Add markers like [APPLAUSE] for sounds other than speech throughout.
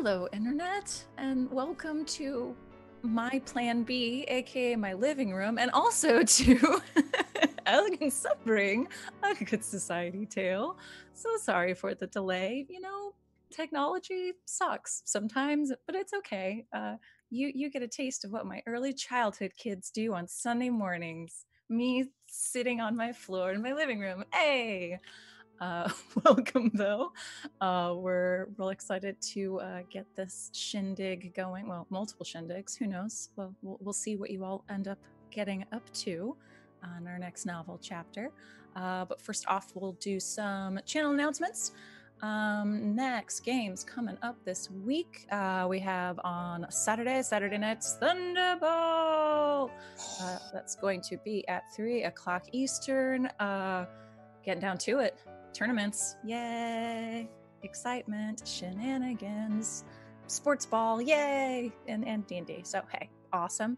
Hello, Internet, and welcome to my Plan B, aka my living room, and also [LAUGHS] to [LAUGHS] Elegant Suffering, a good society tale. So sorry for the delay. You know, technology sucks sometimes, but it's okay. Uh, you you get a taste of what my early childhood kids do on Sunday mornings. Me sitting on my floor in my living room. Hey. Uh, [LAUGHS] welcome, though. Uh, we're real excited to uh, get this shindig going. Well, multiple shindigs. Who knows? Well, we'll, we'll see what you all end up getting up to on our next novel chapter. Uh, but first off, we'll do some channel announcements. Um, next games coming up this week. Uh, we have on Saturday, Saturday night's Thunderball. Uh, [SIGHS] that's going to be at three o'clock Eastern. Uh, getting down to it tournaments. Yay! Excitement, shenanigans, sports ball, yay! And and D&D. So hey, awesome.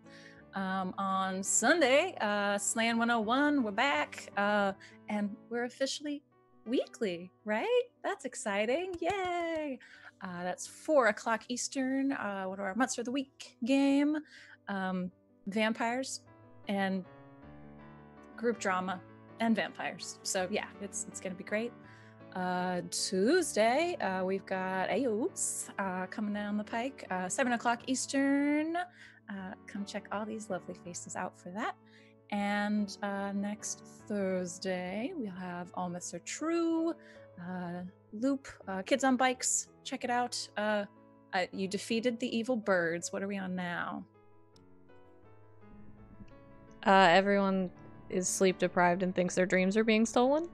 Um, on Sunday, uh, Slan 101, we're back, uh, and we're officially weekly, right? That's exciting! Yay! Uh, that's four o'clock Eastern. Uh, what are our months of the week game? Um, vampires and group drama and vampires. So yeah, it's it's gonna be great. Uh, Tuesday, uh, we've got Ayos uh, coming down the pike, uh, seven o'clock Eastern. Uh, come check all these lovely faces out for that. And uh, next Thursday, we'll have All Myths Are True, uh, Loop, uh, Kids on Bikes. Check it out. Uh, uh, you defeated the evil birds. What are we on now? Uh, everyone is sleep deprived and thinks their dreams are being stolen.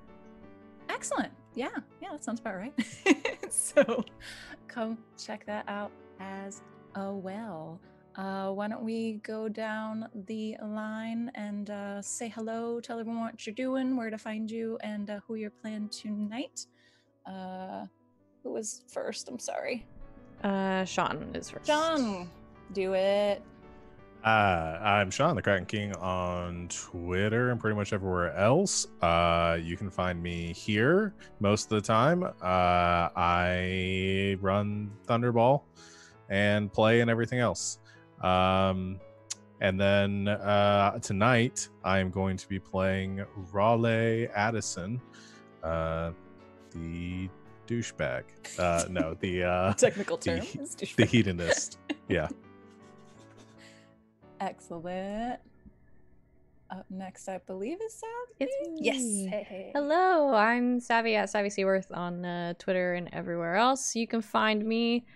Excellent. Yeah, yeah, that sounds about right. [LAUGHS] so come check that out as well. Uh, why don't we go down the line and uh, say hello, tell everyone what you're doing, where to find you, and uh, who you're playing tonight. Uh, who was first? I'm sorry. Uh, Sean is first. John, do it. Uh, I'm Sean, the Kraken King, on Twitter and pretty much everywhere else. Uh, you can find me here most of the time. Uh, I run Thunderball and play and everything else. Um, and then uh, tonight, I'm going to be playing Raleigh Addison, uh, the douchebag. Uh, no, the uh, [LAUGHS] Technical term. the, the hedonist. Yeah. [LAUGHS] Excellent. Up next, I believe is Savvy. It's Yes. Hey, hey. Hello, I'm Savvy at Savvy Seaworth on uh, Twitter and everywhere else. You can find me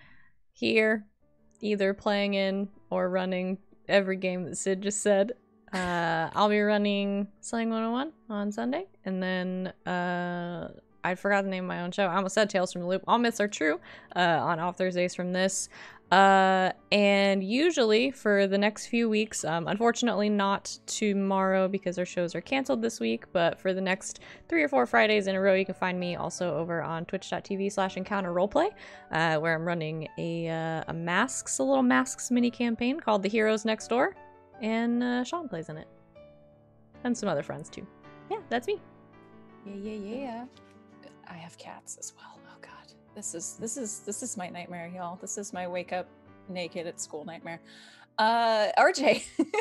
here, either playing in or running every game that Sid just said. Uh, I'll be running Slang 101 on Sunday, and then uh, I forgot the name of my own show. I almost said Tales from the Loop. All myths are true uh, on off Thursdays from this. Uh, and usually for the next few weeks, um, unfortunately not tomorrow because our shows are canceled this week, but for the next three or four Fridays in a row, you can find me also over on twitch.tv slash encounter roleplay, uh, where I'm running a, uh, a masks, a little masks mini campaign called The Heroes Next Door, and uh, Sean plays in it. And some other friends too. Yeah, that's me. Yeah, yeah, yeah. I have cats as well. This is this is this is my nightmare, y'all. This is my wake up naked at school nightmare. Uh RJ. [LAUGHS]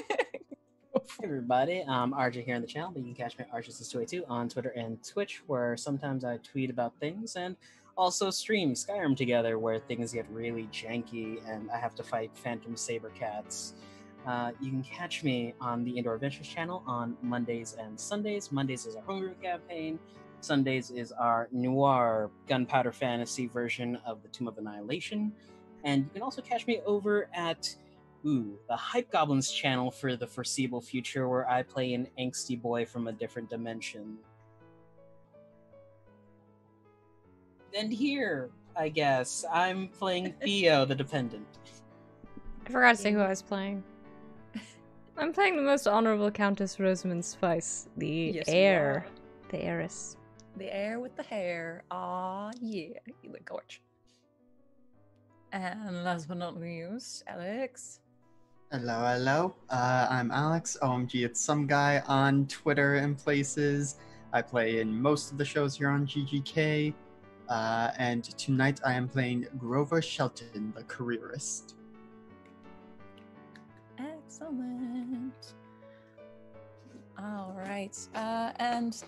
Hey everybody, I'm RJ here on the channel, but you can catch me at RJ6282 on Twitter and Twitch, where sometimes I tweet about things and also stream Skyrim together, where things get really janky and I have to fight Phantom Saber cats. Uh, you can catch me on the Indoor Adventures channel on Mondays and Sundays. Mondays is our homebrew campaign. Sundays is our noir gunpowder fantasy version of the Tomb of Annihilation. And you can also catch me over at Ooh, the Hype Goblins channel for the foreseeable future, where I play an angsty boy from a different dimension. And here, I guess, I'm playing [LAUGHS] Theo, the dependent. I forgot to say who mm. I was playing. [LAUGHS] I'm playing the most honorable Countess Rosamund Spice, the Yes, heir, the heiress. The air with the hair. Aw yeah. You look gorgeous. And last but not least, Alex. Hello, hello. Uh, I'm Alex. OMG, it's some guy on Twitter and places. I play in most of the shows here on GGK. uh, and tonight I am playing Grover Shelton, the careerist. Excellent. All right. Uh, and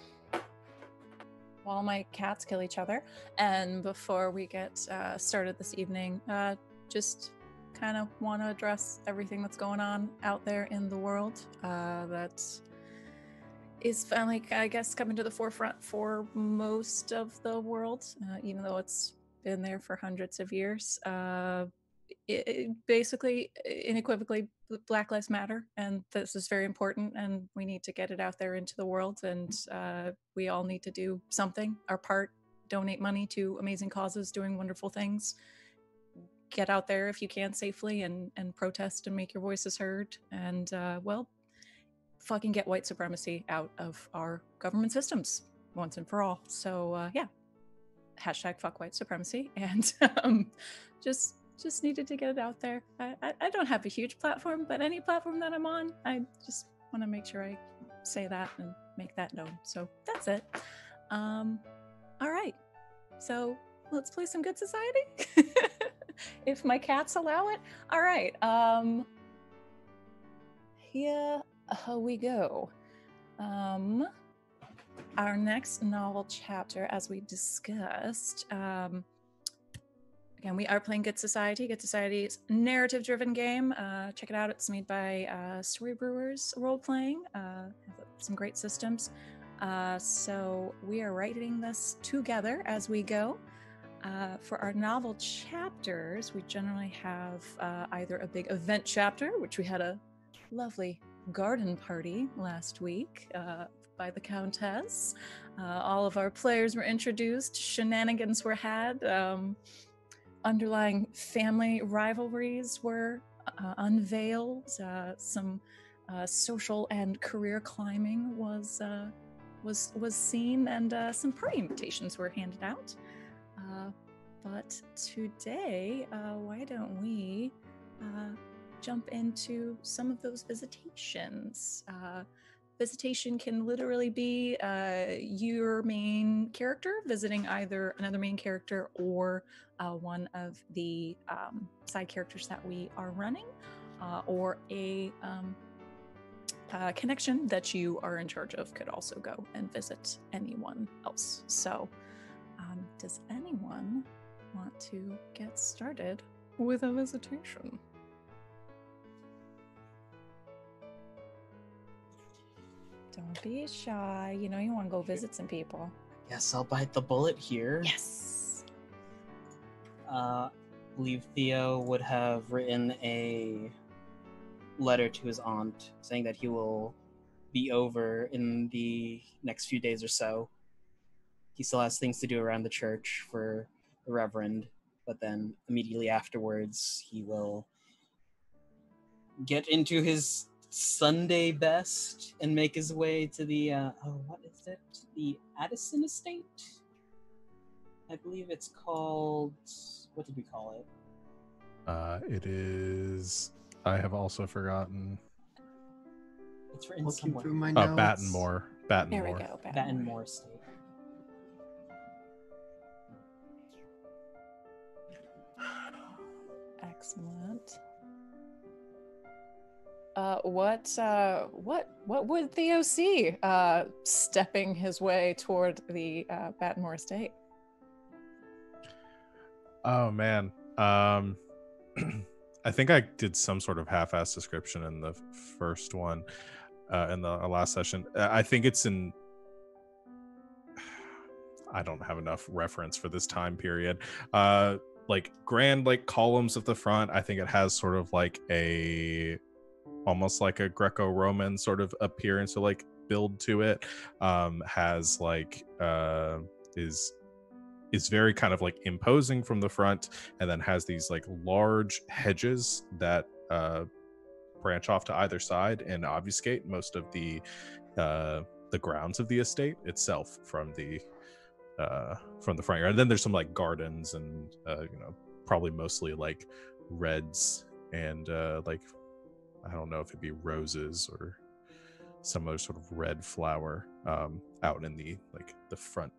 while my cats kill each other, and before we get uh, started this evening, uh, just kind of want to address everything that's going on out there in the world uh, that is finally, I guess, coming to the forefront for most of the world, uh, even though it's been there for hundreds of years. It basically, unequivocally, Black Lives Matter, and this is very important, and we need to get it out there into the world, and uh, we all need to do something, our part, donate money to amazing causes, doing wonderful things. Get out there if you can safely, and and protest and make your voices heard, and uh, well, fucking get white supremacy out of our government systems once and for all. So uh, yeah, hashtag fuck white supremacy, [LAUGHS] and um, just just needed to get it out there. I, I, I don't have a huge platform, but any platform that I'm on, I just want to make sure I say that and make that known. So that's it. Um, all right. So let's play some Good Society. [LAUGHS] if my cats allow it. All right. Um, here uh, we go. Um, our next novel chapter, as we discussed, um, again, we are playing Good Society. Good Society is narrative driven game. Uh, check it out. It's made by uh, Story Brewers Role Playing. Uh, some great systems. Uh, so we are writing this together as we go. Uh, for our novel chapters, we generally have uh, either a big event chapter, which we had a lovely garden party last week by the Countess. All of our players were introduced, shenanigans were had, um, underlying family rivalries were uh, unveiled, uh, some uh, social and career climbing was uh, was was seen, and some party invitations were handed out. but today, why don't we? jump into some of those visitations. Uh, visitation can literally be uh, your main character visiting either another main character or uh, one of the um, side characters that we are running, uh, or a um, connection that you are in charge of could also go and visit anyone else. So, um, does anyone want to get started with a visitation? Don't be shy. You know you want to go visit some people. Yes, I'll bite the bullet here. Yes. Uh, I believe Theo would have written a letter to his aunt saying that he will be over in the next few days or so. He still has things to do around the church for the Reverend, but then immediately afterwards, he will get into his Sunday best and make his way to the uh, oh what is it the Addison Estate I believe it's called what did we call it Uh, it is. I have also forgotten. it's written Looking somewhere through my Oh, notes. Battenmore. Battenmore. There we go. Battenmore Estate Excellent. Uh, what uh, what what would Theo see uh, stepping his way toward the uh, Battenmore estate? Oh man. Um [CLEARS THROAT] I think I did some sort of half-ass description in the first one uh in the last session. I think it's in [SIGHS] I don't have enough reference for this time period. Like grand like columns at the front. I think it has sort of like a almost like a Greco-Roman sort of appearance or like build to it. Um has like uh is is very kind of like imposing from the front and then has these like large hedges that uh branch off to either side and obfuscate most of the uh the grounds of the estate itself from the uh from the front yard and then there's some like gardens and uh you know probably mostly like reds and uh like i don't know if it'd be roses or some other sort of red flower um out in the like the front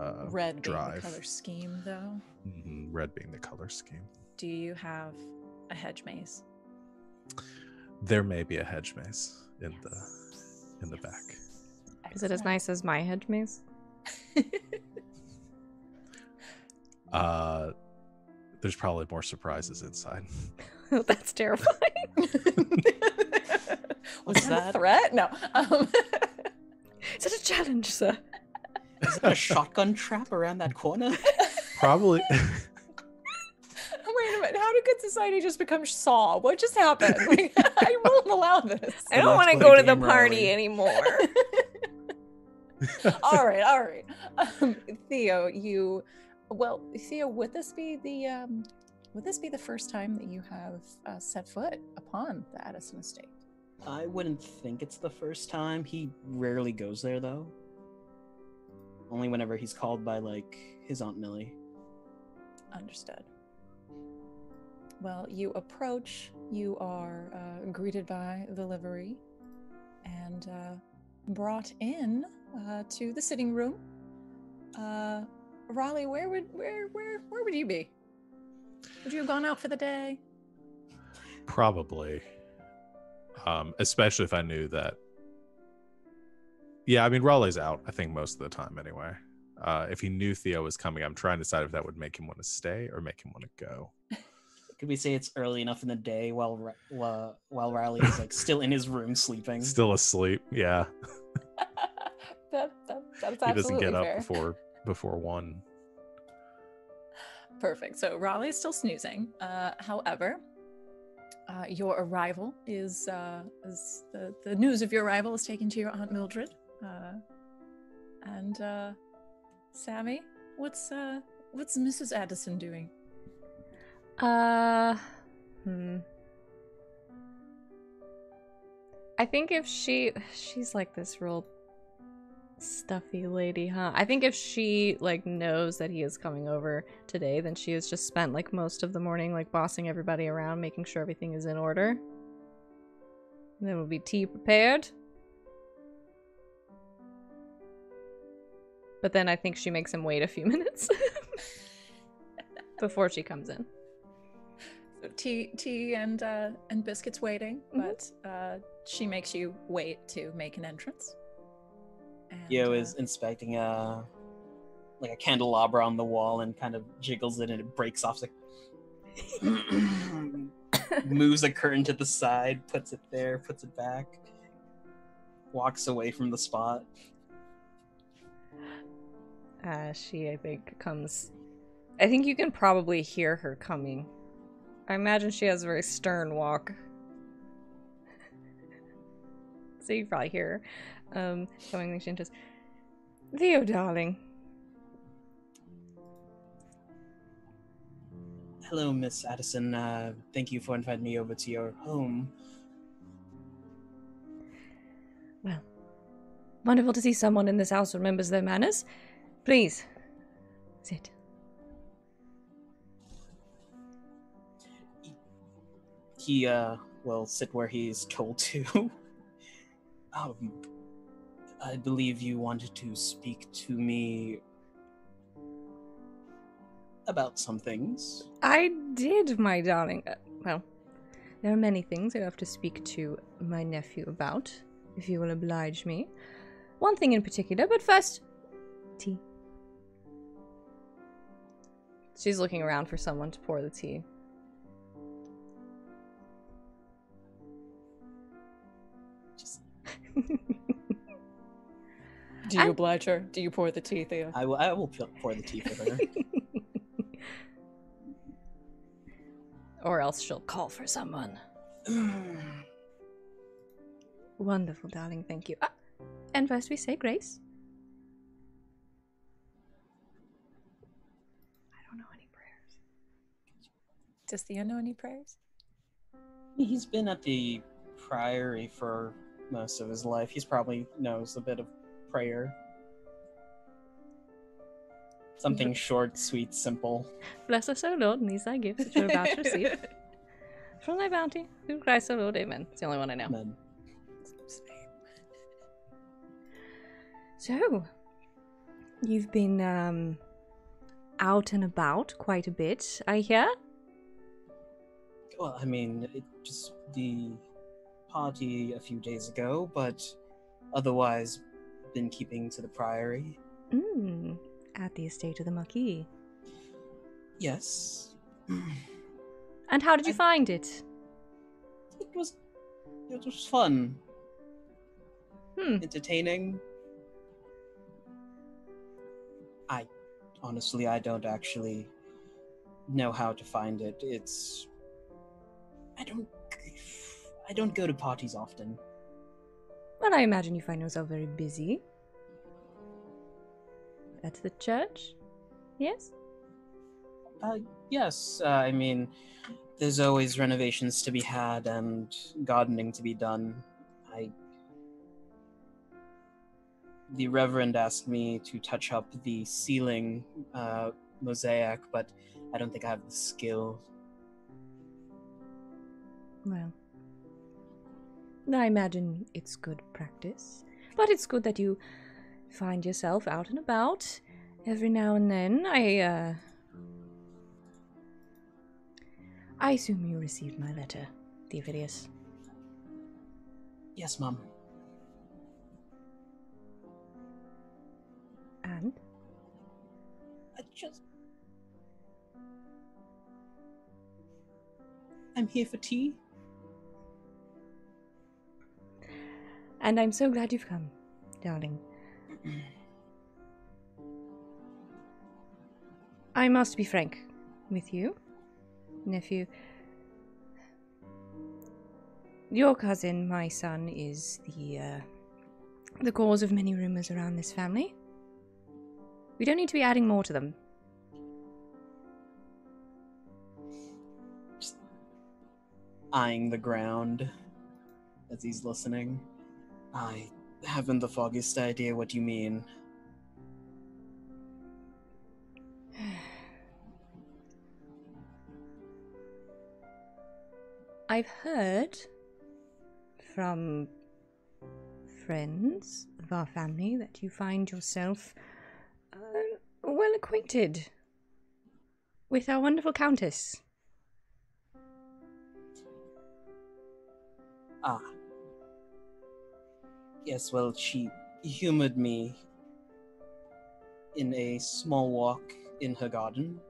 uh, Red being drive. the color scheme, though. Mhm, red being the color scheme. Do you have a hedge maze? There may be a hedge maze in the in the back. Is it as nice as my hedge maze? [LAUGHS] Uh, there's probably more surprises inside. [LAUGHS] [LAUGHS] That's terrifying. [LAUGHS] Was What's that a threat? No. Um, [LAUGHS] Is it a challenge, sir? Is there a shotgun trap around that corner? Probably. Wait a minute. How did Good Society just become Saw? What just happened? Like, I won't allow this. I don't want to go to the party Riley. anymore. all right, all right. Um, Theo, you. Well, Theo, would this be the um, would this be the first time that you have uh, set foot upon the Addison estate? I wouldn't think it's the first time. He rarely goes there though. Only whenever he's called by like his aunt Millie. Understood. Well, you approach, you are uh, greeted by the livery and uh, brought in uh, to the sitting room. Uh, Raleigh, where would where where where would you be? Would you have gone out for the day? Probably. Um, especially if I knew that. Yeah, I mean Raleigh's out, I think, most of the time anyway. Uh, if he knew Theo was coming, I'm trying to decide if that would make him want to stay or make him want to go. Could we say it's early enough in the day while while, while Riley is like still in his room sleeping? [LAUGHS] Still asleep. Yeah. [LAUGHS] that, that, that's he doesn't absolutely get up before before one. Perfect. So Raleigh is still snoozing. Uh, however, uh, your arrival is, uh, is the, the news of your arrival is taken to your aunt Mildred. Uh, and uh, Sammy, what's uh, what's Mrs. Addison doing? Uh, hmm. I think if she, she's like this real stuffy lady, huh? I think if she like knows that he is coming over today, then she has just spent like most of the morning like bossing everybody around, making sure everything is in order. And then will be tea prepared. But then I think she makes him wait a few [LAUGHS] minutes [LAUGHS] before she comes in. Tea, tea, and uh, and biscuits waiting, Mhm. but uh, she makes you wait to make an entrance. And, Yo uh, is inspecting a like a candelabra on the wall and kind of jiggles it and it breaks off. It's [COUGHS] like [COUGHS] moves a curtain to the side, puts it there, puts it back, walks away from the spot. Uh, she, I think, comes. I think you can probably hear her coming. I imagine she has a very stern walk. So you probably hear her um, coming when she enters. Theo, darling. Hello, Miss Addison. Uh, thank you for inviting me over to your home. Well, wonderful to see someone in this house who remembers their manners. Please, sit. He uh will sit where he's told to. [LAUGHS] um, I believe you wanted to speak to me about some things. I did, my darling. Uh, well, there are many things I have to speak to my nephew about, if you will oblige me. One thing in particular, but first, tea. She's looking around for someone to pour the tea. [LAUGHS] do you oblige her? Do you pour the tea, Theo? I will I will pour the tea for her. [LAUGHS] or else she'll call for someone. [CLEARS THROAT] Wonderful, darling. Thank you. Ah, and first we say grace. I don't know any prayers. Does Theo know any prayers? He's been at the priory for most of his life. He's probably knows a bit of prayer. Something short, sweet, simple. Bless us, O Lord, and these thy gifts which we're about to receive. [LAUGHS] From thy bounty, through Christ our Lord, amen. It's the only one I know. Amen. So, You've been um out and about quite a bit, I hear. Well, I mean, it just the party a few days ago, but otherwise been keeping to the priory. Mm, at the estate of the Marquis. Yes. And how did you I- find it? It was it was fun, Hmm. entertaining. I honestly I don't actually know how to find it. It's I don't I don't go to parties often. Well, I imagine you find yourself very busy. At the church? Yes? Uh, yes, uh, I mean, there's always renovations to be had and gardening to be done. I. The Reverend asked me to touch up the ceiling uh, mosaic, but I don't think I have the skill. Well, I imagine it's good practice. But it's good that you find yourself out and about every now and then. I, uh. I assume you received my letter, Theophilus. Yes, Mum. And? I just. I'm here for tea. And I'm so glad you've come, darling. I must be frank with you, nephew. Your cousin, my son, is the uh, the cause of many rumors around this family. We don't need to be adding more to them. Just eyeing the ground as he's listening. I haven't the foggiest idea what you mean. [SIGHS] I've heard from friends of our family that you find yourself uh, well acquainted with our wonderful countess. Ah. Yes, well, she humored me in a small walk in her garden.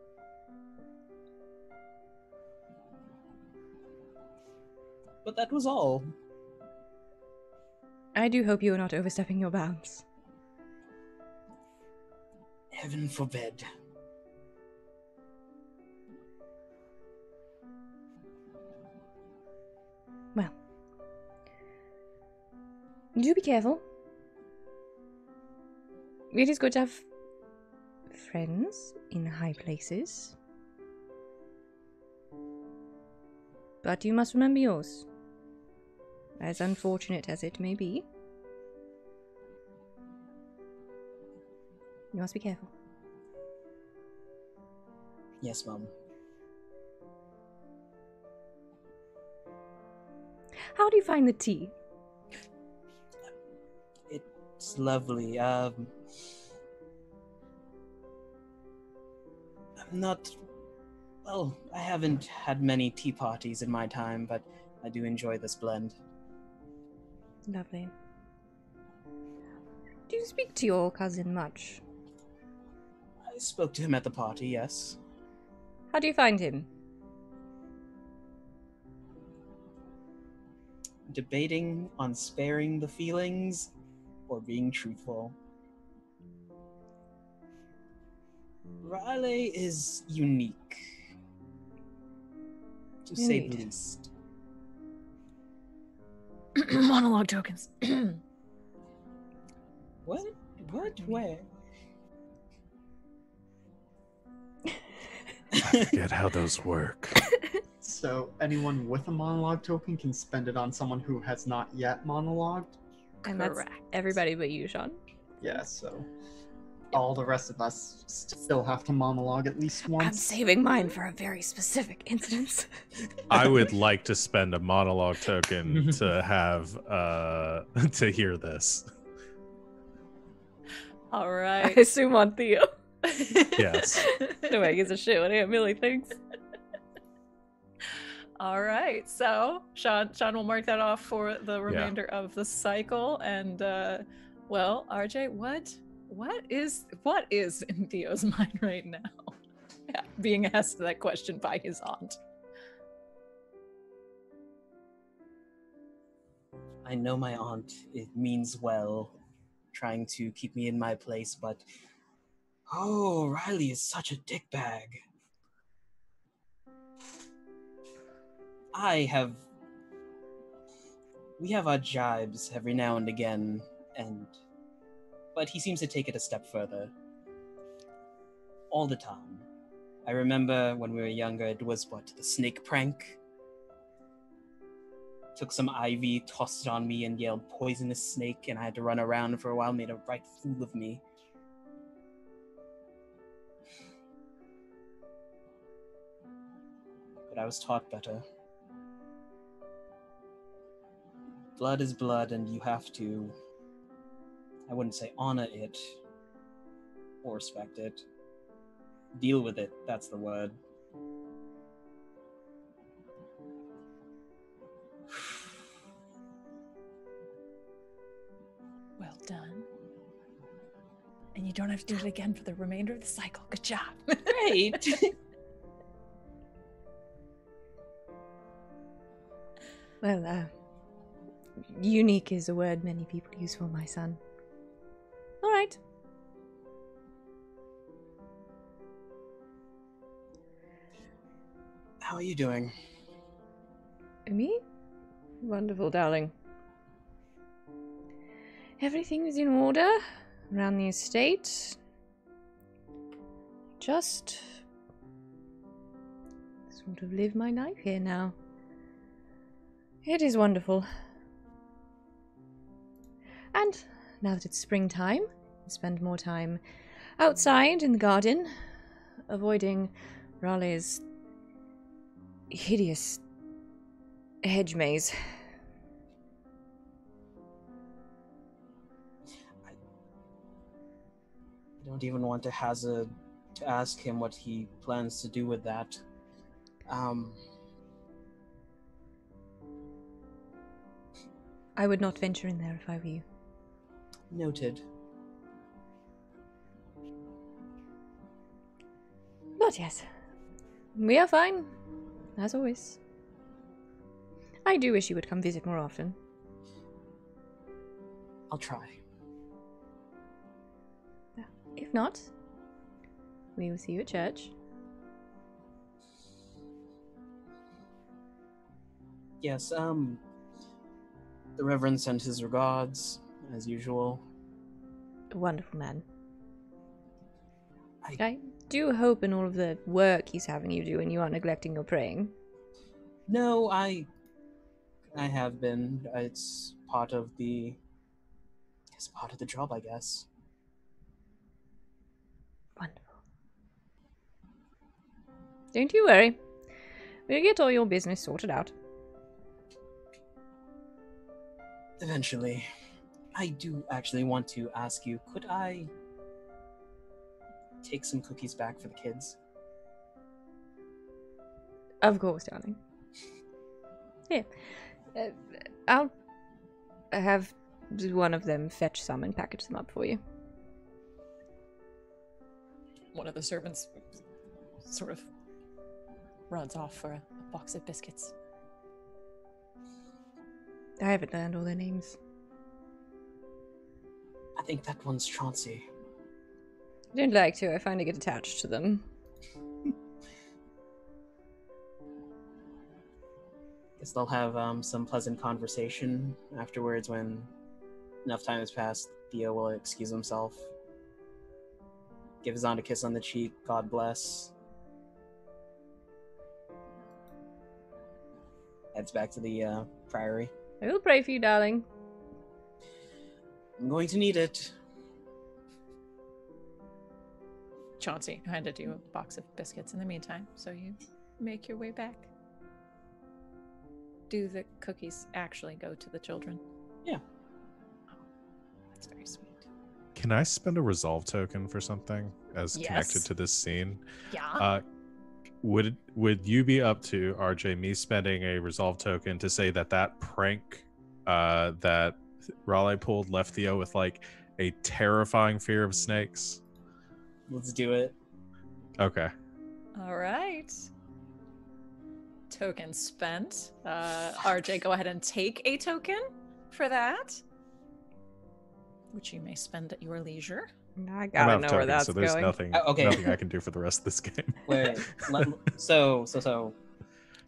But that was all. I do hope you are not overstepping your bounds. Heaven forbid. Well, do be careful. It is good to have friends in high places. But you must remember yours. As unfortunate as it may be, you must be careful. Yes, Mum. How do you find the tea? It's lovely. Um, I'm not. Well, I haven't had many tea parties in my time, but I do enjoy this blend. Lovely. Do you speak to your cousin much? I spoke to him at the party, yes. How do you find him? Debating on sparing the feelings or being truthful. Riley is unique, to say the least. [CLEARS THROAT] Monologue tokens. [CLEARS THROAT] What? What? Where? I forget how those work. [LAUGHS] So anyone with a monologue token can spend it on someone who has not yet monologued. And that's Correct. everybody but you, Sean. Yeah, so all the rest of us still have to monologue at least once. I'm saving mine for a very specific instance. I would like to spend a monologue token [LAUGHS] to have uh [LAUGHS] to hear this. All right. I assume on Theo. Yes. [LAUGHS] Nobody gives a shit what Aunt Millie thinks. All right. So Sean Sean will mark that off for the remainder of the cycle. And uh well, RJ, what what is what is in Theo's [LAUGHS] mind right now? Yeah, being asked that question by his aunt. I know my aunt it means well, trying to keep me in my place, but oh, Riley is such a dickbag. I have. We have our jibes every now and again, and. But he seems to take it a step further. All the time. I remember when we were younger, it was what, the snake prank? Took some ivy, tossed it on me, and yelled poisonous snake, and I had to run around for a while, made a right fool of me. But I was taught better. Blood is blood, and you have to. I wouldn't say honor it or respect it. Deal with it, that's the word. Well done. And you don't have to do it again for the remainder of the cycle. Good job. Great! [LAUGHS] Well, uh, unique is a word many people use for my son. All right. How are you doing? Me? Wonderful, darling. Everything is in order around the estate. Just sort of live my life here now. It is wonderful. And now that it's springtime, spend more time outside in the garden, avoiding Raleigh's hideous hedge maze. I don't even want to hazard to ask him what he plans to do with that. Um, I would not venture in there if I were you. Noted. But yes, we are fine, as always. I do wish you would come visit more often. I'll try. If not, we will see you at church. Yes, um, the Reverend sent his regards, as usual. A wonderful man. I- I do hope in all of the work he's having you do and you aren't neglecting your praying. No, I, I have been. It's part of the. It's part of the job, I guess. Wonderful. Don't you worry. We'll get all your business sorted out. Eventually, I do actually want to ask you. Could I take some cookies back for the kids? Of course, darling. [LAUGHS] Here. Uh, I'll have one of them fetch some and package them up for you. One of the servants sort of runs off for a box of biscuits. I haven't learned all their names. I think that one's Chauncey. I don't like to, I find I get attached to them. Guess they'll have um, some pleasant conversation afterwards when enough time has passed. Theo will excuse himself, give his aunt a kiss on the cheek. God bless. Heads back to the uh, priory. I will pray for you, darling. I'm going to need it. Chauncey handed you a box of biscuits in the meantime, so you make your way back. Do the cookies actually go to the children? Yeah. Oh, that's very sweet. can I spend a resolve token for something as connected to this scene? Yeah. Uh, would would you be up to RJ me spending a resolve token to say that that prank uh, that Raleigh pulled left Theo with like a terrifying fear of snakes? Let's do it. Okay. All right. Token spent. Uh, RJ, go ahead and take a token for that, which you may spend at your leisure. I gotta out of know where tokens, that's so there's going. nothing Oh, okay. nothing I can do for the rest of this [LAUGHS] game. Wait, let, so so so.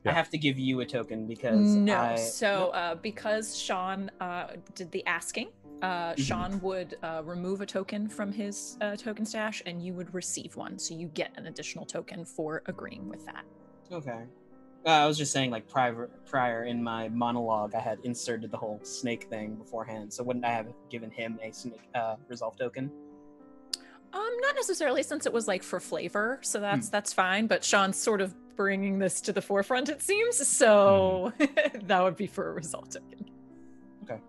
I have to give you a token because No. I, so, uh, because Sean uh, did the asking, uh, Mm-hmm. Sean would uh, remove a token from his uh, token stash, and you would receive one. So you get an additional token for agreeing with that. Okay. Uh, I was just saying, like prior prior in my monologue, I had inserted the whole snake thing beforehand. So wouldn't I have given him a snake uh, resolve token? Um, not necessarily, since it was like for flavor, so Hmm. that's that's fine. But Sean's sort of bringing this to the forefront, it seems. So [LAUGHS] that would be for a resolve token. Okay.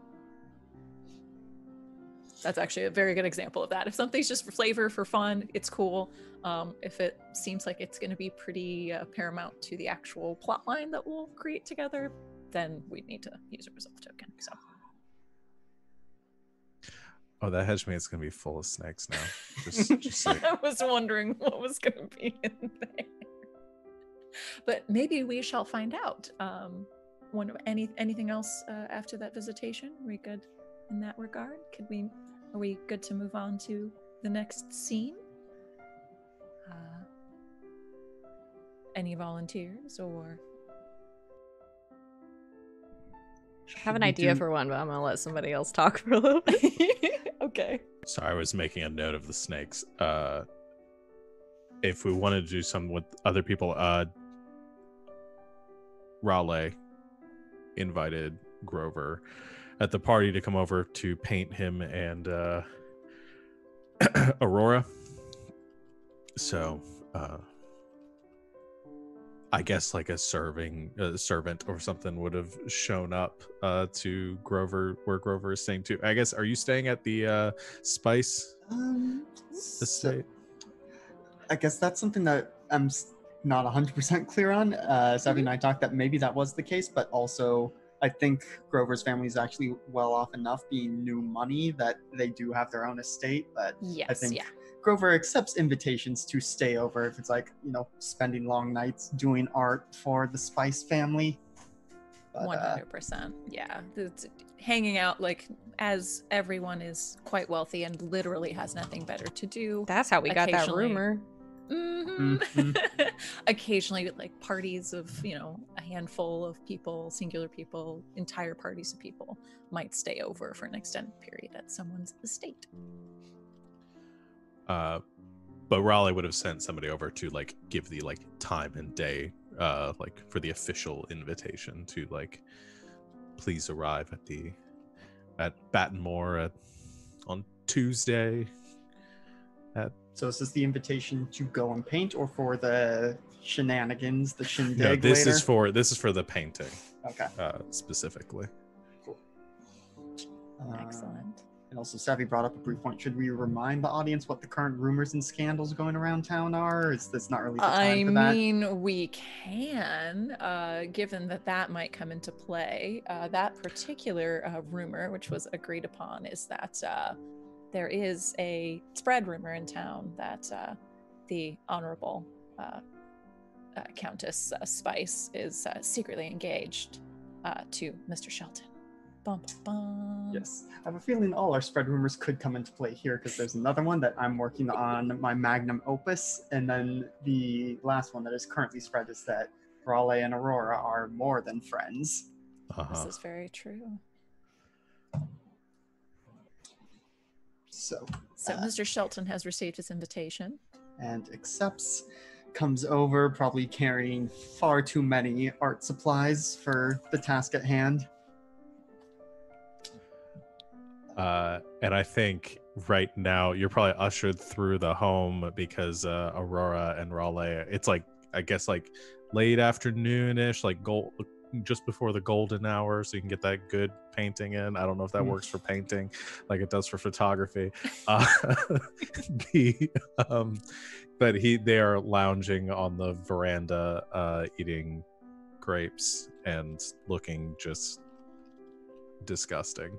That's actually a very good example of that. If something's just for flavor, for fun, it's cool. Um, if it seems like it's going to be pretty uh, paramount to the actual plot line that we'll create together, then we'd need to use a resolve token. So Oh, that hedge maze is gonna be full of snakes now. [LAUGHS] Just, just like, I was wondering what was going to be in there. But maybe we shall find out. Um, one any anything else uh, after that visitation? Are we good in that regard? Could we? Are we good to move on to the next scene? Uh, any volunteers or? I have an idea do- for one, but I'm gonna let somebody else talk for a little bit. [LAUGHS] okay. Sorry, I was making a note of the snakes. Uh, if we wanted to do something with other people, uh, Raleigh invited Grover at the party to come over to paint him and uh, [CLEARS THROAT] Aurora. So, uh, I guess like a serving a servant or something would have shown up uh, to Grover where Grover is staying too. I guess are you staying at the uh, Spice Um, so- I guess that's something that I'm not 100% clear on. Uh, Savvy and I talked that maybe that was the case, but also I think Grover's family is actually well off enough being new money that they do have their own estate. But I think Yeah. Grover accepts invitations to stay over if it's like, you know, spending long nights doing art for the Spice family. But, uh, hundred percent. Yeah, it's hanging out like as everyone is quite wealthy and literally has nothing better to do. That's how we got that rumor. Mhm. Mhm. [LAUGHS] Occasionally, like parties of you know a handful of people, singular people, entire parties of people might stay over for an extended period at someone's estate. Uh, but Raleigh would have sent somebody over to like give the like time and day, uh, like for the official invitation to like please arrive at the at Battenmore at on Tuesday. At So is this the invitation to go and paint or for the shenanigans, the shindig no, this later? is for this is for the painting Okay. uh, specifically. Uh, Excellent. And also, Savvy brought up a brief point. Should we remind the audience what the current rumors and scandals going around town are? Or is this not really the time I for that? mean, we can, uh, given that that might come into play. Uh, that particular uh, rumor, which was agreed upon, is that uh, there is a spread rumor in town that uh, the Honorable uh, uh, Countess uh, Spice is uh, secretly engaged uh, to Mr. Shelton. Bum, bum, bum. Yes. I have a feeling all our spread rumors could come into play here because there's another one that I'm working on my magnum opus. And then the last one that is currently spread is that Raleigh and Aurora are more than friends. This Uh-huh. is very true. So, So, Uh, Mr. Shelton has received his invitation. and accepts, comes over, probably carrying far too many art supplies for the task at hand. Uh, and I think right now you're probably ushered through the home because uh, Aurora and Raleigh. It's like I guess like late afternoonish, like gold just before the golden hour, so you can get that good painting in. I don't know if that Mm. works for painting, like it does for photography. Uh, [LAUGHS] the um, but he they are lounging on the veranda, uh, eating grapes and looking just disgusting,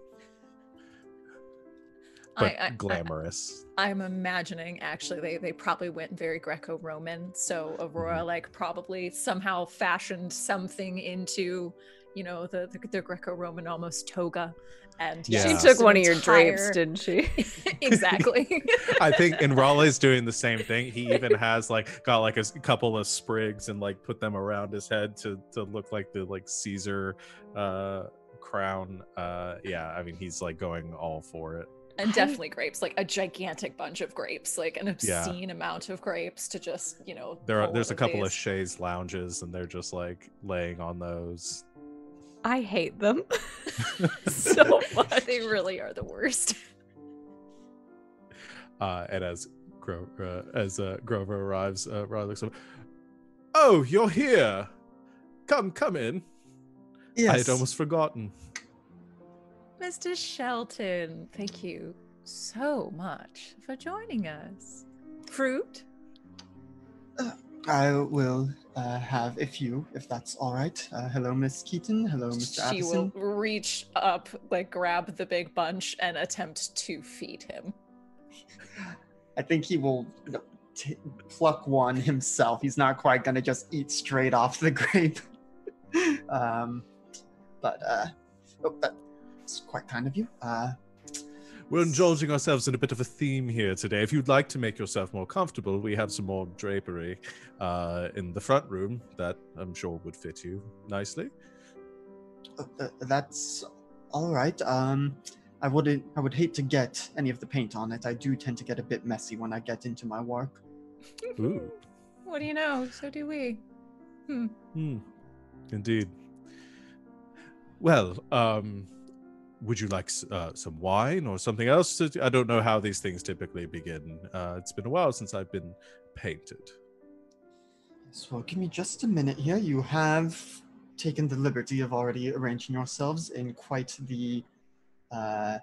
but I, I, glamorous. I, I'm imagining actually they, they probably went very Greco-Roman. So Aurora like probably somehow fashioned something into, you know, the the, the Greco-Roman almost toga. And Yeah. She took an one of your drapes, didn't she? [LAUGHS] [LAUGHS] exactly. I think and [LAUGHS] Raleigh's doing the same thing. He even has like got like a couple of sprigs and like put them around his head to to look like the like Caesar uh crown. Uh yeah, I mean he's like going all for it. And I- definitely grapes, like a gigantic bunch of grapes, like an Yeah. obscene amount of grapes to just, you know. There are there's a one couple of chaise lounges and they're just like laying on those. I hate them [LAUGHS] so [LAUGHS] much. they really are the worst. [LAUGHS] Uh and as Gro- uh, as uh, Grover arrives, uh Riley looks up. Oh, you're here. Come, come in. Yes. I had almost forgotten. Mr. Shelton, thank you so much for joining us. Fruit? I will uh, have a few, if that's all right. Uh, hello, Miss Keaton. Hello, Mr. She Addison. will reach up, like grab the big bunch and attempt to feed him. I think he will t- pluck one himself. He's not quite gonna just eat straight off the [LAUGHS] grape. um, but uh, oh, that's quite kind of you. Uh, We're indulging ourselves in a bit of a theme here today. If you'd like to make yourself more comfortable, we have some more drapery uh, in the front room that I'm sure would fit you nicely. uh, that's all right. Um, I wouldn't. I would hate to get any of the paint on it. I do tend to get a bit messy when I get into my work. Ooh, [LAUGHS] What do you know? So do we. Hmm. hmm, indeed. Well, um, would you like uh, some wine or something else? I don't know how these things typically begin. Uh, it's been a while since I've been painted. So give me just a minute here. You have taken the liberty of already arranging yourselves in quite the uh,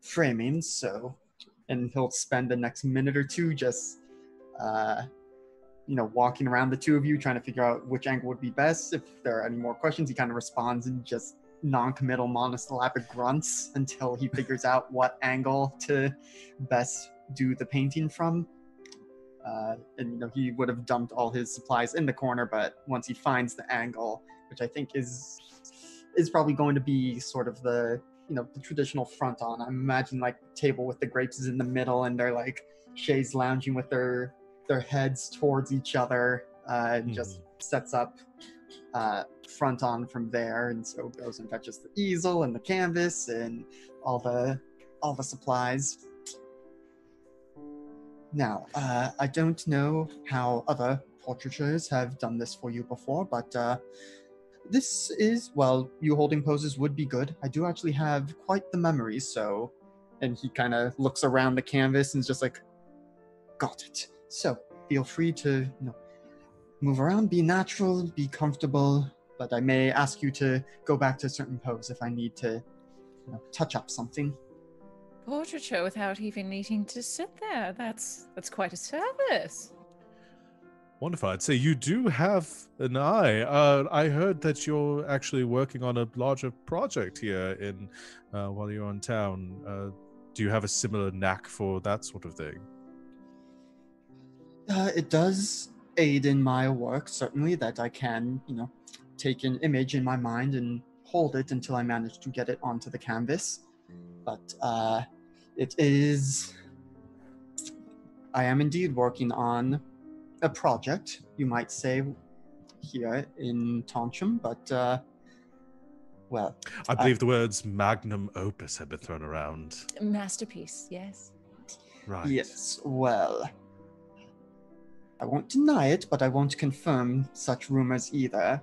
framing. So, and he'll spend the next minute or two just, uh, you know, walking around the two of you, trying to figure out which angle would be best. If there are any more questions, he kind of responds in just non-committal monosyllabic grunts until he figures out what angle to best do the painting from. Uh, and you know he would have dumped all his supplies in the corner but once he finds the angle which i think is is probably going to be sort of the you know the traditional front on. I imagine like table with the grapes is in the middle and they're like shays lounging with their their heads towards each other uh and just sets up uh front on from there and so goes and fetches the easel and the canvas and all the all the supplies now, uh, I don't know how other portraitures have done this for you before, but uh, this is, well, you holding poses would be good. I do actually have quite the memory, so. And he kind of looks around the canvas and is just like, got it. So feel free to, you know, move around, be natural, be comfortable, but I may ask you to go back to a certain pose if I need to, you know, touch up something. Portraiture without even needing to sit there. That's that's quite a service. Wonderful. I'd say you do have an eye. Uh, I heard that you're actually working on a larger project here in uh, while you're in town. Uh, do you have a similar knack for that sort of thing? Uh, it does aid in my work, certainly, that I can, you know, take an image in my mind and hold it until I manage to get it onto the canvas. But uh, it is. I am indeed working on a project, you might say, here in Toncham, but, uh, well, I believe the words magnum opus have been thrown around. Masterpiece, yes. Right. Yes, well. I won't deny it, but I won't confirm such rumors either.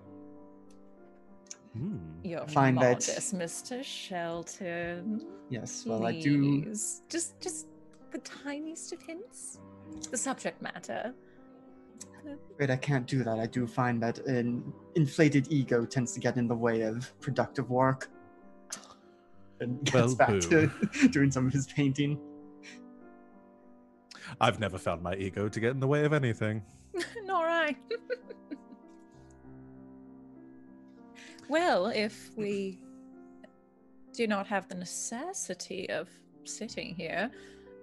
Hmm. You're Find that- modest, Mr. Shelton. Yes, well, I do. Just just the tiniest of hints. The subject matter. Afraid I can't do that. I do find that an inflated ego tends to get in the way of productive work. And gets Well, back to [LAUGHS] doing some of his painting. I've never found my ego to get in the way of anything. [LAUGHS] Nor I. well, if we do not have the necessity of sitting here,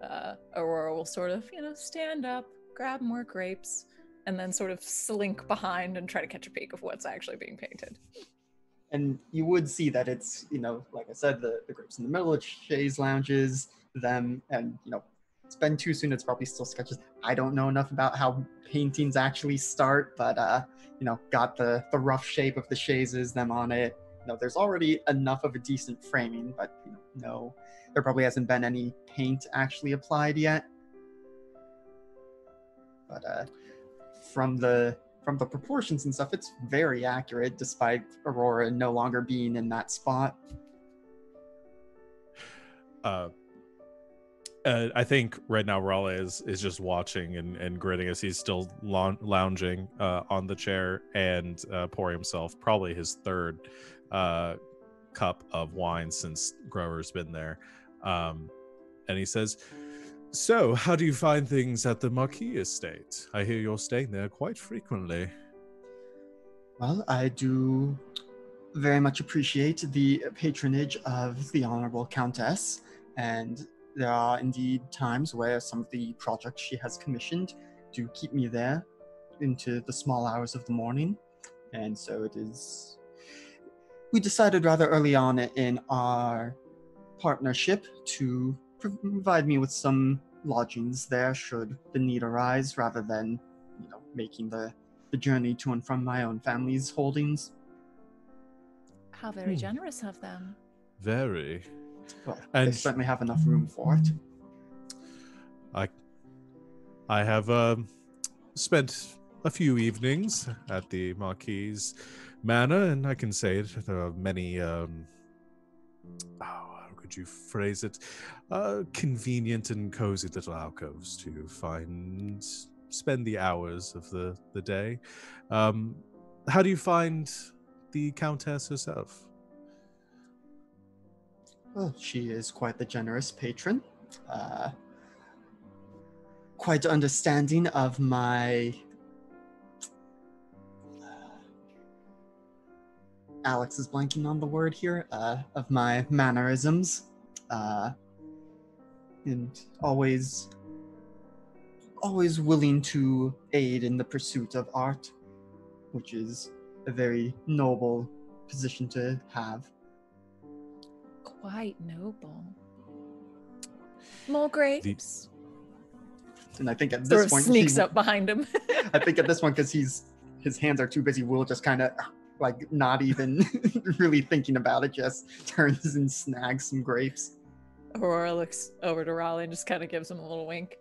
uh, Aurora will sort of, you know, stand up, grab more grapes, and then sort of slink behind and try to catch a peek of what's actually being painted. And you would see that it's, you know, like I said, the, the groups in the middle, it's chaise lounges, them, and, you know, it's been too soon. It's probably still sketches. I don't know enough about how paintings actually start, but, uh, you know, got the, the rough shape of the chaises, them on it. You know, there's already enough of a decent framing, but, you know, no, there probably hasn't been any paint actually applied yet. But, uh, from the from the proportions and stuff, it's very accurate, despite Aurora no longer being in that spot. Uh, uh, I think right now Raleigh is is just watching and, and grinning as he's still lou- lounging uh, on the chair and uh, pouring himself probably his third uh, cup of wine since Grover's been there. Um, and he says, "So, how do you find things at the Marquis estate? I hear you're staying there quite frequently." Well, I do very much appreciate the patronage of the Honorable Countess, and there are indeed times where some of the projects she has commissioned do keep me there into the small hours of the morning. And so it is. We decided rather early on in our partnership to provide me with some lodgings there should the need arise rather than, you know, making the the journey to and from my own family's holdings. How very Hmm. generous of them. Very. Well, they And- certainly have enough room for it. I I have um, spent a few evenings at the Marquis Manor, and I can say it. There are many. Um, oh, how could you phrase it? Uh, convenient and cozy little alcoves to find spend the hours of the the day. Um, how do you find the Countess herself? Well, she is quite the generous patron. Uh, quite understanding of my. Alex is blanking on the word here. Uh, of my mannerisms, uh, and always, always willing to aid in the pursuit of art, which is a very noble position to have. Quite noble. More grapes. And I think at Sort this of point, sneaks he, up behind him. [LAUGHS] I think at this one, because he's his hands are too busy, will just kind of like not even [LAUGHS] really thinking about it, just turns and snags some grapes. Aurora looks over to Raleigh and just kind of gives him a little wink.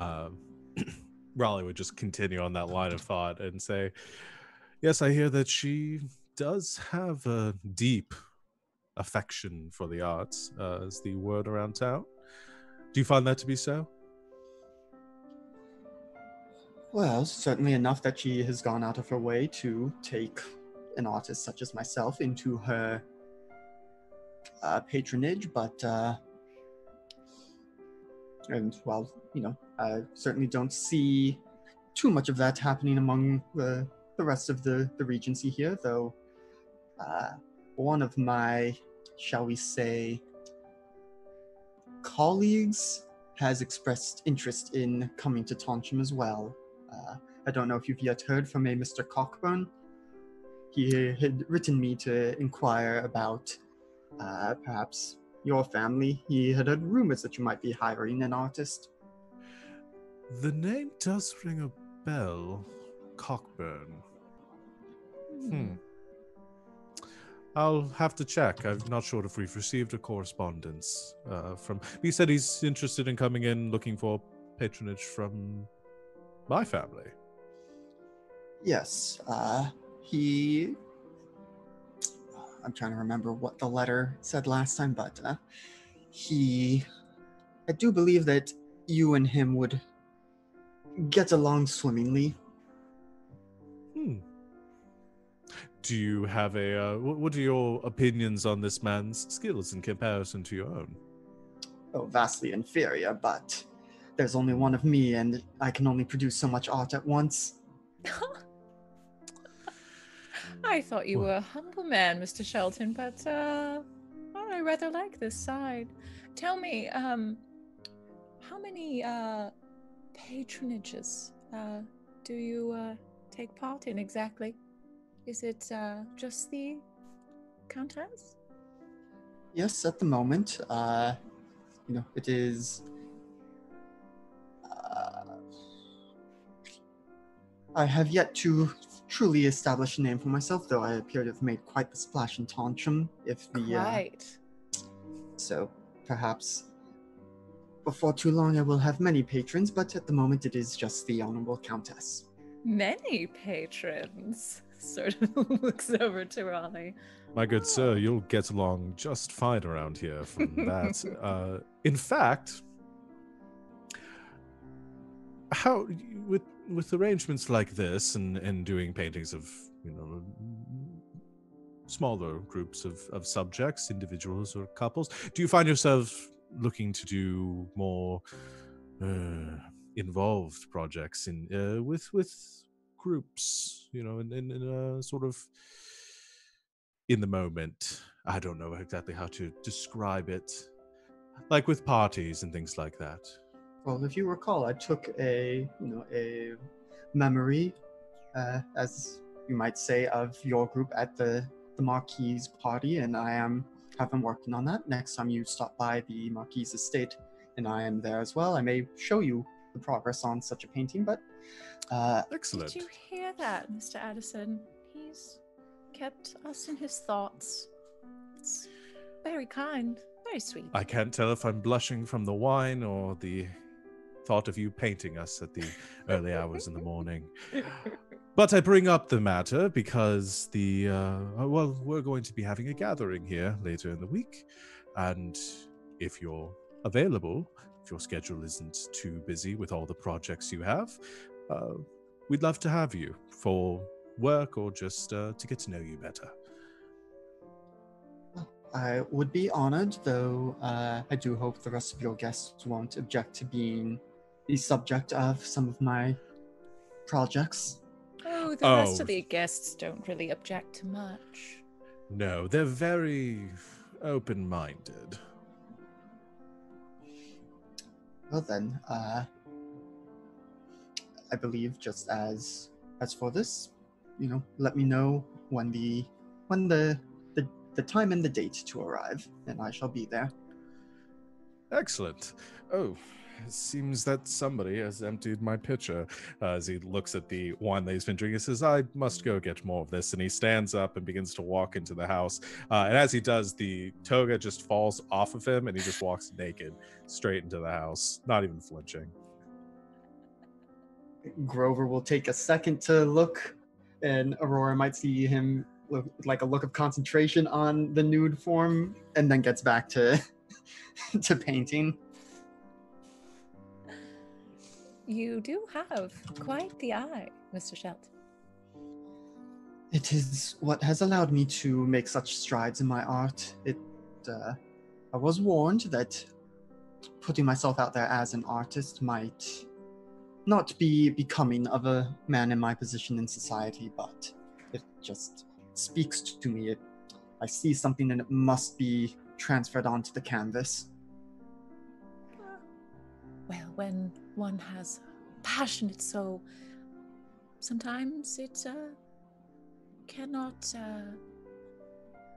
um, [CLEARS THROAT] Raleigh would just continue on that line of thought and say, Yes, I hear that she does have a deep affection for the arts, uh, is the word around town. Do you find that to be so? Well, certainly enough that she has gone out of her way to take an artist such as myself into her uh, patronage, but uh, and well, you know, I certainly don't see too much of that happening among the the rest of the the regency here, though. Uh, one of my, shall we say, colleagues has expressed interest in coming to Toncham as well. Uh, I don't know if you've yet heard from a Mr. Cockburn. He had written me to inquire about uh, perhaps your family. He had heard rumors that you might be hiring an artist. The name does ring a bell. Cockburn. Hmm. I'll have to check. I'm not sure if we've received a correspondence uh, from. He said he's interested in coming in looking for patronage from my family. Yes, uh, he. I'm trying to remember what the letter said last time, but uh, he. I do believe that you and him would get along swimmingly. Do you have a? Uh, wh- what are your opinions on this man's skills in comparison to your own? Oh, vastly inferior, but there's only one of me, and I can only produce so much art at once. [LAUGHS] I thought you Well- were a humble man, Mr. Shelton, but uh, I rather like this side. Tell me, um, how many uh, patronages uh, do you uh, take part in exactly? Is it uh, just the countess? Yes, at the moment, uh, you know, it is. Uh, I have yet to truly establish a name for myself, though I appear to have made quite the splash in Toncham. If the uh, Right. so perhaps before too long I will have many patrons, but at the moment it is just the honorable countess. Many patrons. Sort of [LAUGHS] looks over to Raleigh. My good sir, you'll get along just fine around here from [LAUGHS] that. uh, in fact, how with with arrangements like this and and doing paintings of you know smaller groups of of subjects, individuals or couples, do you find yourself looking to do more uh, involved projects in uh, with with groups? You know, in in, in a sort of in the moment. I don't know exactly how to describe it. Like with parties and things like that. Well, if you recall, I took a you know a memory, uh, as you might say, of your group at the the Marquis party, and I am have been working on that. Next time you stop by the Marquis estate, and I am there as well, I may show you the progress on such a painting. But uh, Excellent. Did you hear that, Mr. Addison? He's kept us in his thoughts. It's very kind, very sweet. I can't tell if I'm blushing from the wine or the thought of you painting us at the early hours in the morning. [LAUGHS] But I bring up the matter because the uh, well, we're going to be having a gathering here later in the week, and if you're available, if your schedule isn't too busy with all the projects you have, uh, we'd love to have you for work or just uh, to get to know you better. I would be honored, though uh, I do hope the rest of your guests won't object to being the subject of some of my projects. oh, the rest Oh. of the guests don't really object to much. No, they're very open-minded. Well then, uh, I believe just as as for this, you know, let me know when the when the the, the time and the date to arrive, and I shall be there. Excellent. Oh, it seems that somebody has emptied my pitcher. Uh, as he looks at the wine that he's been drinking, he says, I must go get more of this. And he stands up and begins to walk into the house. Uh, and as he does, the toga just falls off of him and he just walks naked straight into the house, not even flinching. Grover will take a second to look, and Aurora might see him look like a look of concentration on the nude form, and then gets back to [LAUGHS] to painting. You do have quite the eye, Mr. Shelton. It is what has allowed me to make such strides in my art. It, uh, I was warned that putting myself out there as an artist might not be becoming of a man in my position in society, but it just speaks to me. It, I see something and it must be transferred onto the canvas. Well, when one has passionate soul, sometimes it uh, cannot uh,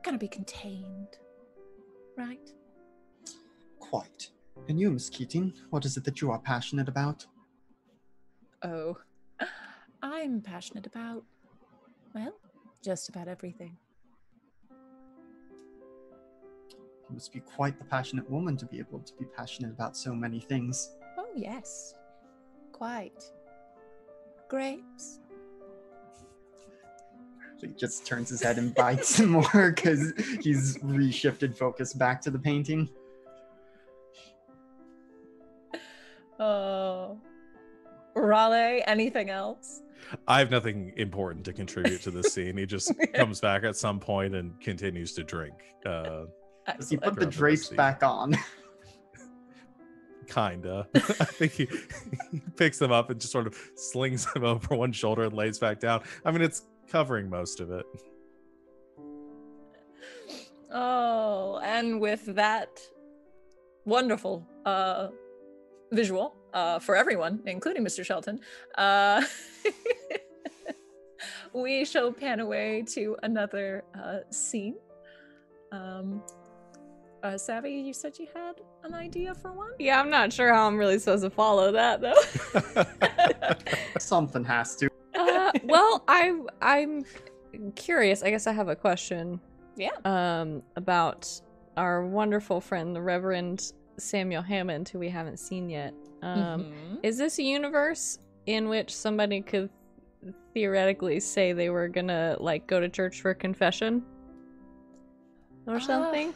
cannot be contained, right? Quite. And you, Miss Keating, what is it that you are passionate about? Oh, I'm passionate about, well, just about everything. You must be quite the passionate woman to be able to be passionate about so many things. Oh, yes, quite. Grapes. He just turns his head and bites some more because he's reshifted focus back to the painting. Oh. Raleigh, anything else? I have nothing important to contribute to this scene. He just [LAUGHS] comes back at some point and continues to drink. Uh, Does he put the Throughout the drapes back on? [LAUGHS] kinda. [LAUGHS] I think he, he picks them up and just sort of slings them over one shoulder and lays back down. I mean, it's covering most of it. Oh, and with that wonderful uh, visual uh, for everyone, including Mr. Shelton, uh, [LAUGHS] we shall pan away to another uh, scene. Um, uh, Savvy, you said you had an idea for one? Yeah, I'm not sure how I'm really supposed to follow that though. [LAUGHS] [LAUGHS] Something has to. uh, well, I I'm curious. I guess I have a question. Yeah. Um, about our wonderful friend, the Reverend Samuel Hammond, who we haven't seen yet. Um, Mhm. is this a universe in which somebody could theoretically say they were gonna like go to church for confession or Uh, something?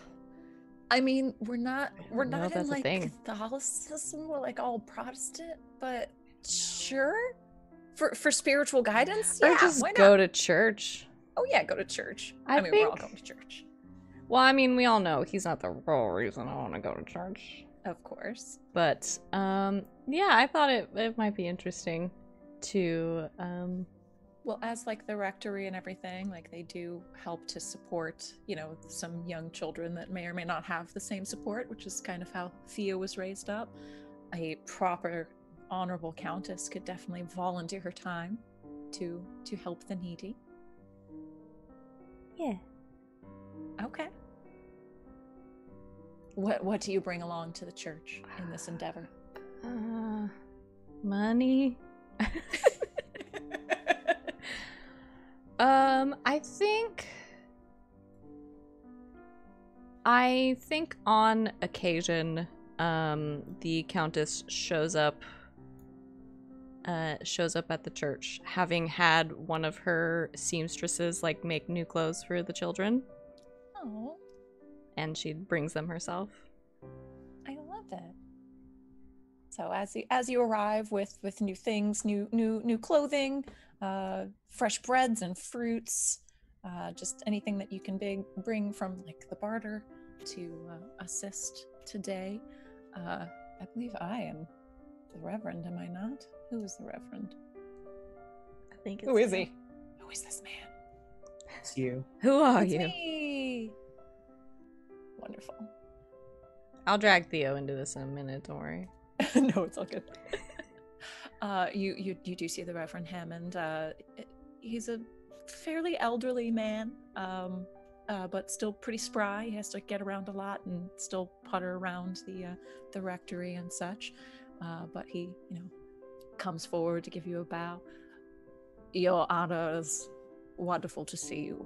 I mean, we're not we're not in like. Catholicism. We're like all Protestant, but sure. For for spiritual guidance, or yeah. just go to church? Oh yeah, go to church. I I, mean, we're all going to church, Well, I mean, we all know he's not the real reason I want to go to church. of course. but um yeah i thought it, it might be interesting to um Well, as like the rectory and everything, like they do help to support, you know, some young children that may or may not have the same support, which is kind of how Thea was raised up. A proper, honorable countess could definitely volunteer her time to to help the needy. yeah Okay. What what do you bring along to the church in this [SIGHS] endeavor? uh money [LAUGHS] um i think i think on occasion um the countess shows up uh shows up at the church having had one of her seamstresses like make new clothes for the children Oh, and she brings them herself I love that. So as you as you arrive with with new things, new new new clothing, uh, fresh breads and fruits, uh, just anything that you can big, bring from like the barter to uh, assist today. Uh, I believe I am the Reverend, am I not? Who is the Reverend? i think Who is he? Who is this man? It's you. who are It's you me. Wonderful. i'll drag theo into this in a minute don't worry [LAUGHS] no, it's all good. [LAUGHS] uh, you, you you do see the Reverend Hammond. Uh, he's a fairly elderly man, um, uh, but still pretty spry. He has to get around a lot and still putter around the uh, the rectory and such. Uh, but he, you know, comes forward to give you a bow. Your honors, wonderful to see you.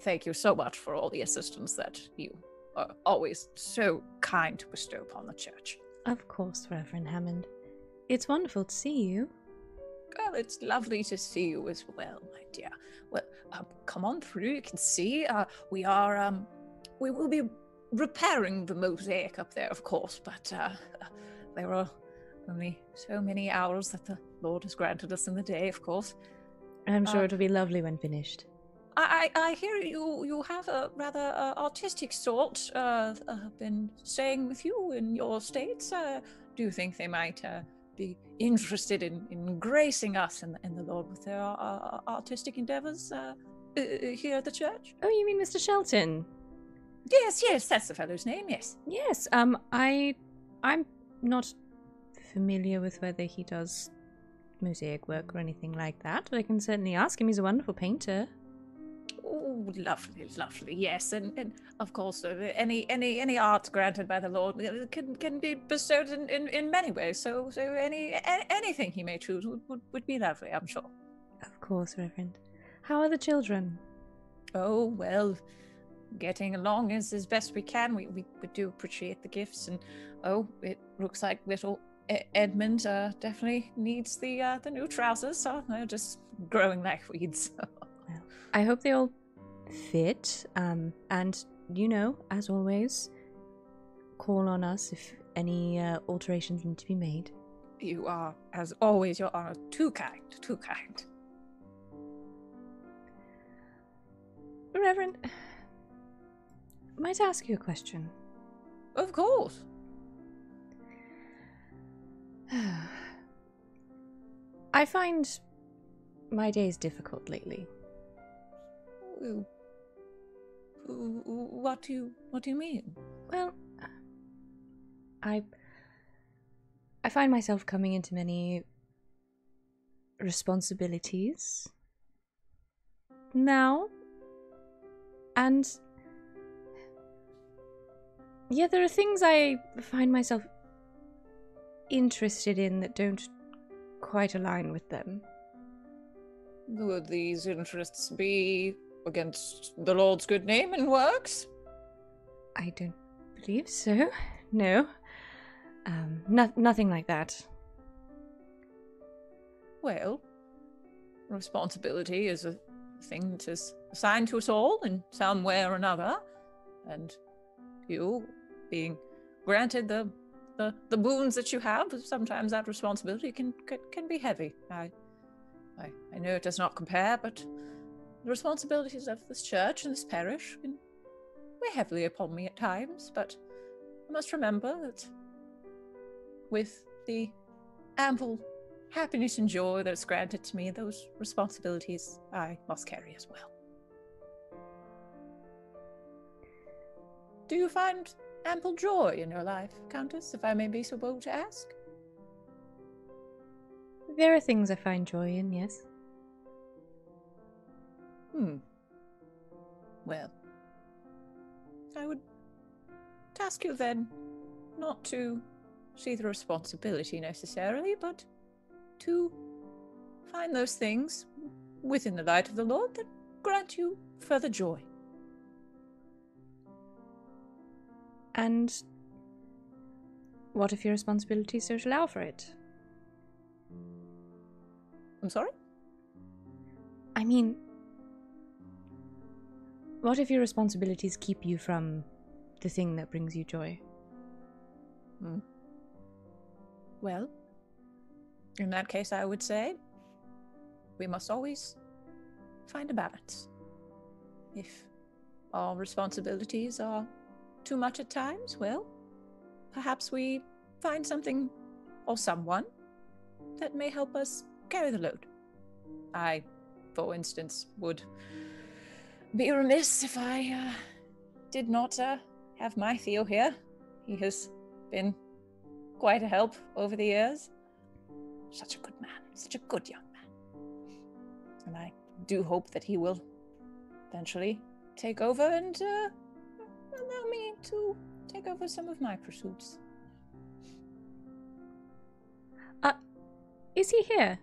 Thank you so much for all the assistance that you are always so kind to bestow upon the church. Of course, Reverend Hammond. It's wonderful to see you. Well, it's lovely to see you as well, my dear. Well, um, come on through. You can see uh, we are. Um, we will be repairing the mosaic up there, of course, but uh, [LAUGHS] there are only so many hours that the Lord has granted us in the day, of course. I'm sure Uh, it'll be lovely when finished. I, I, I hear you. You have a rather uh, artistic sort. Uh, uh, been staying with you in your states. Uh, do you think they might uh, be interested in, in gracing us and, and the Lord with their uh, artistic endeavors uh, uh, here at the church? Oh, you mean Mr. Shelton? Yes, yes, that's the fellow's name. Yes. Yes. Um, I, I'm not familiar with whether he does mosaic work or anything like that, but I can certainly ask him. He's a wonderful painter. Oh, lovely, lovely. Yes, and, and of course, uh, any any any art granted by the Lord uh, can can be bestowed in, in, in many ways. So so any, a- anything he may choose would, would, would be lovely, I'm sure. Of course, Reverend. How are the children? Oh well, getting along as as best we can. We we, we do appreciate the gifts, and oh, it looks like little E- Edmund uh, definitely needs the uh, the new trousers. So they're just growing [LAUGHS] like weeds. I hope they all fit. Um, and you know, as always, call on us if any uh, alterations need to be made. You are, as always, Your Honor, too kind, too kind. Reverend, might I ask you a question? Of course. [SIGHS] I find my days difficult lately. What do you what do you mean? Well, uh, I I find myself coming into many responsibilities now. And yeah, there are things I find myself interested in that don't quite align with them. Would these interests be against the Lord's good name and works? I don't believe so. No. Um, no- nothing like that. Well, responsibility is a thing that is assigned to us all in some way or another, and you being granted the the, the boons that you have, sometimes that responsibility can can, can be heavy. I, I I know it does not compare, but the responsibilities of this church and this parish weigh heavily upon me at times. But I must remember that with the ample happiness and joy that's granted to me, those responsibilities I must carry as well. Do you find ample joy in your life, Countess, if I may be so bold to ask? There are things I find joy in, yes. Hmm. Well, I would task you then not to see the responsibility necessarily, but to find those things within the light of the Lord that grant you further joy. And what if your responsibilities don't allow for it? I'm sorry? I mean, what if your responsibilities keep you from the thing that brings you joy? Hmm. Well, in that case, I would say we must always find a balance. If all responsibilities are too much at times, well, perhaps we find something or someone that may help us carry the load. I, for instance, would be remiss if I uh, did not uh, have my Theo here. He has been quite a help over the years. Such a good man, such a good young man. And I do hope that he will eventually take over and uh, allow me to take over some of my pursuits. Is he here?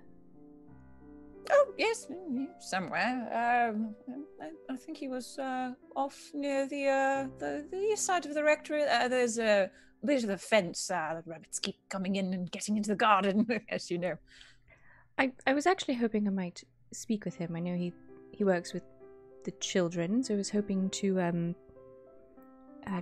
Oh, yes, mm, somewhere. Um, I, I think he was uh, off near the, uh, the the east side of the rectory. Uh, there's a bit of a fence. Uh, the rabbits keep coming in and getting into the garden, [LAUGHS] as you know. I, I was actually hoping I might speak with him. I know he, he works with the children, so I was hoping to um uh,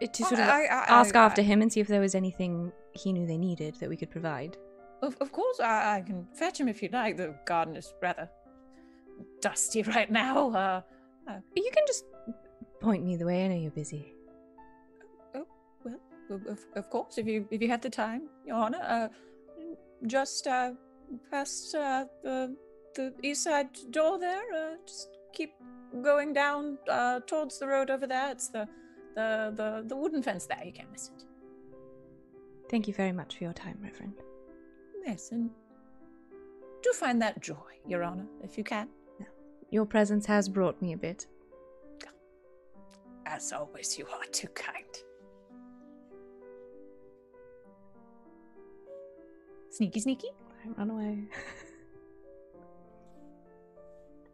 to sort of I- I- ask after him and see if there was anything he knew they needed that we could provide. Of, of course, I, I can fetch him if you like. The garden is rather dusty [LAUGHS] right now. Uh, You can just point me the way. I know you're busy. Oh well, of, of- of course, if you if you have the time, Your Honor, uh, just uh, past uh, the the east side door there. Uh, just keep going down uh, towards the road over there. It's the the the, the wooden fence there. You can't miss it. Thank you very much for your time, Reverend. Yes, and do find that joy, Your Honor, if you can. Your presence has brought me a bit. As always, you are too kind. Sneaky, sneaky. I run away. [LAUGHS]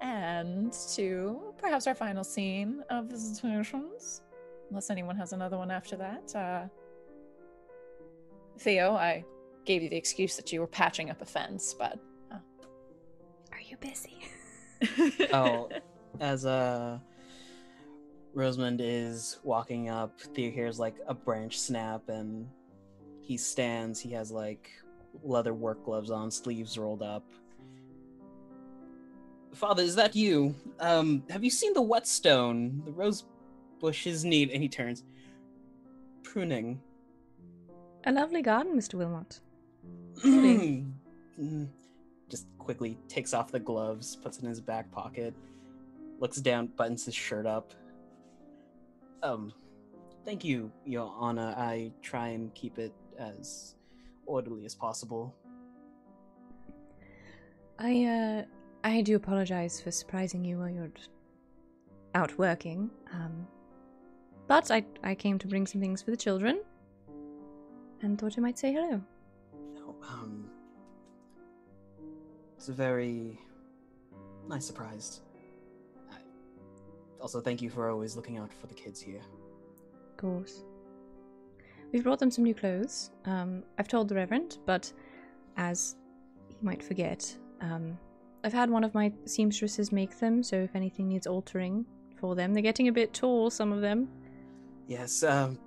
And to perhaps our final scene of visitations, unless anyone has another one after that. Uh, Theo, I gave you the excuse that you were patching up a fence, but. Are you busy? [LAUGHS] Oh, as uh Rosamund is walking up, Theo hears like a branch snap and he stands. He has like leather work gloves on, sleeves rolled up. Father, is that you? Um, have you seen the whetstone? The rose bushes need. And he turns. Pruning. A lovely garden, Mr. Wilmot. [CLEARS THROAT] Mm. Just quickly takes off the gloves, puts it in his back pocket, looks down, buttons his shirt up. Um, thank you, Your Honor. I try and keep it as orderly as possible. I, uh, I do apologize for surprising you while you're out working. Um, but I, I came to bring some things for the children and thought I might say hello. No, um, it's a very nice surprise. I, also, thank you for always looking out for the kids here. Of course. We've brought them some new clothes. Um, I've told the Reverend, but as he might forget, um, I've had one of my seamstresses make them, so if anything needs altering for them, they're getting a bit tall, some of them. Yes, um,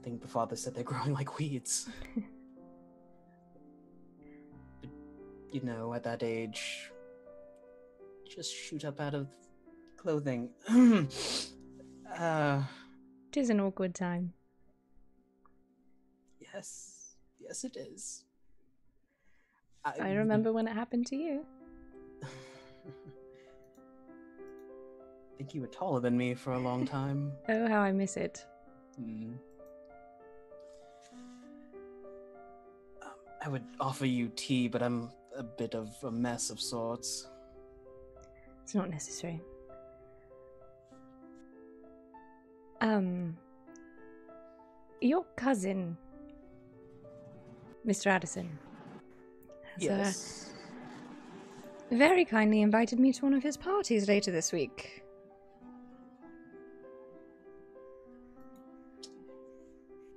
I think the father said they're [LAUGHS] growing like weeds. [LAUGHS] you know, at that age, just shoot up out of clothing. [CLEARS THROAT] uh, It is an awkward time. yes, yes, it is. I remember when it happened to you. I [LAUGHS] think you were taller than me for a long time. [LAUGHS] Oh, how I miss it. Hmm. Um, I would offer you tea, but I'm a bit of a mess of sorts. It's not necessary. Um, your cousin, Mr. Addison, has Yes. uh, very kindly invited me to one of his parties later this week.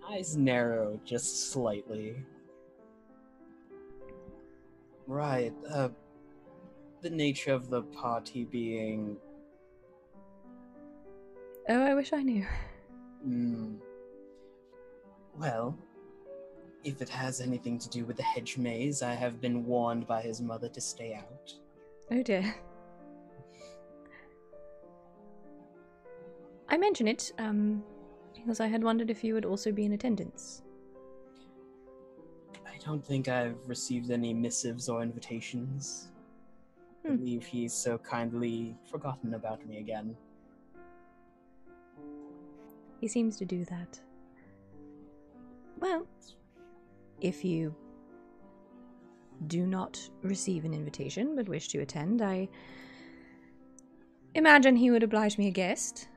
Eyes narrow just slightly. Right. Uh, the nature of the party being. Oh, I wish I knew. Mm, well, if it has anything to do with the hedge maze, I have been warned by his mother to stay out. Oh dear. I mention it, um, because I had wondered if you would also be in attendance. I don't think I've received any missives or invitations. I Hmm. believe he's so kindly forgotten about me again. He seems to do that. Well, if you do not receive an invitation but wish to attend, I imagine he would oblige me a guest.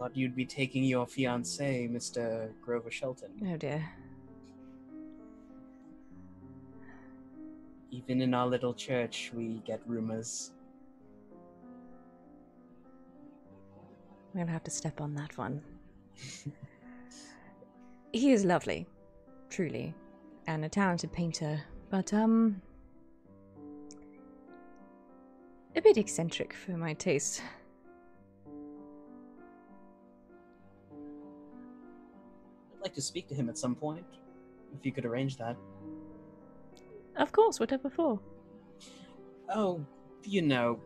Thought you'd be taking your fiance, Mr. Grover Shelton. Oh dear. Even in our little church, we get rumors. We're gonna have to step on that one. [LAUGHS] he is lovely, truly, and a talented painter, but, um. a bit eccentric for my taste. I'd like to speak to him at some point, if you could arrange that. Of course, whatever for. Oh, you know,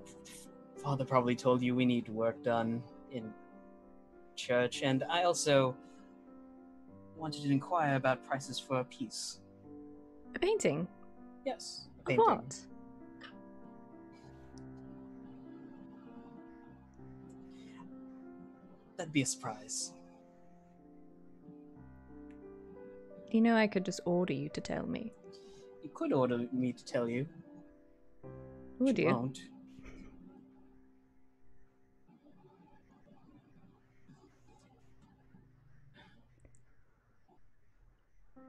Father probably told you we need work done in church, and I also wanted to inquire about prices for a piece. A painting? Yes, a painting. what? That'd be a surprise. You know, I could just order you to tell me. You could order me to tell you. Would but you? Won't.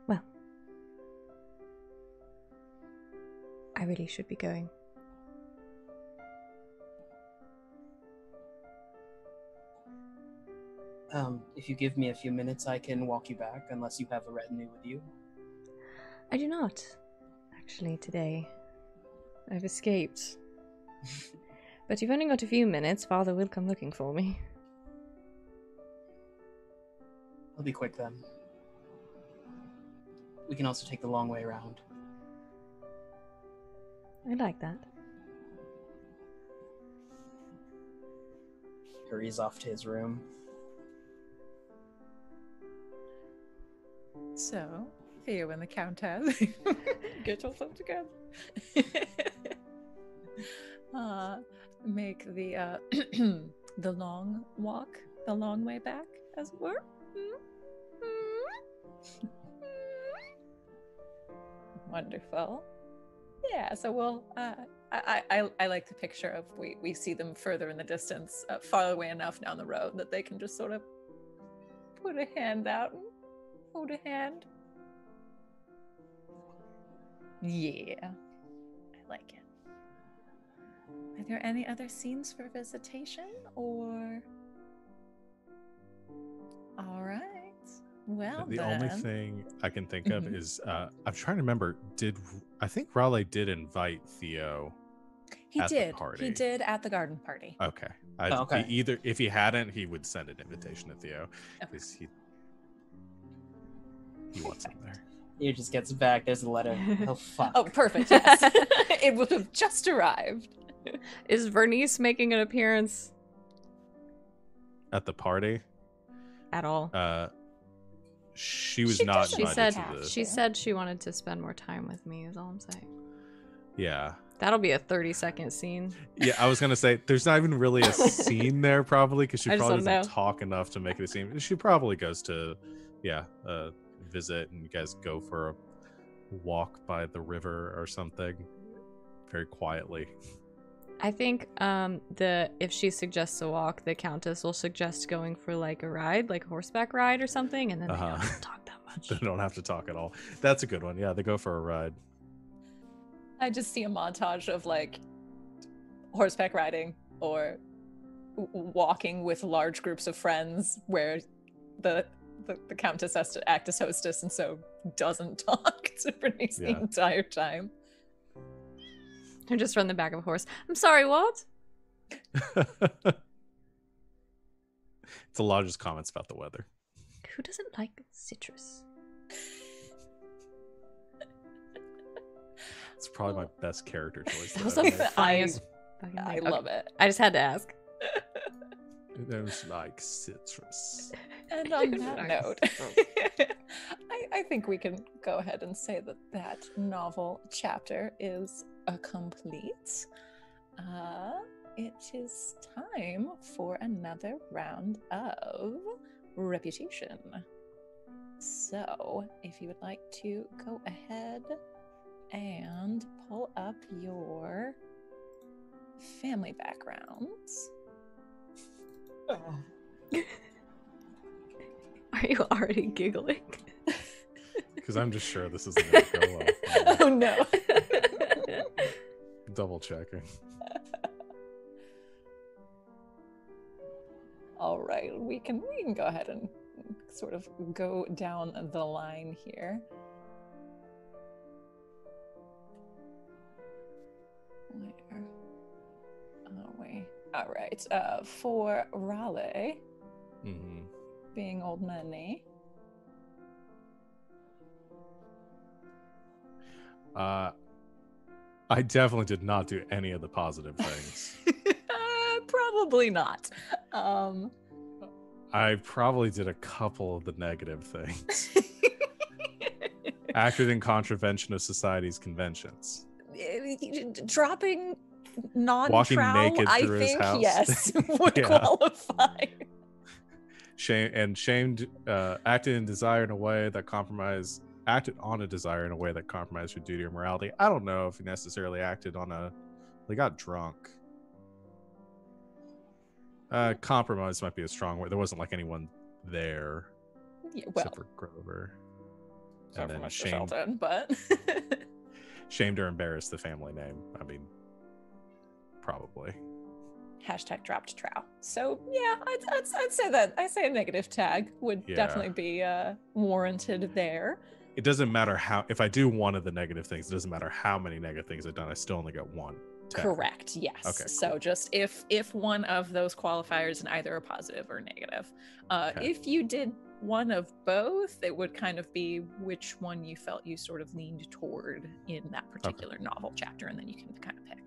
Well, I really should be going. Um, if you give me a few minutes, I can walk you back, unless you have a retinue with you. I do not, actually, today. I've escaped. [LAUGHS] but you've only got a few minutes. Father will come looking for me. I'll be quick then. we can also take the long way around. I like that. Hurries off to his room. So, Theo and the Countess, [LAUGHS] get yourself together. [LAUGHS] uh, make the uh, [CLEARS THROAT] the long walk, the long way back, as it were. [LAUGHS] Wonderful. Yeah. So we'll. Uh, I, I I like the picture of we we see them further in the distance, uh, far away enough down the road that they can just sort of put a hand out and hold a hand. Yeah, I like it. Are there any other scenes for visitation or? All right. Well, the then. only thing I can think of Mhm. is uh, I'm trying to remember. Did I think Raleigh did invite Theo? he at the did. He did at the garden party. Okay. I, Oh, okay. he- either if he hadn't, he would send an invitation to Theo Okay. because he he wants him there. He just gets back. There's a letter. [LAUGHS] Oh fuck. Oh, perfect. Yes, [LAUGHS] it would have just arrived. Is Vernice making an appearance At the party, at all? uh, she was She not She said to the. she said she wanted to spend more time with me. Is all I'm saying. yeah, That'll be a 30 second scene. yeah. I was gonna say there's not even really a [LAUGHS] scene there probably because she I probably doesn't know. talk enough to make it a scene. She probably goes to, yeah, uh, visit and you guys go for a walk by the river or something, very quietly. I think um the if she suggests a walk, the countess will suggest going for like a ride, like a horseback ride or something, and then they don't Uh-huh. have to talk that [LAUGHS] much. they don't have to talk at all. That's a good one. Yeah, they go for a ride. I just see a montage of like horseback riding or w- walking with large groups of friends where the the, the countess has to act as hostess and so doesn't [LAUGHS] talk to Bernice the entire time. They're just from the back of a horse. I'm sorry, what? [LAUGHS] it's a lot of just comments about the weather. Who doesn't like citrus? It's probably my best character choice. That that was I've the made. I- funniest fucking I thing. love Okay, it. I just had to ask. Those like citrus. [LAUGHS] And on [LAUGHS] that note, [LAUGHS] I, I think we can go ahead and say that that novel chapter is a complete. Uh, it is time for another round of reputation. So, if you would like to go ahead and pull up your family backgrounds. [LAUGHS] Are you already giggling? Because I'm just sure this isn't going to go well. [LAUGHS] oh no. Double checking. All right, we can we can go ahead and sort of go down the line here. Where are we? All right. Uh, for Raleigh hmm being old money. Uh, I definitely did not do any of the positive things. [LAUGHS] uh, probably not. Um, I probably did a couple of the negative things. [LAUGHS] Acted in contravention of society's conventions. dropping non Walking trow, naked I through his think house. yes [LAUGHS] would Yeah. qualify. Shame and shamed, uh, acted in desire in a way that compromised, acted on a desire in a way that compromised your duty or morality. I don't know if he necessarily acted on a, they got drunk. Uh, compromise might be a strong word. There wasn't like anyone there Yeah, well, except for Grover. except And then shamed, Shelton, but shamed or embarrassed the family name. I mean, probably. Hashtag dropped trow. So yeah, I'd, I'd, I'd say that I say a negative tag would Yeah. definitely be uh, warranted there. It doesn't matter how. If I do one of the negative things, it doesn't matter how many negative things I've done. I still only get one. tag. Correct. Yes. Okay, So just if if one of those qualifiers in either a positive or negative, uh, Okay. if you did one of both. It would kind of be which one you felt you sort of leaned toward in that particular novel chapter, and then you can kind of pick.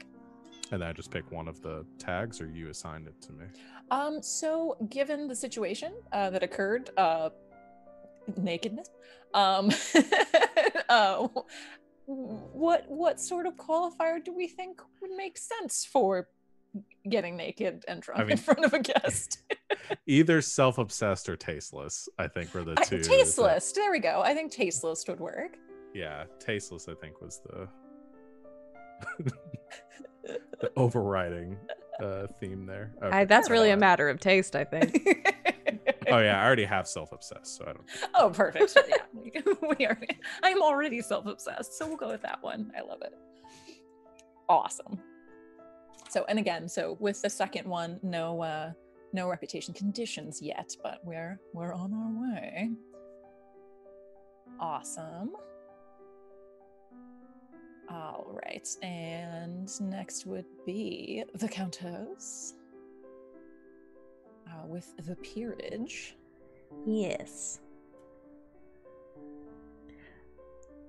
And then I just pick one of the tags, or you assigned it to me. Um, so given the situation uh, that occurred, uh, nakedness, um, [LAUGHS] uh, what what sort of qualifier do we think would make sense for getting naked and drunk I mean- in front of a guest? [LAUGHS] Either self-obsessed or tasteless. I think were the I- two. that- tasteless. There we go. I think tasteless would work. yeah, tasteless. I think was the the overriding uh, theme there. I, Okay. that's really a matter of taste, I think. [LAUGHS] Oh yeah, I already have self-obsessed, so I don't. [LAUGHS] oh, perfect. Yeah, [LAUGHS] we are. I'm already self-obsessed, so we'll go with that one. I love it. Awesome. So, and again, so with the second one, no, uh, no reputation conditions yet, but we're we're on our way. Awesome. All right, and next would be the Countess. Uh, with the peerage. yes.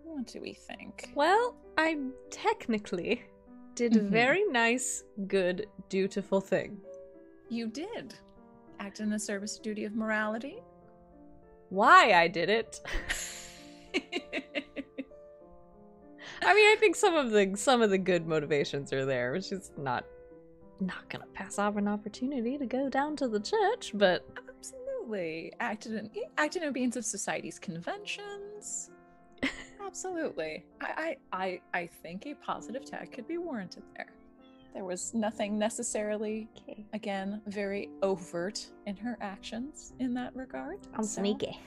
What do we think? Well, I technically did a Mhm. very nice, good, dutiful thing. You did act in the service duty of morality. Why I did it? [LAUGHS] I mean, I think some of the some of the good motivations are there. It's just not not gonna pass off an opportunity to go down to the church, but Absolutely, acted in acted in obedience of society's conventions. [LAUGHS] Absolutely, I, I I I think a positive tag could be warranted there. There was nothing necessarily, okay. again, very overt in her actions in that regard. I'm sneaky.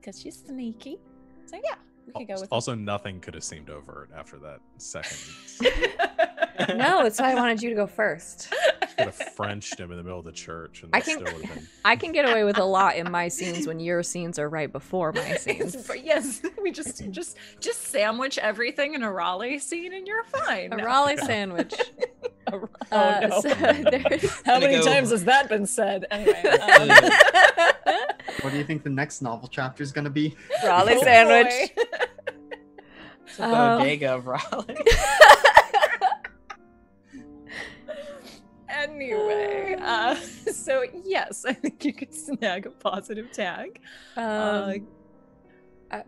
because she's sneaky. So yeah, we could go with Also, nothing could have seemed overt after that second. [LAUGHS] [LAUGHS] it. No, it's why I wanted you to go first. Could have Frenched him in the middle of the church, and I can- still would have been. [LAUGHS] I can get away with a lot in my scenes when your scenes are right before my [LAUGHS] scenes. But yes, [LAUGHS] we just just just sandwich everything in a Raleigh scene and you're fine. A No. Raleigh sandwich. Oh, Uh, no. so How many go- times has that been said? Anyway, um, What do you think the next novel chapter is going to be? Raleigh oh sandwich. boy. It's the Um, bodega of Raleigh. Anyway, uh, [SIGHS] [LAUGHS] so yes, I think you could snag a positive tag. Uh, Um, uh,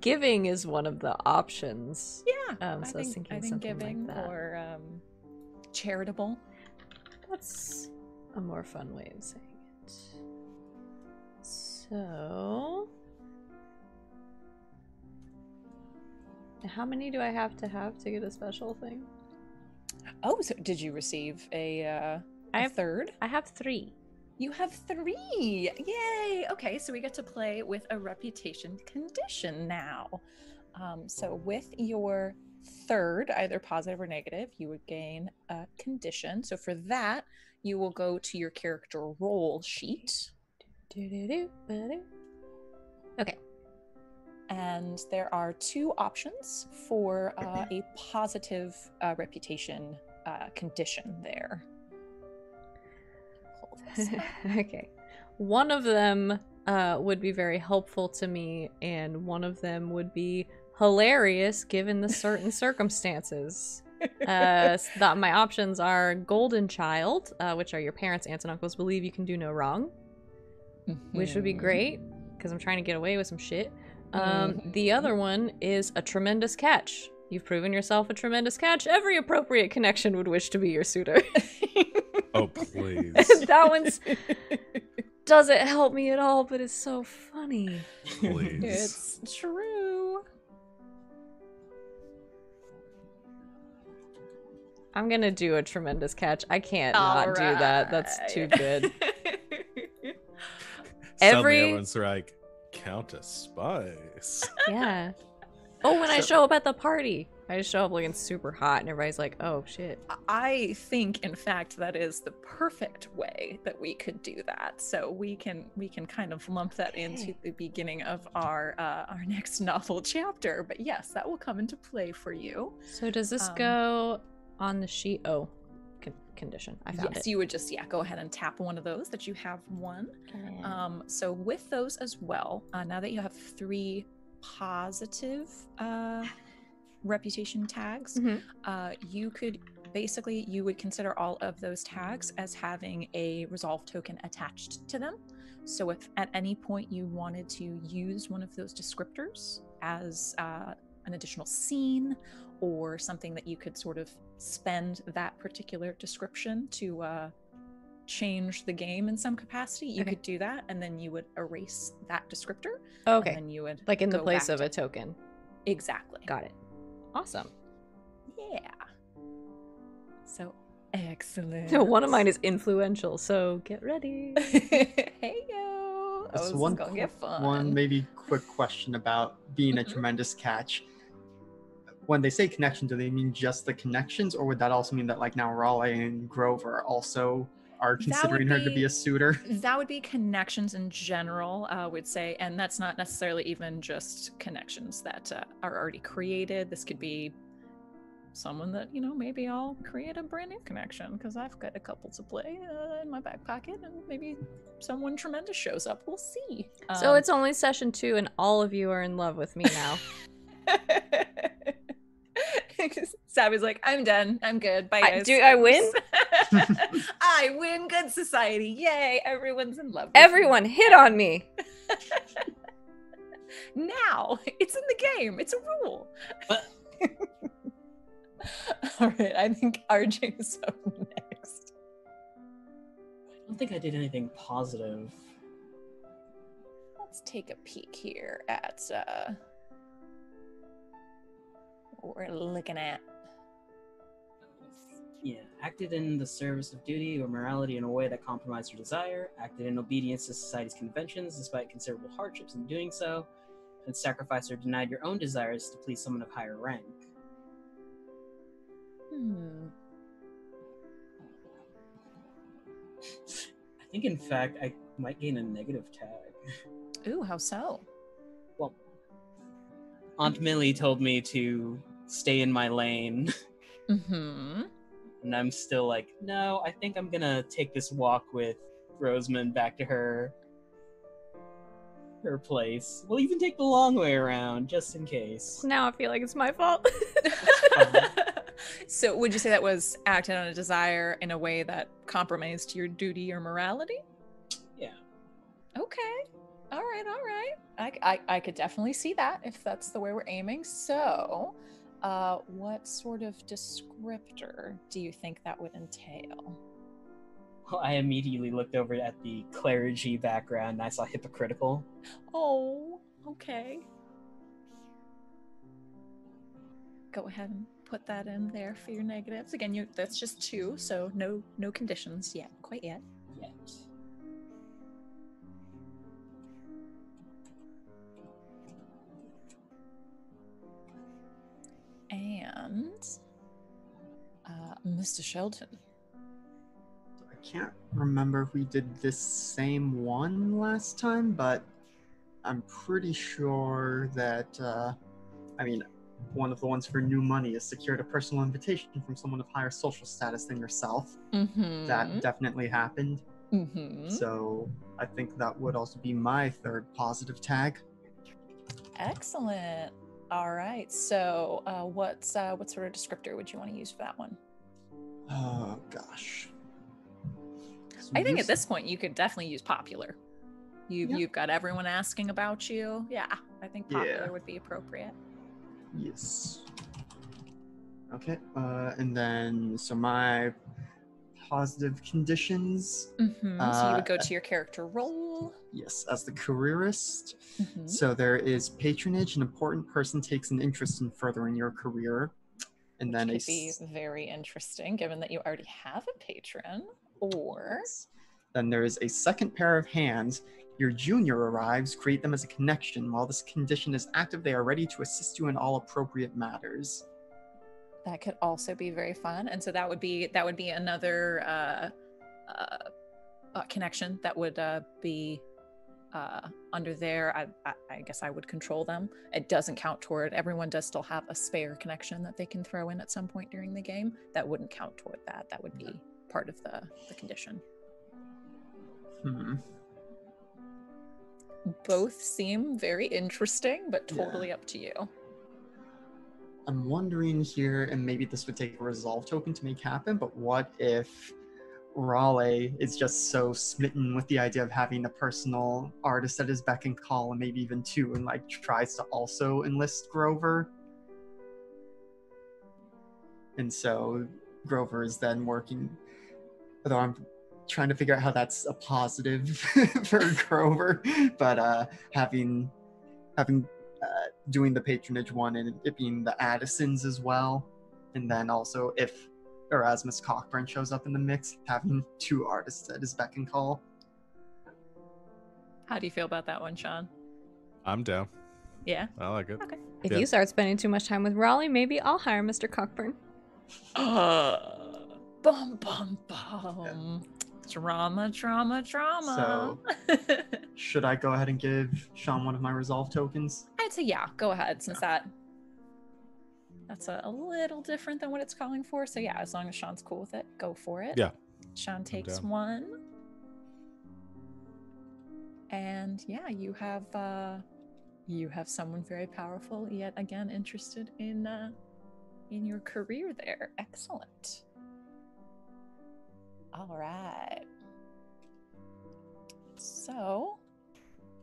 giving is one of the options. yeah, Um, I so I was think, thinking I think like giving that. or um, charitable. That's a more fun way of saying it. So. How many do I have to have to get a special thing? Oh, so did you receive a, uh, I a have- third? I have three. You have three. Yay. Okay, so we get to play with a reputation condition now. Um, so with your third, either positive or negative, you would gain a condition. So for that, you will go to your character role sheet. Okay. And there are two options for uh, a positive uh, reputation uh, condition there. Pull [LAUGHS] this up. okay. One of them uh, would be very helpful to me, and one of them would be hilarious given the certain [LAUGHS] circumstances. [LAUGHS] Uh, the, my options are Golden Child, uh, which are your parents, aunts, and uncles believe you can do no wrong, which would be Mhm. great because I'm trying to get away with some shit. Um, Mhm. The other one is a tremendous catch. You've proven yourself a tremendous catch. Every appropriate connection would wish to be your suitor. Oh [LAUGHS] please! that one's [LAUGHS] doesn't help me at all, but it's so funny. please. It's true. I'm gonna do a tremendous catch. I can't not do that. That's too good. [LAUGHS] Suddenly every- everyone's like Countess Spice. [LAUGHS] Yeah. Oh, when I show up at the party, I just show up looking super hot, and everybody's like, "Oh shit." I think, in fact, that is the perfect way that we could do that. So we can we can kind of lump that into the beginning of our uh, our [LAUGHS] next novel chapter. But yes, that will come into play for you. So does this Um, go on the sheet? Oh, con- condition. I found yes, it. you would just yeah go ahead and tap one of those that you have one. Um, so with those as well, uh, now that you have three positive uh, reputation tags, Mhm. uh, you could basically you would consider all of those tags as having a resolve token attached to them. So if at any point you wanted to use one of those descriptors as uh, an additional scene or something that you could sort of spend that particular description to uh, change the game in some capacity, you Okay. could do that, and then you would erase that descriptor. okay. And then you would Like in the place of to- a token. exactly. Got it. Awesome. Yeah. So excellent. [LAUGHS] One of mine is influential, so get ready. [LAUGHS] hey yo. Oh, So this is one, gonna get fun. one maybe quick question about being a Mhm. tremendous catch. When they say connection, do they mean just the connections, or would that also mean that like now Raleigh and Grover also are That would considering her to be- be a suitor? [LAUGHS] that would be connections in general i would say and that's not necessarily even just connections that uh, are already created this could be someone that you know maybe i'll create a brand new connection because i've got a couple to play uh, in my back pocket and maybe someone tremendous shows up we'll see so Um, it's only session two, and all of you are in love with me now. [LAUGHS] [LAUGHS] Savvy's like, I'm done. I'm good. Bye, I- do I win? [LAUGHS] I win. Good society. Yay. Everyone's in love. with me. Everyone hit on me. [LAUGHS] now. It's in the game. It's a rule. All right. I think RJ is up next. I don't think I did anything positive. Let's take a peek here at uh, what we're looking at. Yeah, acted in the service of duty or morality in a way that compromised your desire, acted in obedience to society's conventions despite considerable hardships in doing so, and sacrificed or denied your own desires to please someone of higher rank. Hmm. I think, in fact, I might gain a negative tag. Ooh, how so? Well, Aunt Millie told me to stay in my lane, [LAUGHS] Mm-hmm. and I'm still like, no, I think I'm gonna take this walk with Rosamund back to her her place. We'll even take the long way around, just in case. [LAUGHS] Now I feel like it's my fault. [LAUGHS] so would you say that was acting on a desire in a way that compromised your duty or morality Yeah. okay all right all right I, I, I could definitely see that if that's the way we're aiming so uh, what sort of descriptor do you think that would entail? Well, I immediately looked over at the clergy background. And I saw hypocritical. oh okay. Go ahead and put that in there for your negatives. Again you that's just two so no no conditions yet quite yet. Yet. And uh, Mr. Shelton. I can't remember if we did this same one last time, but I'm pretty sure that, uh, I mean, one of the ones for new money is secured a personal invitation from someone of higher social status than yourself. Mm-hmm. That definitely happened. mm-hmm. So I think that would also be my third positive tag. Excellent. All right. So, uh, what's uh, what sort of descriptor would you want to use for that one? Oh gosh. So I think at this point you could definitely use popular. You've Yeah. you've got everyone asking about you. Yeah, I think popular Yeah. would be appropriate. Yes. Okay. Uh, and then so my positive conditions. Mm-hmm. so you Uh, would go to your character role. Yes, as the careerist. Mhm. So there is patronage. An important person takes an interest in furthering your career. And then a could be very interesting, given that you already have a patron. Or then there is a second pair of hands. Your junior arrives, create them as a connection. While this condition is active, they are ready to assist you in all appropriate matters. That could also be very fun and so that would be that would be another uh, uh, uh connection that would uh be uh under there I, I i guess i would control them it doesn't count toward everyone does still have a spare connection that they can throw in at some point during the game that wouldn't count toward that that would be part of the the condition. Hmm. Both seem very interesting, but Yeah. totally up to you. I'm wondering here, and maybe this would take a resolve token to make happen, but what if Raleigh is just so smitten with the idea of having a personal artist at his beck and call, and maybe even two, and like tries to also enlist Grover? And so Grover is then working, although I'm trying to figure out how that's a positive [LAUGHS] for Grover, but uh, having having doing the patronage one and it being the Addisons as well. And then also if Erasmus Cockburn shows up in the mix, having two artists at his beck and call. How do you feel about that one, Sean? I'm down. Yeah. I like it. Okay. If Yeah. you start spending too much time with Raleigh, maybe I'll hire Mr. Cockburn. Uh, [GASPS] bum bum bum. Drama, drama, drama. So, [LAUGHS] Should I go ahead and give Sean one of my resolve tokens? I'd say yeah. Go ahead, since that that's a, a little different than what it's calling for. So yeah, as long as Sean's cool with it, go for it. Yeah. Sean takes one. And yeah, you have uh you have someone very powerful yet again interested in uh in your career there. Excellent. All right. So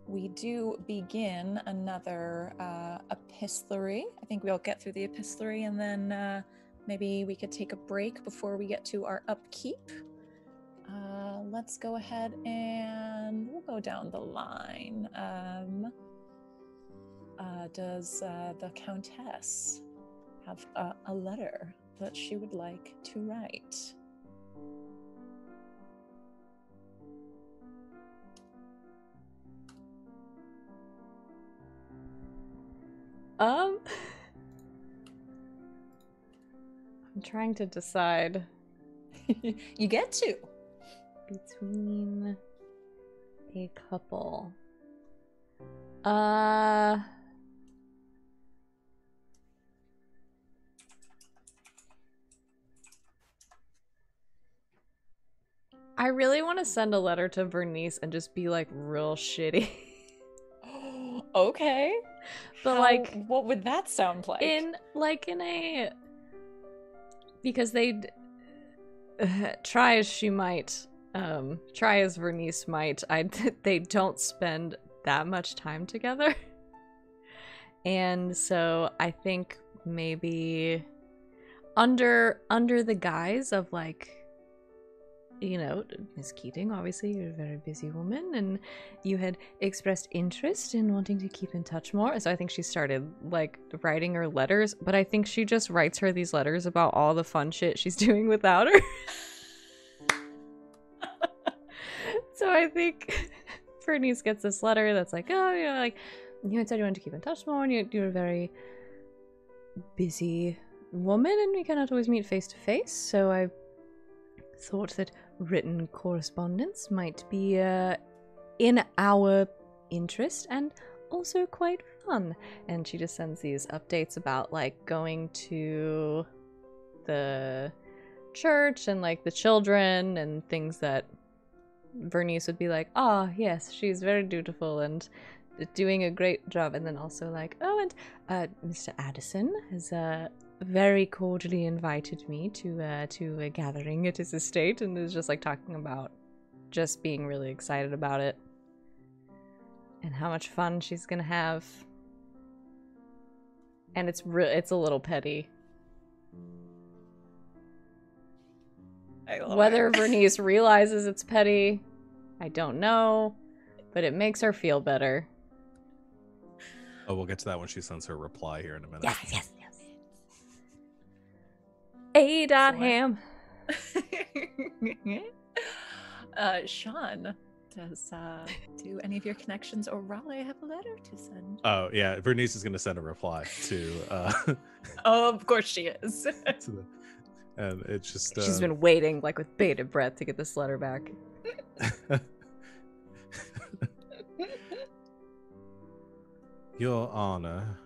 we do begin another uh, epistolary. I think we'll get through the epistolary and then uh, maybe we could take a break before we get to our upkeep. Uh, let's go ahead and we'll go down the line. Um, uh, does uh, the Countess have a, a letter that she would like to write? Um, I'm trying to decide [LAUGHS] you get to. between a couple. Uh. I really want to send a letter to Bernice and just be like real shitty. [GASPS] okay. But, How- like, what would that sound like? in like in a because they'd [SIGHS] try as she might um try as vernice might i [LAUGHS] they don't spend that much time together [LAUGHS] and so i think maybe under under the guise of like you know miss keating obviously you're a very busy woman and you had expressed interest in wanting to keep in touch more. So I think she started like writing her letters, but I think she just writes her these letters about all the fun shit she's [LAUGHS] doing without her. [LAUGHS] so I think [LAUGHS] Bernice gets this letter that's like, oh, you know, like you had said you wanted to keep in touch more, and you, you're a very busy woman, and we cannot always meet face to face. So I thought that written correspondence might be uh, in our interest and also quite fun. And she just sends these updates about like going to the church and like the children and things that Bernice would be like, ah, yes, she's very dutiful and doing a great job. And then also like, oh, and uh, Mr. Addison has uh, very cordially invited me to uh, to a gathering at his estate, and is just like talking about just being really excited about it and how much fun she's gonna have. And it's re- it's a little petty. I love Whether it. Bernice [LAUGHS] realizes it's petty, I don't know, but it makes her feel better. Oh, we'll get to that when she sends her reply here in a minute. Yes, yes, yes. A dot Excellent. ham. [LAUGHS] uh, Sean, does uh, do any of your connections or Raleigh have a letter to send? Oh yeah, Bernice is going to send a reply to uh [LAUGHS] Oh, of course she is. [LAUGHS] to the, and it's just uh, She's been waiting like with bated breath to get this letter back. Your Honor.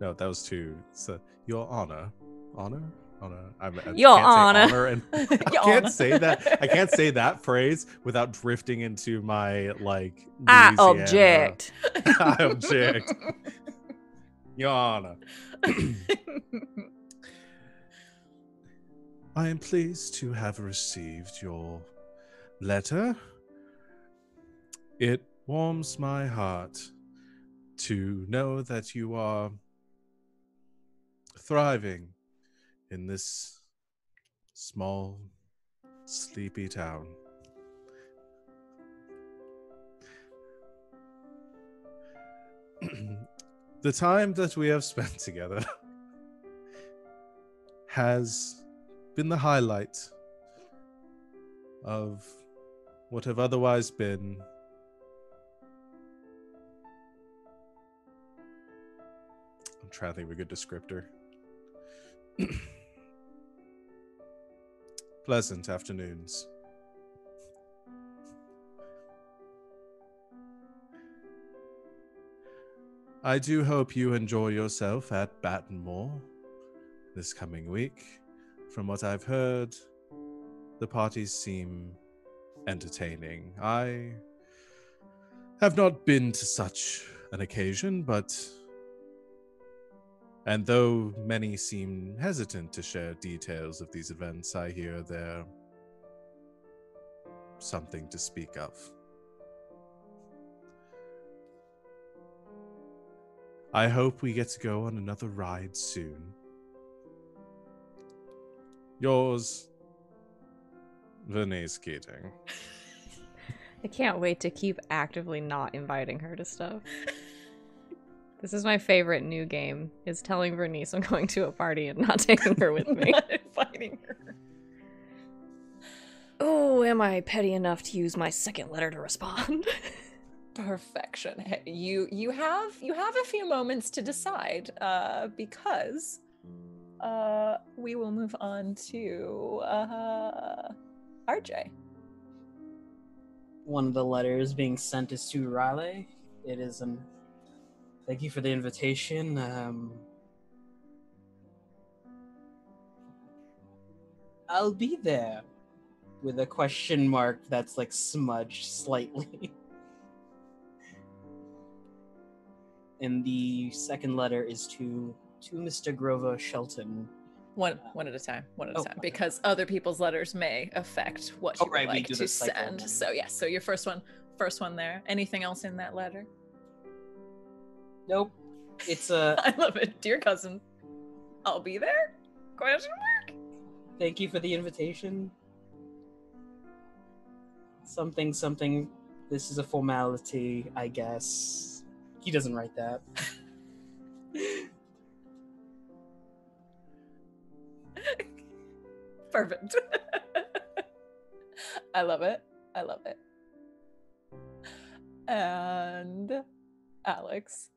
No, that was two. So, Your Honor. Honor? I'm, I Your can't Honor. and [LAUGHS] I can't Honor. say that. I can't say that phrase without drifting into my like. I object. [LAUGHS] I object. Your Honor. [CLEARS THROAT] I am pleased to have received your letter. It warms my heart to know that you are thriving in this small, sleepy town. [CLEARS THROAT] the time that we have spent [LAUGHS] together has been the highlight of what have otherwise been I'm trying to think of a good descriptor. [CLEARS THROAT] Pleasant afternoons. I do hope you enjoy yourself at Battenmore this coming week. From what I've heard, the parties seem entertaining. I have not been to such an occasion, but. And though many seem hesitant to share details of these events, I hear they're something to speak of. I hope we get to go on another ride soon. Yours, Vernice Keating. [LAUGHS] I can't wait to keep actively not inviting her to stuff. [LAUGHS] This is my favorite new game, is telling Vernice I'm going to a party and not [LAUGHS] taking her with me. Not inviting her. oh, am I petty enough to use my second letter to respond? [LAUGHS] Perfection. Hey, You you have you have a few moments to decide, uh, because uh, we will move on to uh, RJ. One of the letters being sent is to Raleigh. It is um. Thank you for the invitation. Um, I'll be there with a question mark that's like smudged slightly. [LAUGHS] and the second letter is to to Mr. Grover Shelton. One one at a time. One at a Oh, time, okay. because other people's letters may affect what Oh, you right, like to cycle send. So yeah. So your first one, first one there. Anything else in that letter? Nope. It's a [LAUGHS] I love it, dear cousin. I'll be there. Question mark. thank you for the invitation. Something, something. This is a formality, I guess. He doesn't write that. [LAUGHS] Perfect. [LAUGHS] I love it. I love it. And Alex,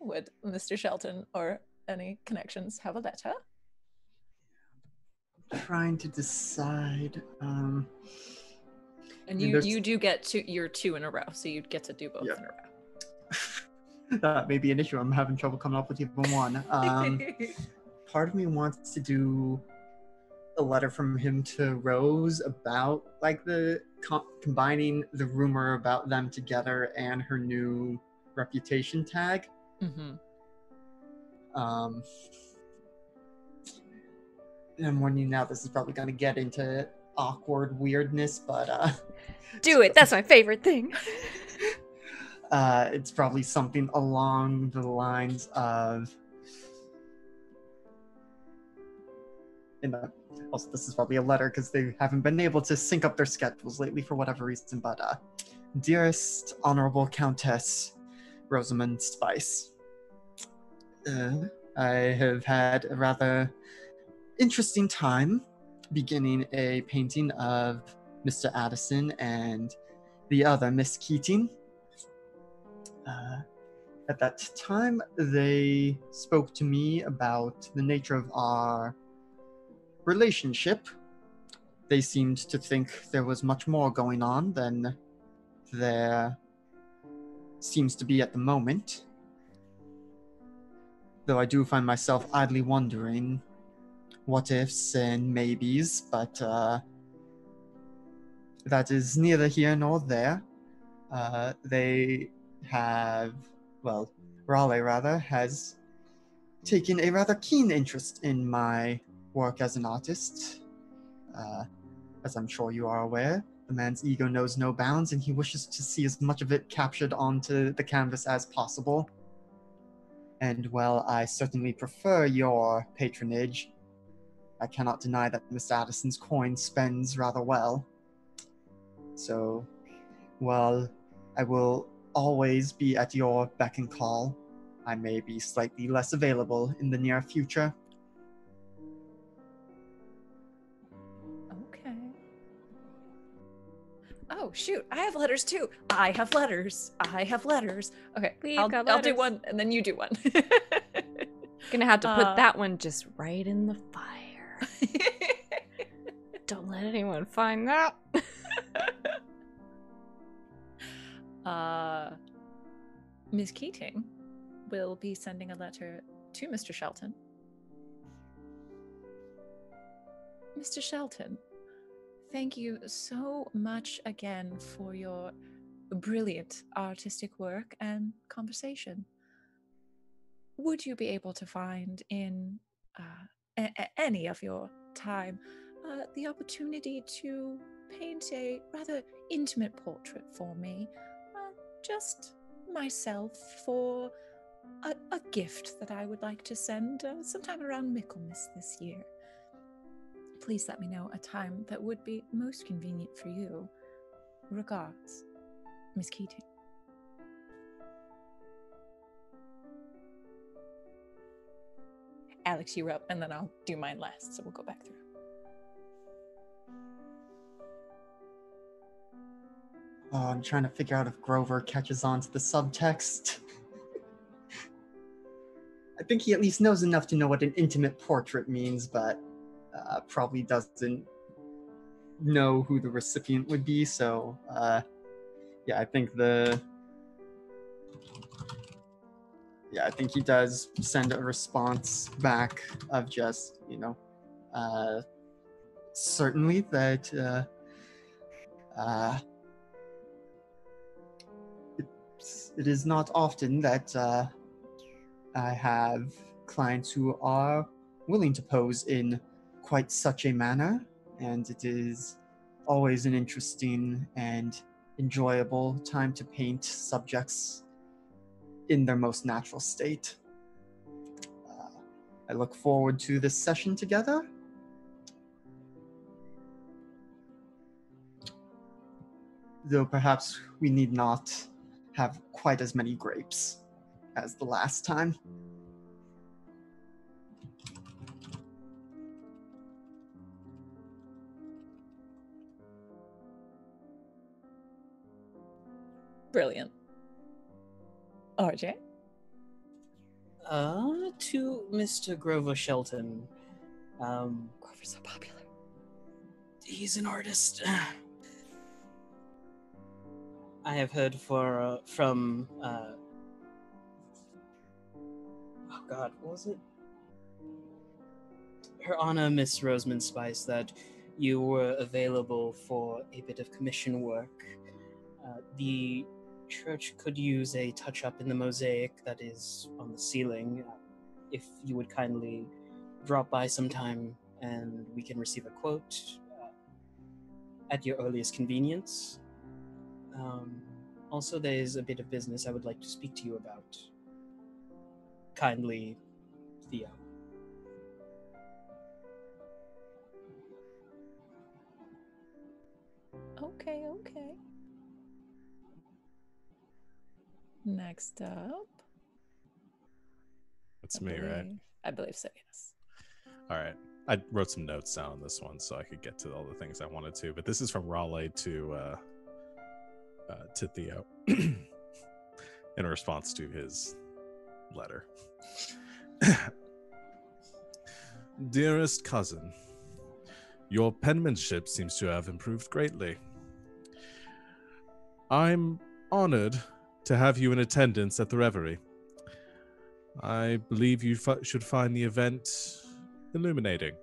would Mr. Shelton or any connections have a letter? Trying to decide. Um, And Yeah, you there's- you do get two you're two in a row, so you'd get to do both Yep. in a row. [LAUGHS] that may be an issue. I'm having trouble coming up with even one. Um, [LAUGHS] part of me wants to do a letter from him to Rose about like the com- combining the rumor about them together and her new reputation tag. Hmm Um, I'm warning you now, this is probably going to get into awkward weirdness, but uh, [LAUGHS] Do it. That's my favorite thing. [LAUGHS] uh, it's probably something along the lines of. In the, also, this is probably a letter because they haven't been able to sync up their schedules lately for whatever reason. But, uh, dearest honorable Countess Rosamund Spice, uh, I have had a rather interesting time beginning a painting of Mr. Addison and the other Miss Keating. Uh, at that time, they spoke to me about the nature of our relationship. They seemed to think there was much more going on than there seems to be at the moment. Though I do find myself idly wondering what ifs and maybes, but uh, that is neither here nor there. Uh, they have, well, Raleigh rather, has taken a rather keen interest in my work as an artist. Uh, as I'm sure you are aware, the man's ego knows no bounds and he wishes to see as much of it captured onto the canvas as possible. And while I certainly prefer your patronage, I cannot deny that Mr. Addison's coin spends rather well. So, while I will always be at your beck and call, I may be slightly less available in the near future. Oh shoot! I have letters too. I have letters. I have letters. Okay, We've I'll, got I'll do one, and then you do one. [LAUGHS] Gonna have to put Uh, that one just right in the fire. [LAUGHS] Don't let anyone find that. [LAUGHS] uh, Ms. Keating will be sending a letter to Mr. Shelton. Mr. Shelton, thank you so much again for your brilliant artistic work and conversation. Would you be able to find in uh, a- any of your time uh, the opportunity to paint a rather intimate portrait for me? Uh, just myself for a, a gift that I would like to send uh, sometime around Michaelmas this year. Please let me know a time that would be most convenient for you. Regards, Miss Keating. Alex, you're up, and then I'll do mine last, so we'll go back through. Oh, I'm trying to figure out if Grover catches on to the subtext. [LAUGHS] I think he at least knows enough to know what an intimate portrait means, but uh, probably doesn't know who the recipient would be. So, uh, yeah, I think the. Yeah, I think he does send a response back of just, you know, uh, certainly that. Uh, uh, it's- it is not often that uh, I have clients who are willing to pose in quite such a manner, and it is always an interesting and enjoyable time to paint subjects in their most natural state. Uh, I look forward to this session together. Though perhaps we need not have quite as many grapes as the last time. Brilliant. RJ? Uh, to Mr. Grover Shelton. Um, Grover's so popular. he's an artist. [SIGHS] I have heard for uh, from uh, oh god, what was it? Her Honor Miss Rosamund Spice that you were available for a bit of commission work. Uh, the church could use a touch up in the mosaic that is on the ceiling. Uh, if you would kindly drop by sometime and we can receive a quote uh, at your earliest convenience. Um, also, there is a bit of business I would like to speak to you about. Kindly, Theo. Okay, okay. Next up. It's I me, right? I believe so, yes. All right. I wrote some notes down on this one so I could get to all the things I wanted to, but this is from Raleigh to uh, uh, to Theo [CLEARS THROAT] in response to his letter. [LAUGHS] Dearest cousin, your penmanship seems to have improved greatly. I'm honored to have you in attendance at the reverie. I believe you fi- should find the event illuminating.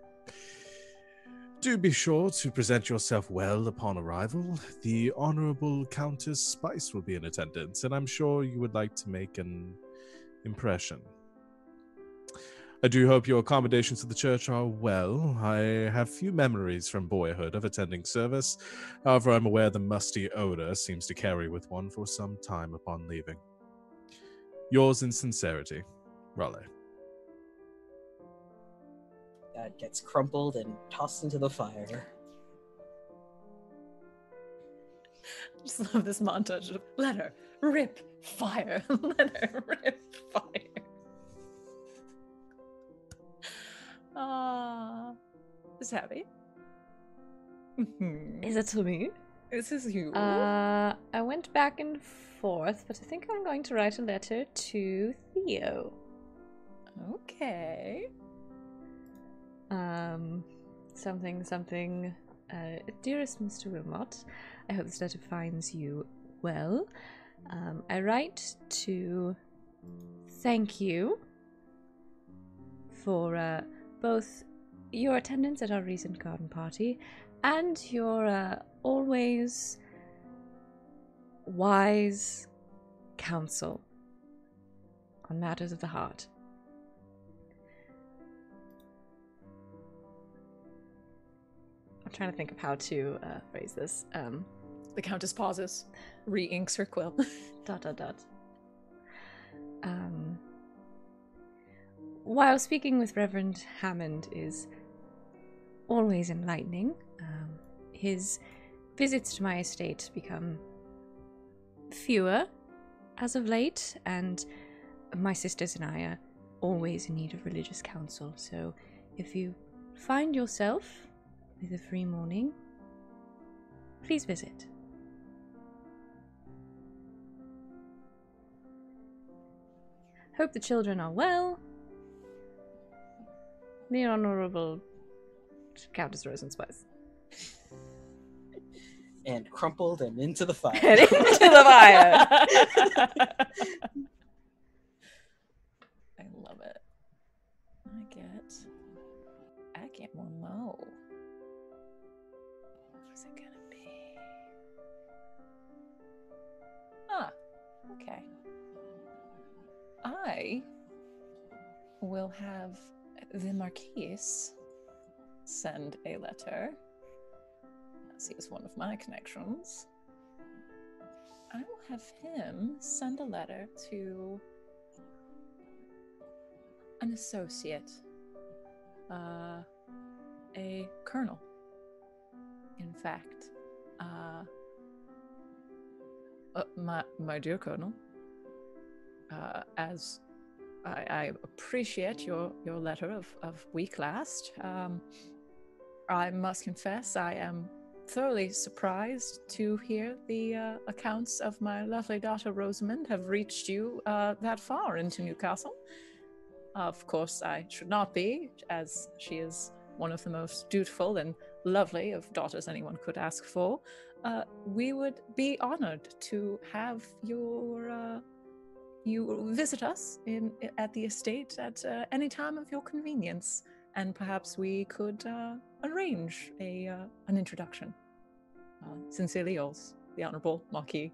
Do be sure to present yourself well upon arrival. The Honorable Countess Spice will be in attendance, and I'm sure you would like to make an impression. I do hope your accommodations at the church are well. I have few memories from boyhood of attending service. However, I'm aware the musty odor seems to carry with one for some time upon leaving. Yours in sincerity, Raleigh. That gets crumpled and tossed into the fire. I [LAUGHS] just love this montage of letter, rip, fire, [LAUGHS] letter, rip, fire. Ah, is happy. Is it to me? This is you. Uh, I went back and forth, but I think I'm going to write a letter to Theo. okay. Um, something, something. Uh, dearest Mr. Wilmot, I hope this letter finds you well. Um, I write to thank you for uh, both your attendance at our recent garden party and your uh, always wise counsel on matters of the heart. I'm trying to think of how to uh, phrase this. Um, The Countess pauses, re inks her quill. [LAUGHS] dot dot dot. Um, while speaking with Reverend Hammond is always enlightening, um, his visits to my estate become fewer as of late, and my sisters and I are always in need of religious counsel. So, if you find yourself with a free morning, please visit. Hope the children are well. The Honorable Countess Rose and Spice. And crumpled and into the fire. Head [LAUGHS] into the fire. [LAUGHS] I love it. I get. I get one more. What's it gonna be? Ah, okay. I will have the Marquise send a letter. As he is one of my connections. I will have him send a letter to an associate, uh, a colonel. In fact, uh, uh, my my dear colonel, uh, as I, I appreciate your your letter of of week last, um, I must confess I am thoroughly surprised to hear the uh, accounts of my lovely daughter Rosamund have reached you uh, that far into Newcastle. Of course, I should not be, as she is one of the most dutiful and lovely of daughters anyone could ask for. Uh, we would be honored to have your uh, you visit us in at the estate at uh, any time of your convenience, and perhaps we could uh, arrange a uh, an introduction. Uh, sincerely yours, the Honourable Marquis,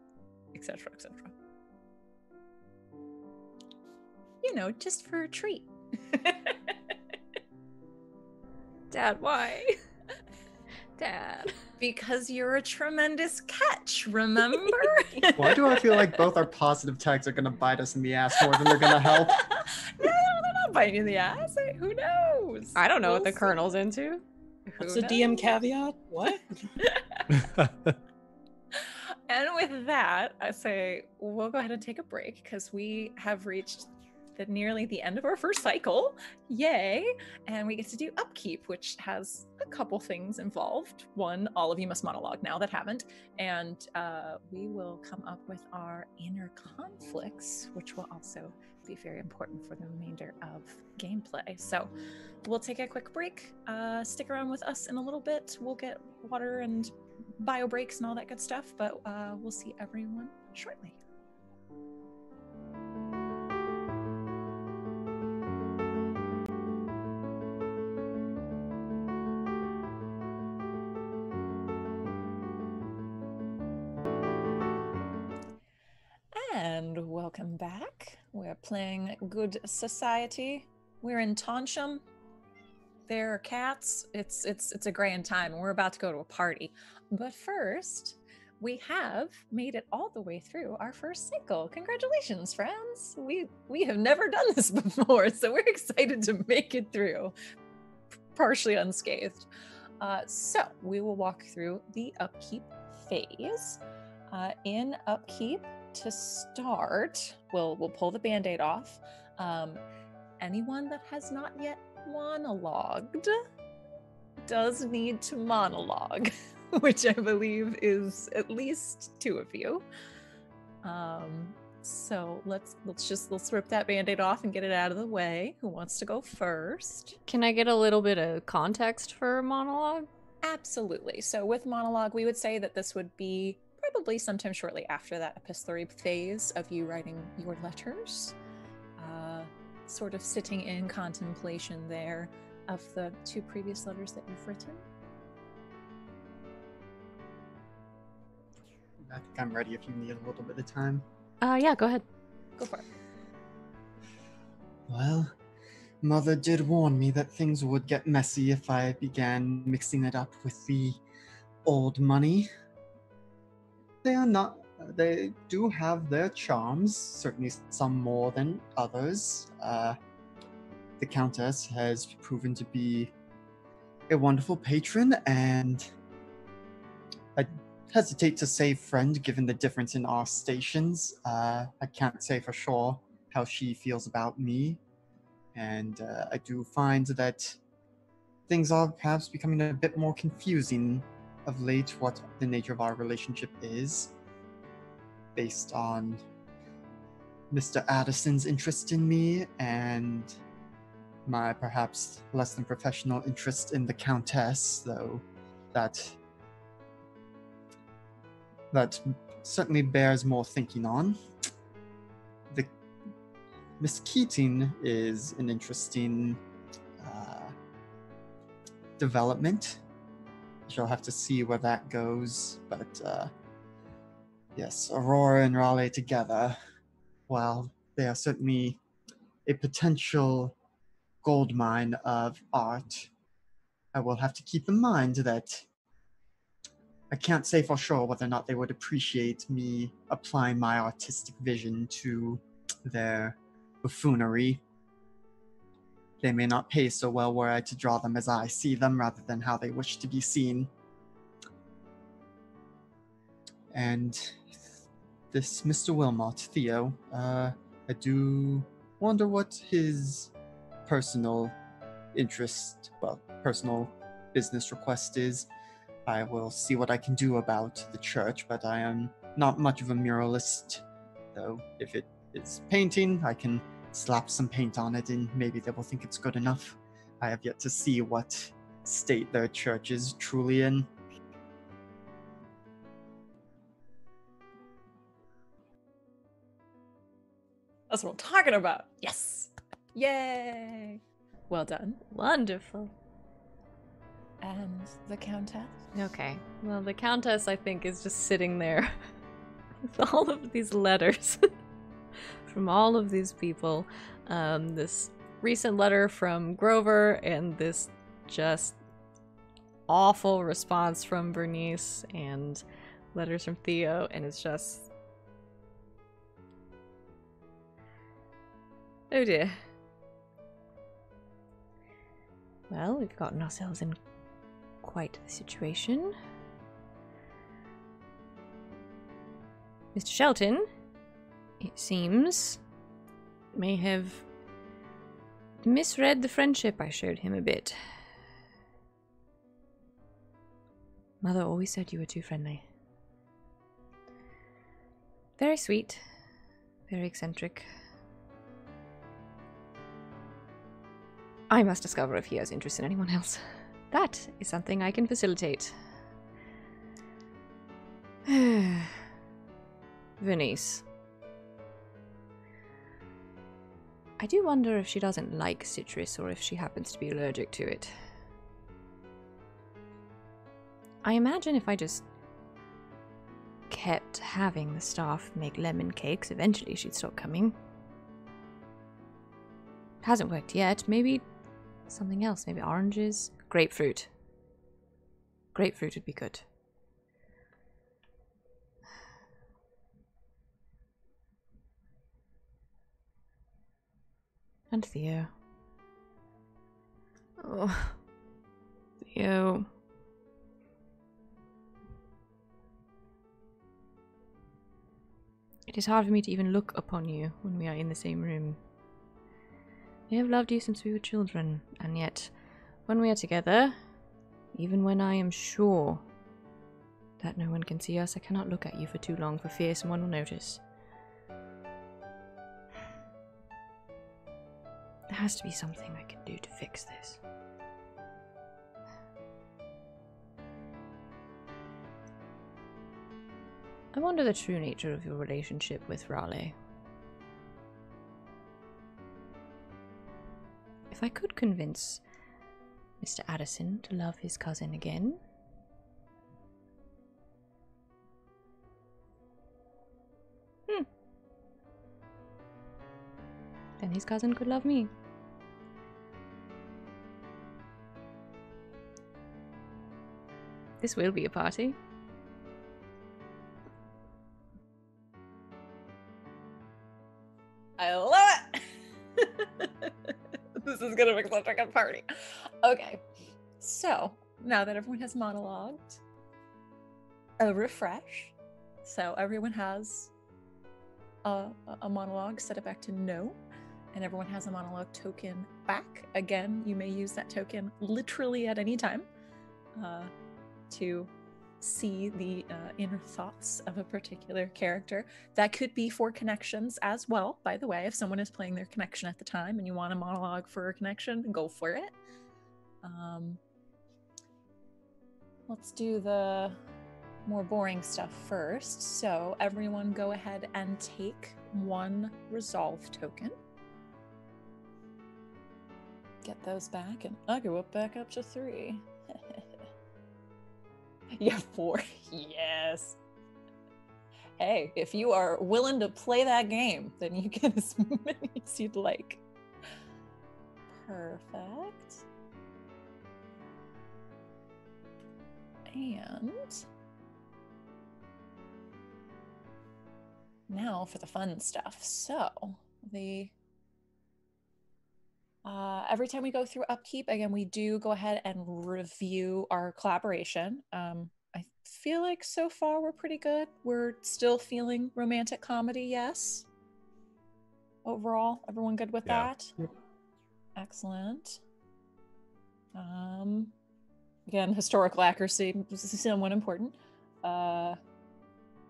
etc., etc. You know, just for a treat. [LAUGHS] Dad, why? [LAUGHS] Dad. because you're a tremendous catch, remember? [LAUGHS] Why do I feel like both our positive tags are gonna bite us in the ass more than they're gonna help? [LAUGHS] no, they're not biting in the ass. Who knows? I don't know what We'll the see. colonel's into. What's Who the DM caveat? What? [LAUGHS] And with that, I say we'll go ahead and take a break because we have reached the nearly the end of our first cycle. Yay! And we get to do upkeep, which has a couple things involved. One, all of you must monologue now that haven't, and uh, we will come up with our inner conflicts, which will also be very important for the remainder of gameplay. So we'll take a quick break. Uh, stick around with us in a little bit. We'll get water and bio breaks and all that good stuff, but uh, we'll see everyone shortly. Welcome back. We're playing Good Society. We're in Toncham. There are cats. It's it's it's a grand time, and we're about to go to a party. But first, we have made it all the way through our first cycle. Congratulations, friends! We we have never done this [LAUGHS] before, so we're excited to make it through, partially unscathed. Uh, so we will walk through the upkeep phase. Uh, in upkeep, to start, we'll we'll pull the band-aid off. Um, anyone that has not yet monologued does need to monologue, [LAUGHS] which I believe is at least two of you. Um, so let's let's just let's rip that band-aid off and get it out of the way. Who wants to go first? Can I get a little bit of context for monologue? Absolutely. So with monologue, we would say that this would be probably sometime shortly after that epistolary phase of you writing your letters. Uh, sort of sitting in contemplation there of the two previous letters that you've written. I think I'm ready if you need a little bit of time. Uh, yeah, go ahead. Go for it. Well, Mother did warn me that things would get messy if I began mixing it up with the old money. They are not. They do have their charms, certainly some more than others. Uh, the Countess has proven to be a wonderful patron, and I hesitate to say friend given the difference in our stations. Uh, I can't say for sure how she feels about me, and uh, I do find that things are perhaps becoming a bit more confusing of late what the nature of our relationship is based on Mr. Addison's interest in me and my perhaps less than professional interest in the Countess, though that that certainly bears more thinking on. The Miss Keating is an interesting uh, development. She'll have to see where that goes, but uh, yes, Aurora and Raleigh together, while they are certainly a potential gold mine of art, I will have to keep in mind that I can't say for sure whether or not they would appreciate me applying my artistic vision to their buffoonery. They may not pay so well were I to draw them as I see them rather than how they wish to be seen. And this Mr. Wilmot, Theo, uh, I do wonder what his personal interest, well, personal business request is. I will see what I can do about the church, but I am not much of a muralist, though. If it is painting, I can slap some paint on it and maybe they will think it's good enough. I have yet to see what state their church is truly in. That's what I'm talking about. Yes. Yay. Well done. Wonderful. And the Countess? Okay. Well, the Countess, I think, is just sitting there [LAUGHS] with all of these letters [LAUGHS] from all of these people. Um, this recent letter from Grover, and this just awful response from Bernice, and letters from Theo, and it's just. Oh dear. Well, we've gotten ourselves in quite the situation. Mr. Shelton, it seems, may have misread the friendship I showed him a bit. Mother always said you were too friendly. Very sweet, very eccentric. I must discover if he has interest in anyone else. That is something I can facilitate. [SIGHS] Bernice. I do wonder if she doesn't like citrus or if she happens to be allergic to it. I imagine if I just kept having the staff make lemon cakes, eventually she'd stop coming. Hasn't worked yet. Maybe something else. Maybe oranges? Grapefruit. Grapefruit would be good. And Theo. Oh. Theo. It is hard for me to even look upon you when we are in the same room. I have loved you since we were children, and yet, when we are together, even when I am sure that no one can see us, I cannot look at you for too long for fear someone will notice. There has to be something I can do to fix this. I wonder the true nature of your relationship with Raleigh. If I could convince Mr. Addison to love his cousin again. Hmm. Then his cousin could love me. This will be a party. I love it. [LAUGHS] this is gonna make such a good party. Okay, so now that everyone has monologued, a refresh. So everyone has a, a monologue. Set it back to no, and everyone has a monologue token back. Again, you may use that token literally at any time uh, to see the uh, inner thoughts of a particular character. That could be for connections as well, by the way. If someone is playing their connection at the time and you want a monologue for a connection, go for it. Um, let's do the more boring stuff first. So, everyone go ahead and take one resolve token. Get those back, and I go up back up to three. [LAUGHS] [LAUGHS] Yeah, four. yes. Hey, if you are willing to play that game, then you get [LAUGHS] as many as you'd like. Perfect. And now for the fun stuff. So, the uh, every time we go through upkeep, again, we do go ahead and review our collaboration. Um, I feel like so far we're pretty good. We're still feeling romantic comedy, yes. Overall, everyone good with Yeah. that? Excellent. Um, again, historical accuracy is somewhat important. Uh,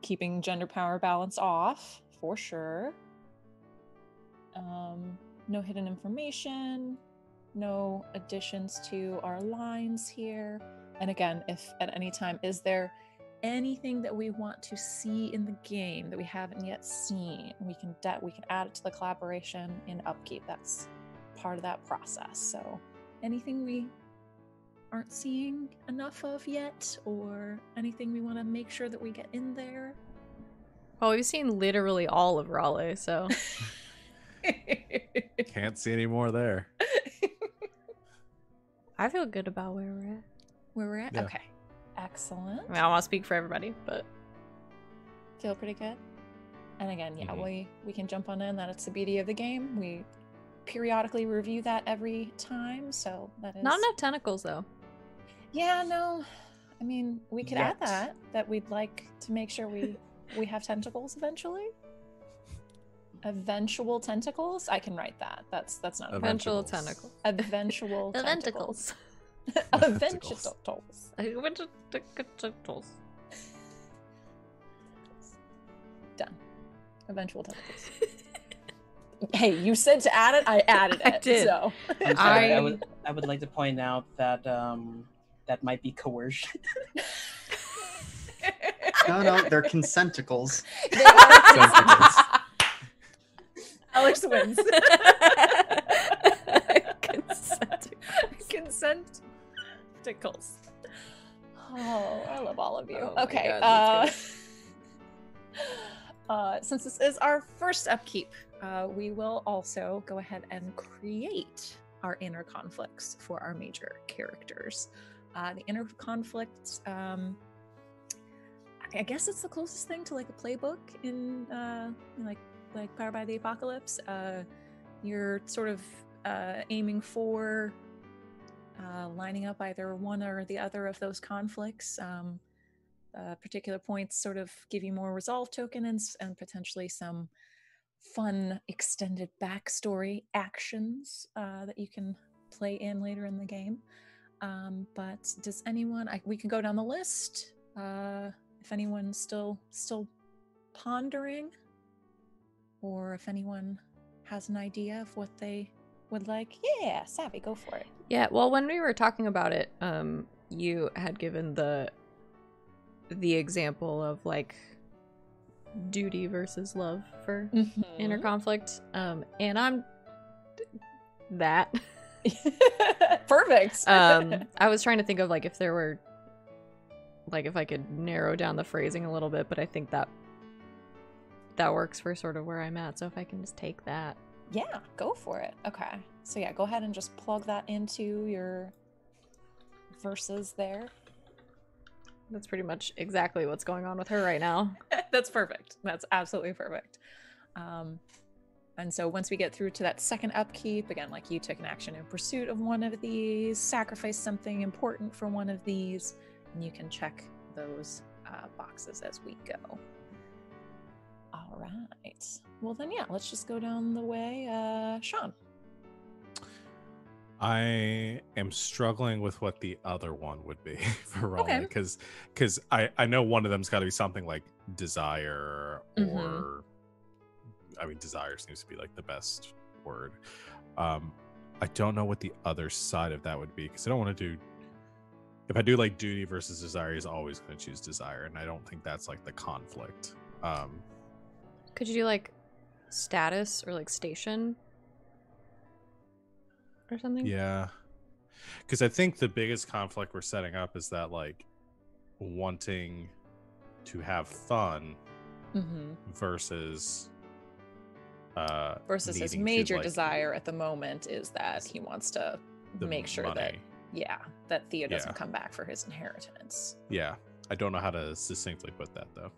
keeping gender power balance off for sure. Um, no hidden information, no additions to our lines here. And again, if at any time, is there anything that we want to see in the game that we haven't yet seen? We can de- we can add it to the collaboration in upkeep. That's part of that process. So anything we aren't seeing enough of yet, or anything we want to make sure that we get in there. Well, we've seen literally all of Raleigh, so [LAUGHS] [LAUGHS] Can't see any more there. I feel good about where we're at. Where we're at? Yeah. Okay. Excellent. I mean, I want to speak for everybody, but Feel pretty good. And again, yeah, Mhm. we we can jump on in. That it's the beauty of the game. We periodically review that every time, so that is not enough tentacles though. Yeah, no. I mean, we could add that. That we'd like to make sure we we have tentacles eventually. Eventual tentacles. I can write that. That's that's not a problem. Eventual Tentacles. [LAUGHS] tentacles. Eventual tentacles. [LAUGHS] Eventicles. Eventuals. Tentacles. Done. Eventual tentacles. [LAUGHS] hey, you said to add it. I added it. I did. So I'm sorry. I, I- would I would like to point out that um that might be coercion. No, no, they're consenticles. They are Tentacles. Alex wins. [LAUGHS] [LAUGHS] Consent. Consent tickles. Oh, I love all of you. Oh okay. God, uh, [LAUGHS] uh, since this is our first upkeep, uh, we will also go ahead and create our inner conflicts for our major characters. Uh, the inner conflicts, um, I- guess it's the closest thing to like a playbook in uh, in, like like Powered by the Apocalypse. Uh, you're sort of uh, aiming for uh, lining up either one or the other of those conflicts. Um, uh, particular points sort of give you more resolve token and, and potentially some fun extended backstory actions uh, that you can play in later in the game. Um, but does anyone? I, we can go down the list. Uh, if anyone's still still pondering, or if anyone has an idea of what they would like, yeah, savvy, go for it. Yeah, well, when we were talking about it, um, you had given the the example of like duty versus love for inner Mm-hmm. conflict, um, and I'm that. [LAUGHS] Perfect. um, [LAUGHS] I was trying to think of like if there were like if I could narrow down the phrasing a little bit, but I think that that works for sort of where I'm at. So if I can just take that. Yeah, go for it. Okay. So yeah, go ahead and just plug that into your verses there. That's pretty much exactly what's going on with her right now. [LAUGHS] That's perfect. That's absolutely perfect. Um, and so once we get through to that second upkeep, again, like you took an action in pursuit of one of these, sacrifice something important for one of these, and you can check those uh, boxes as we go. All right. Well, then, yeah, let's just go down the way. Uh, Sean. I am struggling with what the other one would be [LAUGHS] for rolling Okay. because because I I know one of them's got to be something like desire or Mhm. I mean desire seems to be like the best word. Um, I don't know what the other side of that would be because I don't want to do. If I do like duty versus desire, is always going to choose desire, and I don't think that's like the conflict. Um, Could you do like status or like station or something? Yeah. Because I think the biggest conflict we're setting up is that, like, wanting to have fun Mm-hmm. versus. Uh, Versus his needing to, major like, desire at the moment is that he wants to make sure that yeah that Theo doesn't Yeah. come back for his inheritance. Yeah. I don't know how to succinctly put that, though.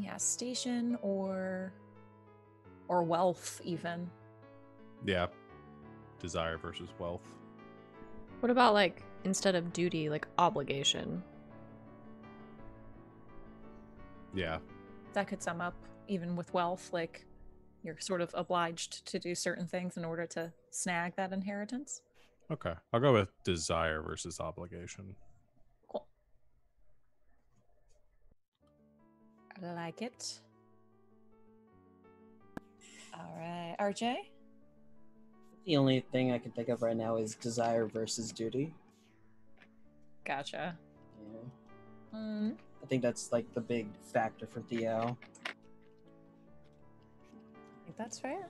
Yeah, station or or wealth even. Yeah. Desire versus wealth. What about like instead of duty, like obligation? Yeah. That could sum up even with wealth like you're sort of obliged to do certain things in order to snag that inheritance. Okay. I'll go with desire versus obligation. I like it. All right, RJ. The only thing I can think of right now is desire versus duty. Gotcha. Yeah. Mm, I think that's like the big factor for Theo. I think that's fair.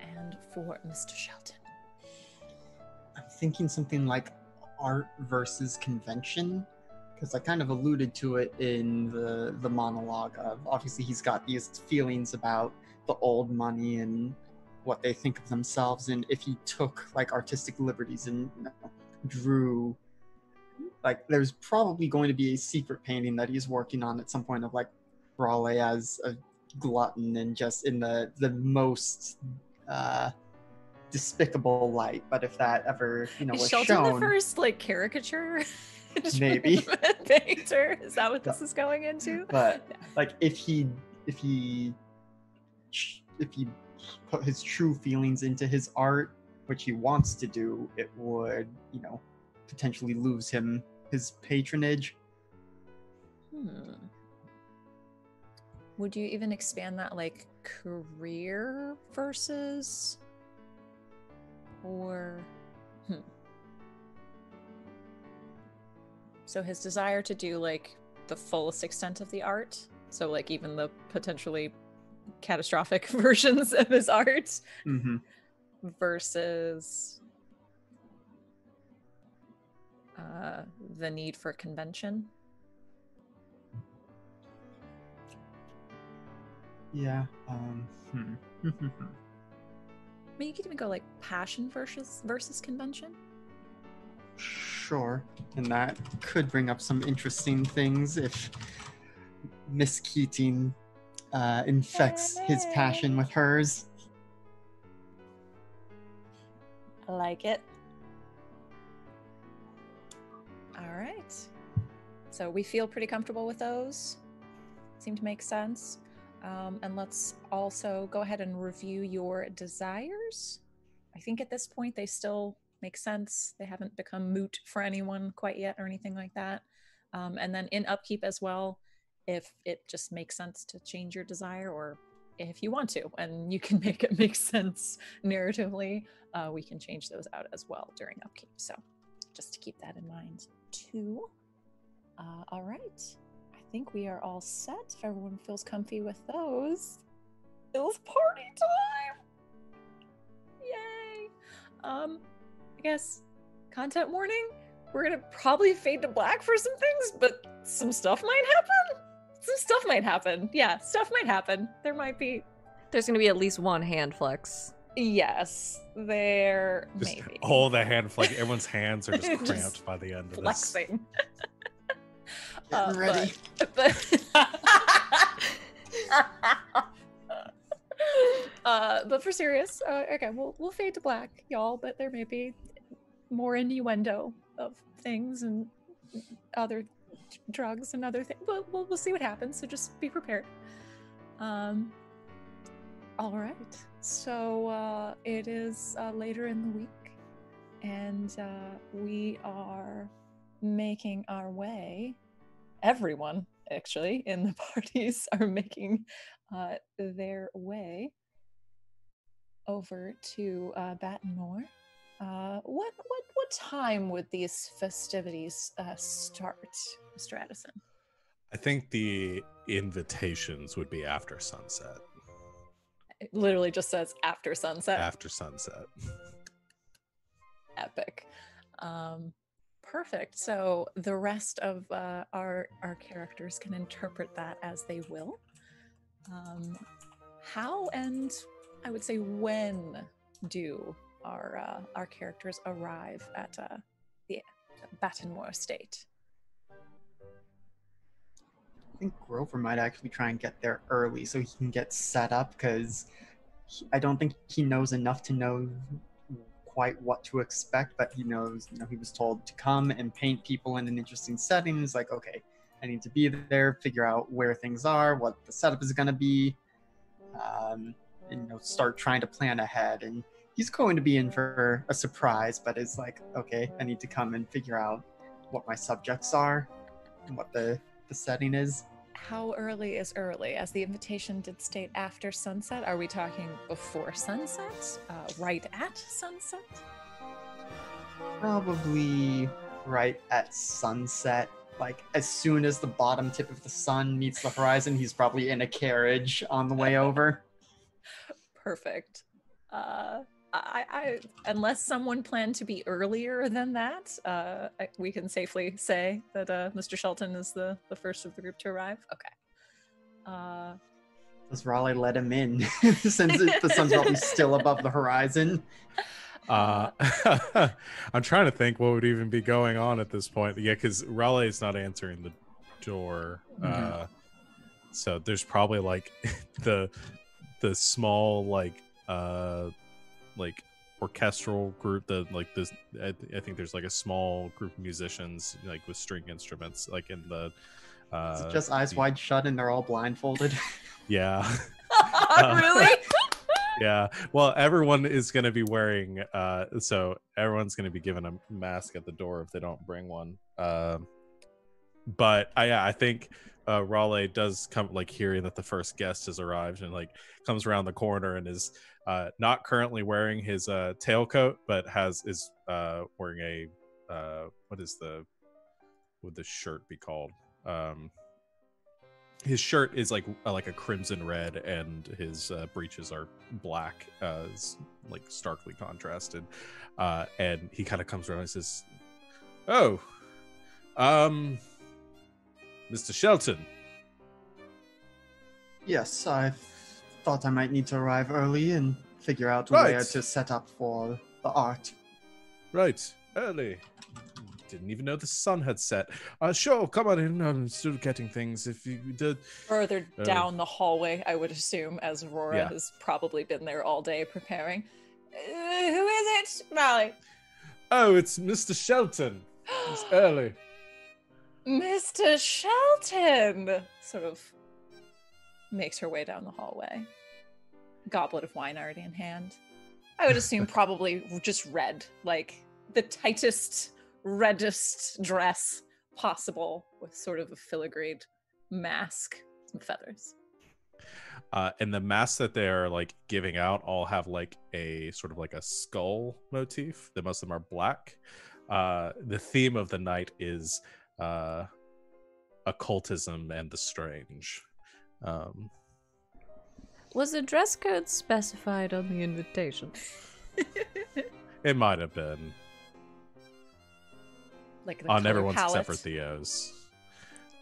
And for Mr. Shelton. Thinking something like art versus convention, because I kind of alluded to it in the the monologue of obviously he's got these feelings about the old money and what they think of themselves, and if he took like artistic liberties and you know, drew, like there's probably going to be a secret painting that he's working on at some point of like Raleigh as a glutton and just in the the most uh despicable light but if that ever you know Is was Shelton shown the first like caricature? [LAUGHS] Maybe. [LAUGHS] painter. Is that what this is going into? but [LAUGHS] like if he if he if he put his true feelings into his art which he wants to do it would you know potentially lose him his patronage Hmm. Would you even expand that like career versus or hmm. So his desire to do like the fullest extent of the art, so like even the potentially catastrophic [LAUGHS] versions of his art mm-hmm. versus uh, the need for convention. Yeah. Um. Hmm. [LAUGHS] I mean, you could even go like passion versus versus convention. Sure. And that could bring up some interesting things if Miss Keating uh, infects his passion with hers. I like it. All right. So we feel pretty comfortable with those. Seem to make sense. Um, and let's also go ahead and review your desires. I think at this point they still make sense. They haven't become moot for anyone quite yet or anything like that. Um, and then in upkeep as well, if it just makes sense to change your desire or if you want to and you can [LAUGHS] make it make sense narratively, uh, we can change those out as well during upkeep. So just to keep that in mind too. Uh, all right. I think we are all set. If everyone feels comfy with those, it was party time. Yay. Um, I guess content warning. We're gonna probably fade to black for some things, but some stuff might happen. Some stuff might happen. Yeah, stuff might happen. There might be There's gonna be at least one hand flex. Yes, there Just maybe. all the hand flex. Everyone's hands are just Just [LAUGHS] cramped by the end of this. flexing. Getting ready. But, [LAUGHS] [LAUGHS] uh, but for serious, uh, okay, we'll we'll fade to black, y'all. But there may be more innuendo of things and other drugs and other things. We'll, we'll we'll see what happens. So just be prepared. Um. All right. So uh, it is uh, later in the week, and uh, we are making our way. Everyone, actually, in the [LAUGHS] parties are making uh, their way over to uh, Battenmore. Uh, what what what time would these festivities uh, start, Mr. Addison? I think the invitations would be after sunset. It literally just says after sunset. After sunset. [LAUGHS] epic. Um, perfect. So the rest of uh, our our characters can interpret that as they will. Um, how and I would say when do our uh, our characters arrive at uh, the Battenmore estate? I think Grover might actually try and get there early so he can get set up because I don't think he knows enough to know quite what to expect, but he knows, you know, he was told to come and paint people in an interesting setting. He's like, okay, I need to be there, figure out where things are, what the setup is going to be, um, and, you know, start trying to plan ahead. And he's going to be in for a surprise, but it's like, okay, I need to come and figure out what my subjects are and what the, the setting is. How early is early? As the invitation did state after sunset, are we talking before sunset? Uh, right at sunset? Probably right at sunset. Like as soon as the bottom tip of the sun meets the horizon, he's probably in a carriage on the way [LAUGHS] over. Perfect. Uh, I, I, unless someone planned to be earlier than that, uh, I, we can safely say that uh, Mr. Shelton is the, the first of the group to arrive. Okay. Uh, Does Raleigh let him in [LAUGHS] since it, the sun's probably still above the horizon? Uh, [LAUGHS] I'm trying to think what would even be going on at this point. Yeah, because Raleigh is not answering the door. Mhm. Uh, so there's probably like [LAUGHS] the the small like uh like orchestral group that like this I, I think there's like a small group of musicians like with string instruments like in the uh Is just eyes the- wide shut and they're all blindfolded? [LAUGHS] yeah [LAUGHS] really? [LAUGHS] yeah well everyone is going to be wearing uh so everyone's going to be given a mask at the door if they don't bring one um but i i think uh raleigh does come like hearing that the first guest has arrived and like comes around the corner and is uh not currently wearing his uh tailcoat but has is uh wearing a uh what is the would the shirt be called um his shirt is like uh, like a crimson red and his uh, breeches are black uh s- like starkly contrasted uh and he kind of comes around and says Oh, um, Mr. Shelton. Yes, I thought I might need to arrive early and figure out where to set up for the art. Right, early. Didn't even know the sun had set. Uh, sure, come on in. I'm still getting things. If you did, Further Uh, down the hallway, I would assume, as Aurora Yeah. has probably been there all day preparing. Uh, who is it? Molly. oh, it's Mr. Shelton. It's early. [GASPS] Mr. Shelton sort of makes her way down the hallway. Goblet of wine already in hand. I would assume [LAUGHS] probably just red, like the tightest, reddest dress possible with sort of a filigreed mask, some feathers. Uh, and the masks that they're like giving out all have like a sort of like a skull motif. That most of them are black. Uh, the theme of the night is uh, occultism and the strange. Um, Was the dress code specified on the invitation? [LAUGHS] it might have been like the on color everyone's except for. Theo's.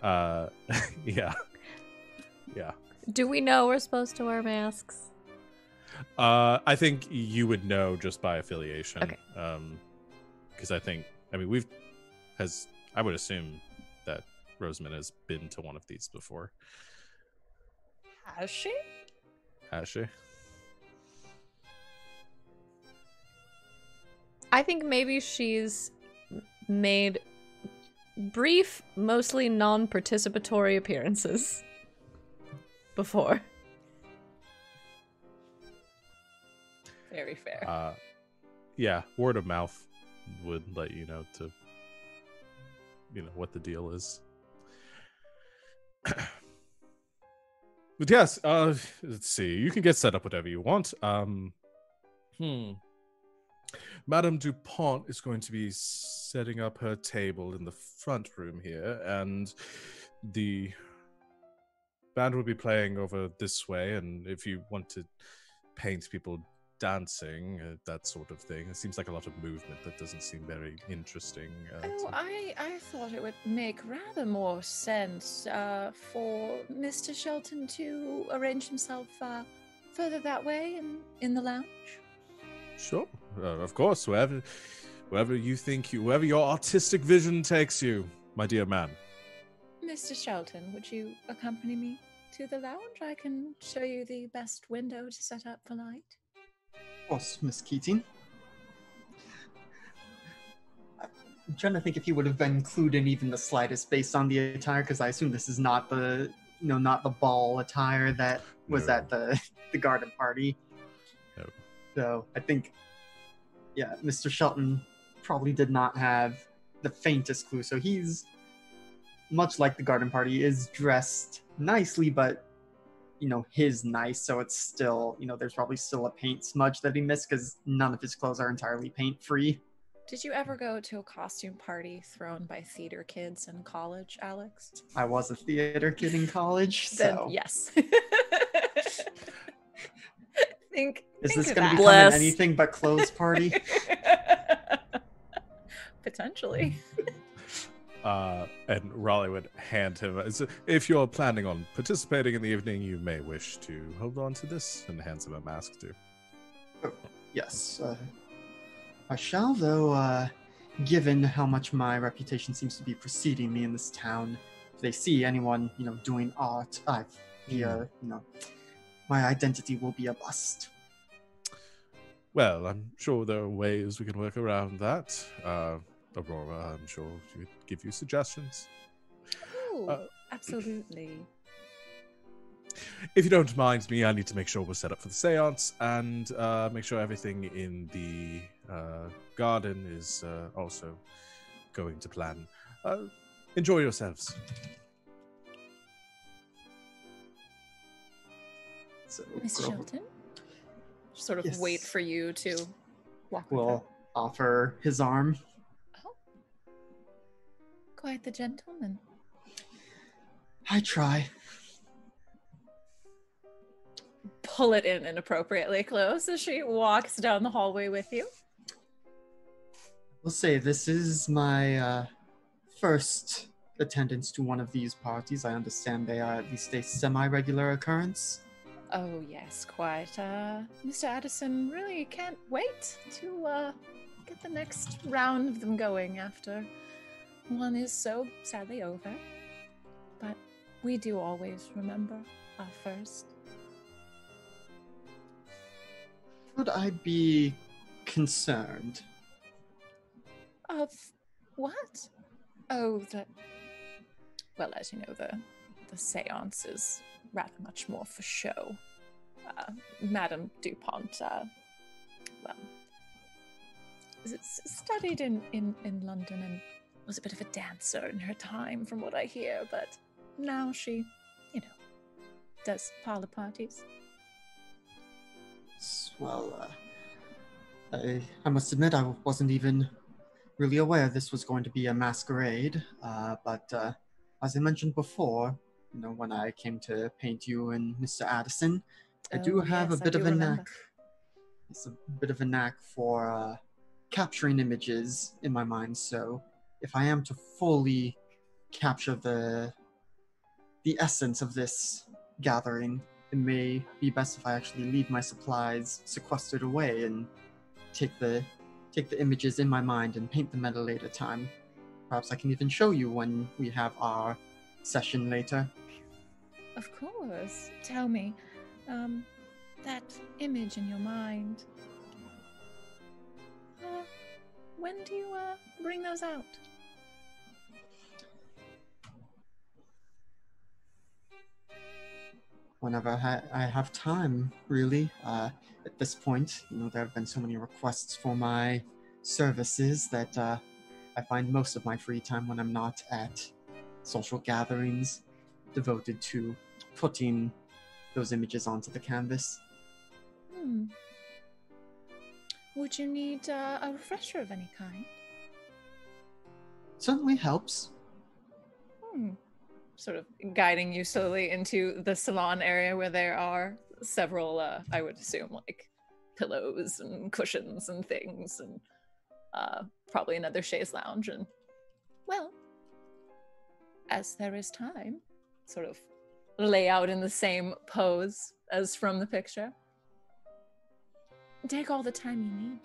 Uh, [LAUGHS] yeah, yeah. Do we know we're supposed to wear masks? Uh, I think you would know just by affiliation. Okay. Um, because I think I mean we've has I would assume that Rosamund has been to one of these before. Has she? Has she? I think maybe she's made brief, mostly non participatory appearances [LAUGHS] before. Very fair. Uh, yeah. Word of mouth would let you know to, you know, what the deal is. [CLEARS THROAT] but yes, uh, let's see. You can get set up whatever you want. Um, hmm. Madame Dupont is going to be setting up her table in the front room here, and the band will be playing over this way. And if you want to paint people dancing, uh, that sort of thing, it seems like a lot of movement that doesn't seem very interesting. Uh, Oh, to- I, I thought it would make rather more sense uh, for Mr. Shelton to arrange himself uh, further that way in, in the lounge. Sure, uh, of course. Wherever, wherever you think you, wherever your artistic vision takes you, my dear man. Mr. Shelton, would you accompany me to the lounge? I can show you the best window to set up for light. Of course, Miss Keating. I'm trying to think if you would have included even the slightest based on the attire, because I assume this is not the you know not the ball attire that was No. at the [LAUGHS] the garden party. No. So I think, yeah, Mr. Shelton probably did not have the faintest clue. So he's much like the garden party is dressed nicely, but you know his nice. So it's still you know there's probably still a paint smudge that he missed because none of his clothes are entirely paint free. Did you ever go to a costume party thrown by theater kids in college, Alex? I was a theater kid in college, [LAUGHS] Then so yes. [LAUGHS] think. is think this going to that. become Bless. an anything but clothes party? [LAUGHS] Potentially. Uh, and Raleigh would hand him. If you're planning on participating in the evening, you may wish to hold on to this, and hands him a mask too. yes, uh, I shall. Though, uh, given how much my reputation seems to be preceding me in this town, if they see anyone you know doing art, I fear you know my identity will be a bust. Well, I'm sure there are ways we can work around that. Uh, Aurora, I'm sure would give you suggestions. Oh, Uh, absolutely. If you don't mind me, I need to make sure we're set up for the seance and uh, make sure everything in the uh, garden is uh, also going to plan. Uh, enjoy yourselves. So Mr. Shelton? Sort of Yes. wait for you to walk with her. will offer his arm. Quite the gentleman. I try. Pull it in inappropriately close as she walks down the hallway with you. We'll say this is my uh, first attendance to one of these parties. I understand they are at least a semi-regular occurrence. Oh yes, quite. Uh, Mr. Addison really can't wait to uh, get the next round of them going after one is so sadly over. But we do always remember our first. Would I be concerned? Of what? Oh, the. Well, as you know, the the seance is rather much more for show. Uh, Madame Dupont, uh, well, studied in, in, in London and was a bit of a dancer in her time, from what I hear, but now she, you know, does parlor parties. Well, uh, I, I must admit I wasn't even really aware this was going to be a masquerade. Uh, but uh, as I mentioned before, you know, when I came to paint you and Mr. Addison, I do Oh, have yes, a bit of a remember. knack. It's a bit of a knack for uh, capturing images in my mind. So if I am to fully capture the the essence of this gathering, it may be best if I actually leave my supplies sequestered away and take the take the images in my mind and paint them at a later time. Perhaps I can even show you when we have our session later. Of course. Tell me, um, that image in your mind. Uh, when do you uh, bring those out? Whenever I, I have time, really. Uh, at this point, you know, there have been so many requests for my services that uh, I find most of my free time when I'm not at social gatherings devoted to putting those images onto the canvas. Hmm. Would you need uh, a refresher of any kind? Certainly helps. Hmm. Sort of guiding you slowly into the salon area where there are several, uh, I would assume, like pillows and cushions and things, and uh, probably another chaise lounge. And, well, as there is time, sort of lay out in the same pose as from the picture. Take all the time you need.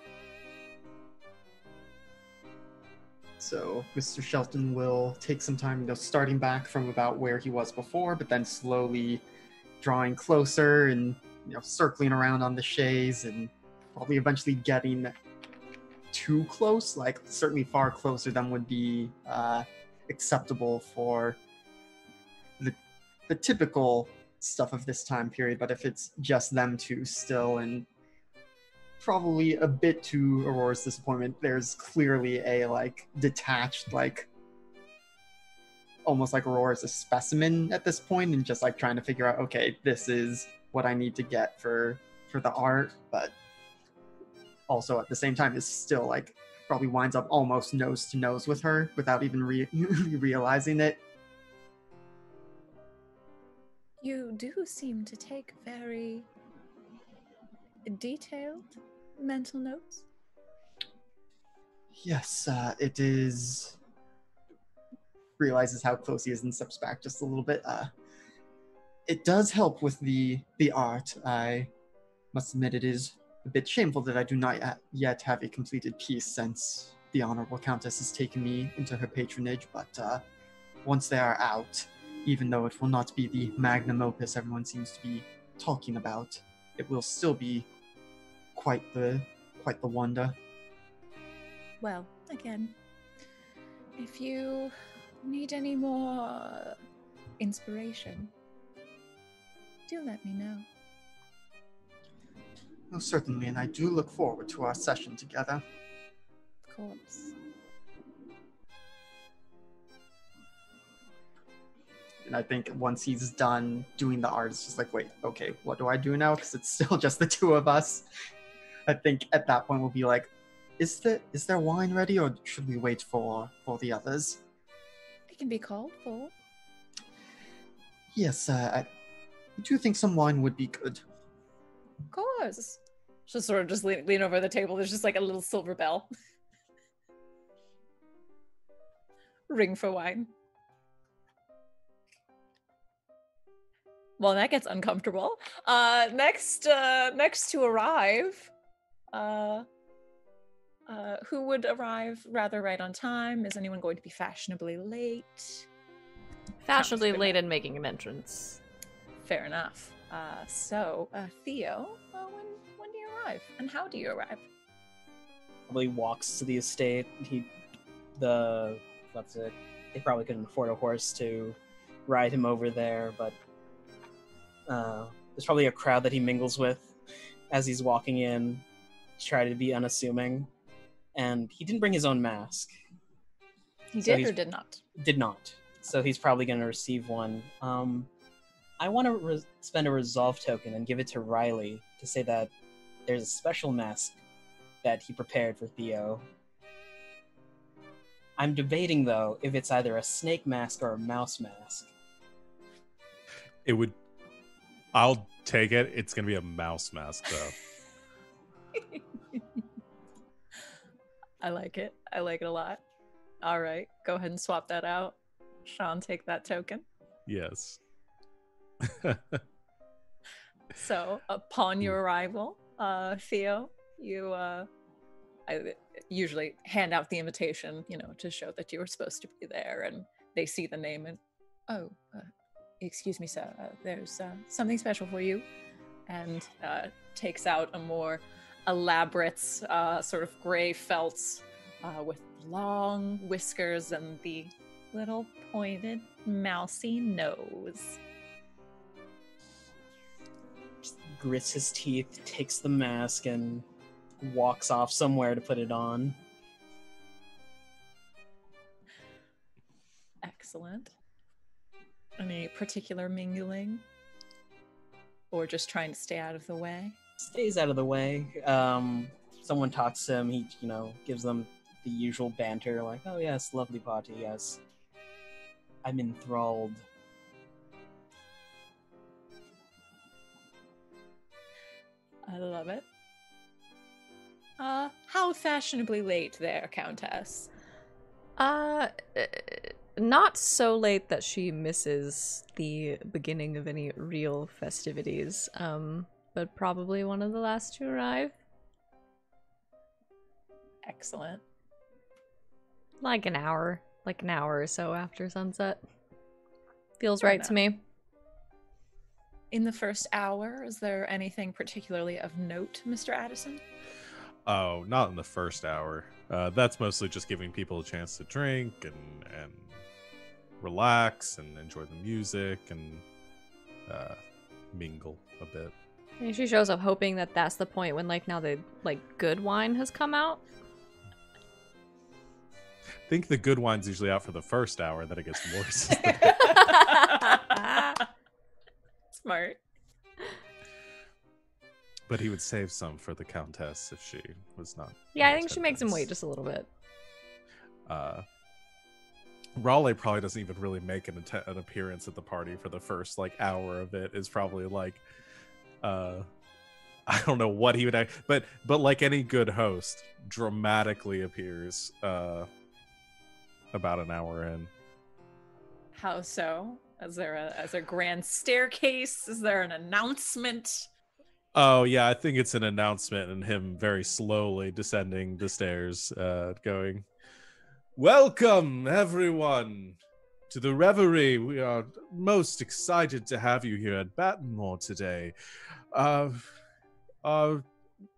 So Mr. Shelton will take some time, you know, starting back from about where he was before, but then slowly drawing closer and you know circling around on the chaise and probably eventually getting too close, like certainly far closer than would be uh, acceptable for the the typical stuff of this time period. But if it's just them two still and probably a bit to Aurora's disappointment, there's clearly a like detached, like almost like Aurora's a specimen at this point, and just like trying to figure out, okay, this is what I need to get for for the art, but also at the same time is still like probably winds up almost nose to nose with her without even re- [LAUGHS] realizing it. You do seem to take very detailed mental notes. Yes, uh, it is. Realizes how close he is and steps back just a little bit. Uh, it does help with the the art. I must admit it is a bit shameful that I do not yet- have a completed piece since the Honorable Countess has taken me into her patronage. But uh, once they are out, even though it will not be the magnum opus everyone seems to be talking about, it will still be quite the quite the wonder. Well, again, if you need any more inspiration, do let me know. Oh, certainly, and I do look forward to our session together. Of course. And I think once he's done doing the art, it's just like, wait, okay, what do I do now? Because it's still [LAUGHS] just the two of us. I think at that point we'll be like, is there is there wine ready, or should we wait for for the others? It can be called for. Yes, uh, I do think some wine would be good. Of course. She'll sort of just lean, lean over the table. There's just like a little silver bell. [LAUGHS] ring for wine. Well, that gets uncomfortable. Uh, next, uh, next to arrive, uh, uh, who would arrive rather right on time? Is anyone going to be fashionably late? Fashionably good. late in making an entrance. Fair enough. Uh, so, uh, Theo, uh, when when do you arrive, and how do you arrive? Probably walks to the estate. He, the what's it? They probably couldn't afford a horse to ride him over there, but uh, there's probably a crowd that he mingles with as he's walking in to try to be unassuming. And he didn't bring his own mask. He So did he's- or did not? Did not. So he's probably going to receive one. Um, I want to re- spend a resolve token and give it to Riley to say that there's a special mask that he prepared for Theo. I'm debating though if it's either a snake mask or a mouse mask. It would. I'll take it. It's gonna be a mouse mask though. [LAUGHS] [LAUGHS] I like it. I like it a lot. All right, go ahead and swap that out. Sean, take that token. yes. [LAUGHS] So, upon your arrival, uh, Theo, you uh, I usually hand out the invitation, you know, to show that you were supposed to be there, and they see the name and, oh, uh, excuse me, sir, uh, there's uh, something special for you, and uh, takes out a more elaborate, uh, sort of gray felt uh, with long whiskers and the little pointed mousy nose. Just grits his teeth, takes the mask, and walks off somewhere to put it on. Excellent. Any particular mingling? Or just trying to stay out of the way? Stays out of the way. Um, someone talks to him. He, you know, gives them the usual banter, like, "Oh yes, lovely party, yes." I'm enthralled. I love it. Uh, how fashionably late there, Countess? Uh, uh, not so late that she misses the beginning of any real festivities. Um, but probably one of the last to arrive. Excellent. Like an hour, like an hour or so after sunset. Feels Fair right to me. In the first hour, is there anything particularly of note, Mr. Addison? Oh, not in the first hour. Uh, that's mostly just giving people a chance to drink and and relax and enjoy the music and uh, mingle a bit. And she shows up hoping that that's the point when, like, now the like good wine has come out. I think the good wine's usually out for the first hour, then it gets worse. [LAUGHS] Smart. but he would save some for the countess if she was not. yeah, I think she makes him wait just a little bit. uh Raleigh probably doesn't even really make an, atte- an appearance at the party for the first like hour of it is probably like uh [LAUGHS] I don't know what he would act but but like any good host dramatically appears uh about an hour in. How so? Is there a is there a grand staircase? Is there an announcement? Oh yeah, I think it's an announcement and him very slowly descending the stairs uh going Welcome everyone to the reverie. We are most excited to have you here at Battenmore today. Uh, our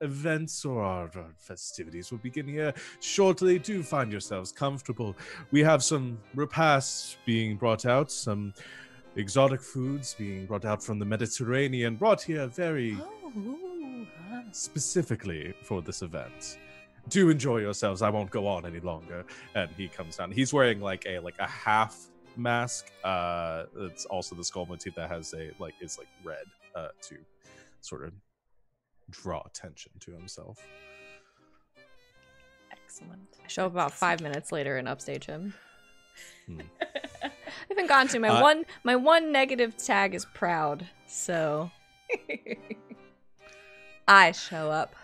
events or our, our festivities will begin here shortly. Do find yourselves comfortable. We have some repasts being brought out, some exotic foods being brought out from the Mediterranean, brought here very Oh, specifically for this event. Do enjoy yourselves. I won't go on any longer. And he comes down. He's wearing like a like a half mask. Uh it's also the skull motif that has a like is like red uh to sort of draw attention to himself. excellent. I show up about five minutes later and upstage him. Hmm. [LAUGHS] I haven't gone to my Uh, one. My one negative tag is proud, so [LAUGHS] I show up.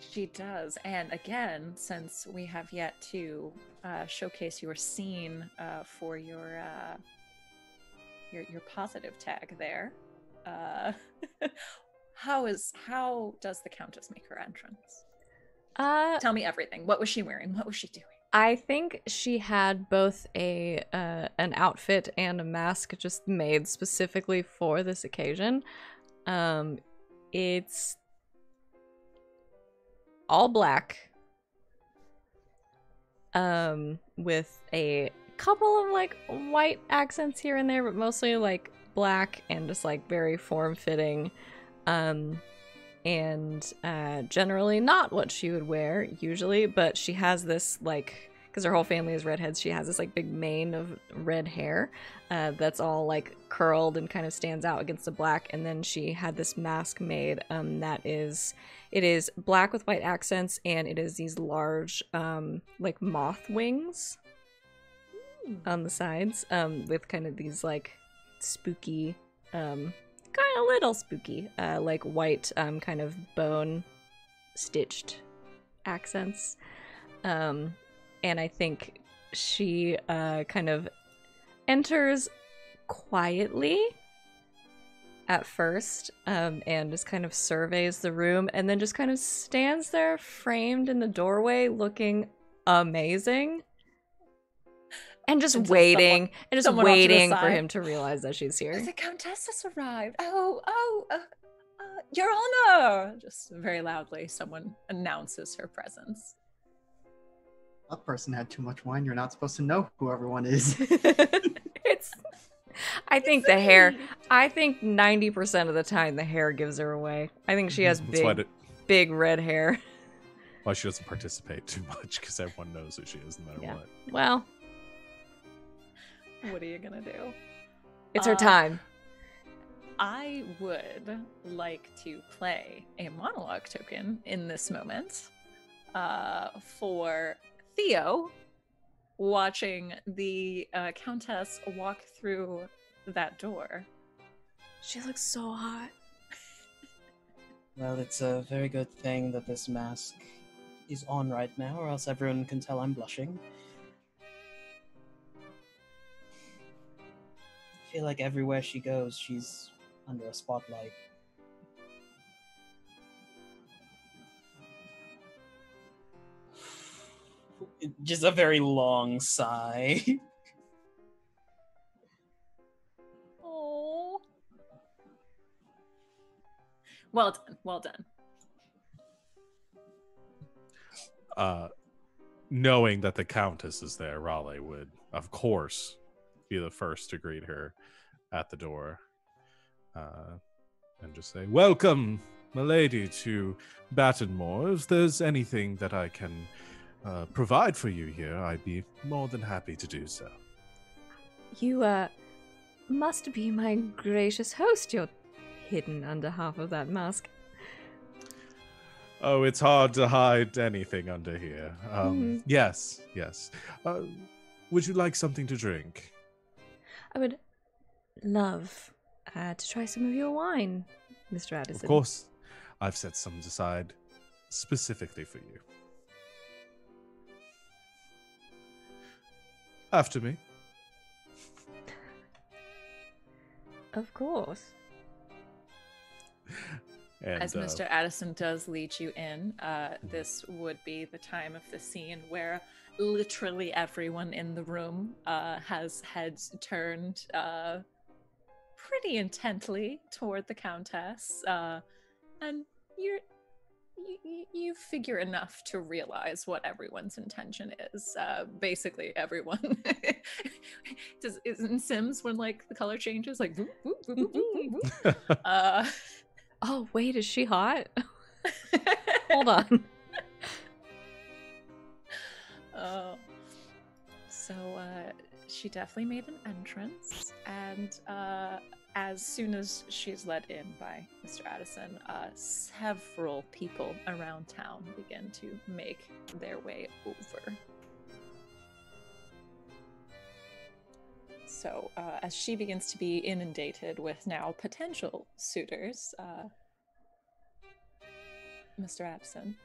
She does. And again, since we have yet to uh, showcase your scene uh, for your, uh, your your positive tag there, uh, [LAUGHS] how is how does the countess make her entrance? Uh, Tell me everything. What was she wearing? What was she doing? I think she had both a uh, an outfit and a mask just made specifically for this occasion. Um, it's all black, um, with a couple of like white accents here and there, but mostly like black and just like very form fitting. Um, and uh, generally not what she would wear usually, but she has this like because her whole family is redheads. She has this like big mane of red hair uh, that's all like curled and kind of stands out against the black. And then she had this mask made um, that is it is black with white accents, and it is these large um, like moth wings on the sides um, with kind of these like spooky um, kind of little spooky, uh, like white, um, kind of bone stitched accents. Um, and I think she uh, kind of enters quietly at first um, and just kind of surveys the room and then just kind of stands there framed in the doorway looking amazing and just Until waiting someone- and just someone off to the waiting for him to realize that she's here The countess has arrived. Oh, oh, uh, uh, your honor! Just very loudly, someone announces her presence. That person had too much wine. You're not supposed to know who everyone is. [LAUGHS] it's I think the hair I think 90% of the time the hair gives her away. I think she has That's big it, big red hair. why she doesn't participate too much because everyone knows who she is no matter Yeah. what. Well, What are you gonna do? it's her Uh, time. I would like to play a monologue token in this moment uh, for Theo watching the uh, Countess walk through that door. She looks so hot. [LAUGHS] Well, it's a very good thing that this mask is on right now, or else everyone can tell I'm blushing. I feel like everywhere she goes, she's under a spotlight. Just a very long sigh. [LAUGHS] Oh. Well done. Well done. Uh, knowing that the Countess is there, Raleigh would, of course, be the first to greet her at the door uh, and just say, Welcome, milady, to Battenmore. If there's anything that I can uh, provide for you here, I'd be more than happy to do so. You uh must be my gracious host. You're hidden under half of that mask. Oh, it's hard to hide anything under here. Um, Mhm. Yes, yes. Uh, would you like something to drink? I would love uh, to try some of your wine, Mr. Addison. Of course, I've set some aside specifically for you. After me. Of course. And, As uh, Mr. Addison does lead you in, uh, this would be the time of the scene where literally everyone in the room uh, has heads turned uh, pretty intently toward the Countess, uh, and you're. You, you- you figure enough to realize what everyone's intention is. Uh, basically, everyone. [LAUGHS] Does is in Sims when like the color changes, like boop, boop, boop, boop, boop, boop, boop. [LAUGHS] uh, Oh, wait, is she hot? [LAUGHS] Hold on. Oh. So uh, she definitely made an entrance, and uh, as soon as she's let in by Mr. Addison, uh, several people around town begin to make their way over. So, uh, as she begins to be inundated with now potential suitors, uh, Mr. Addison,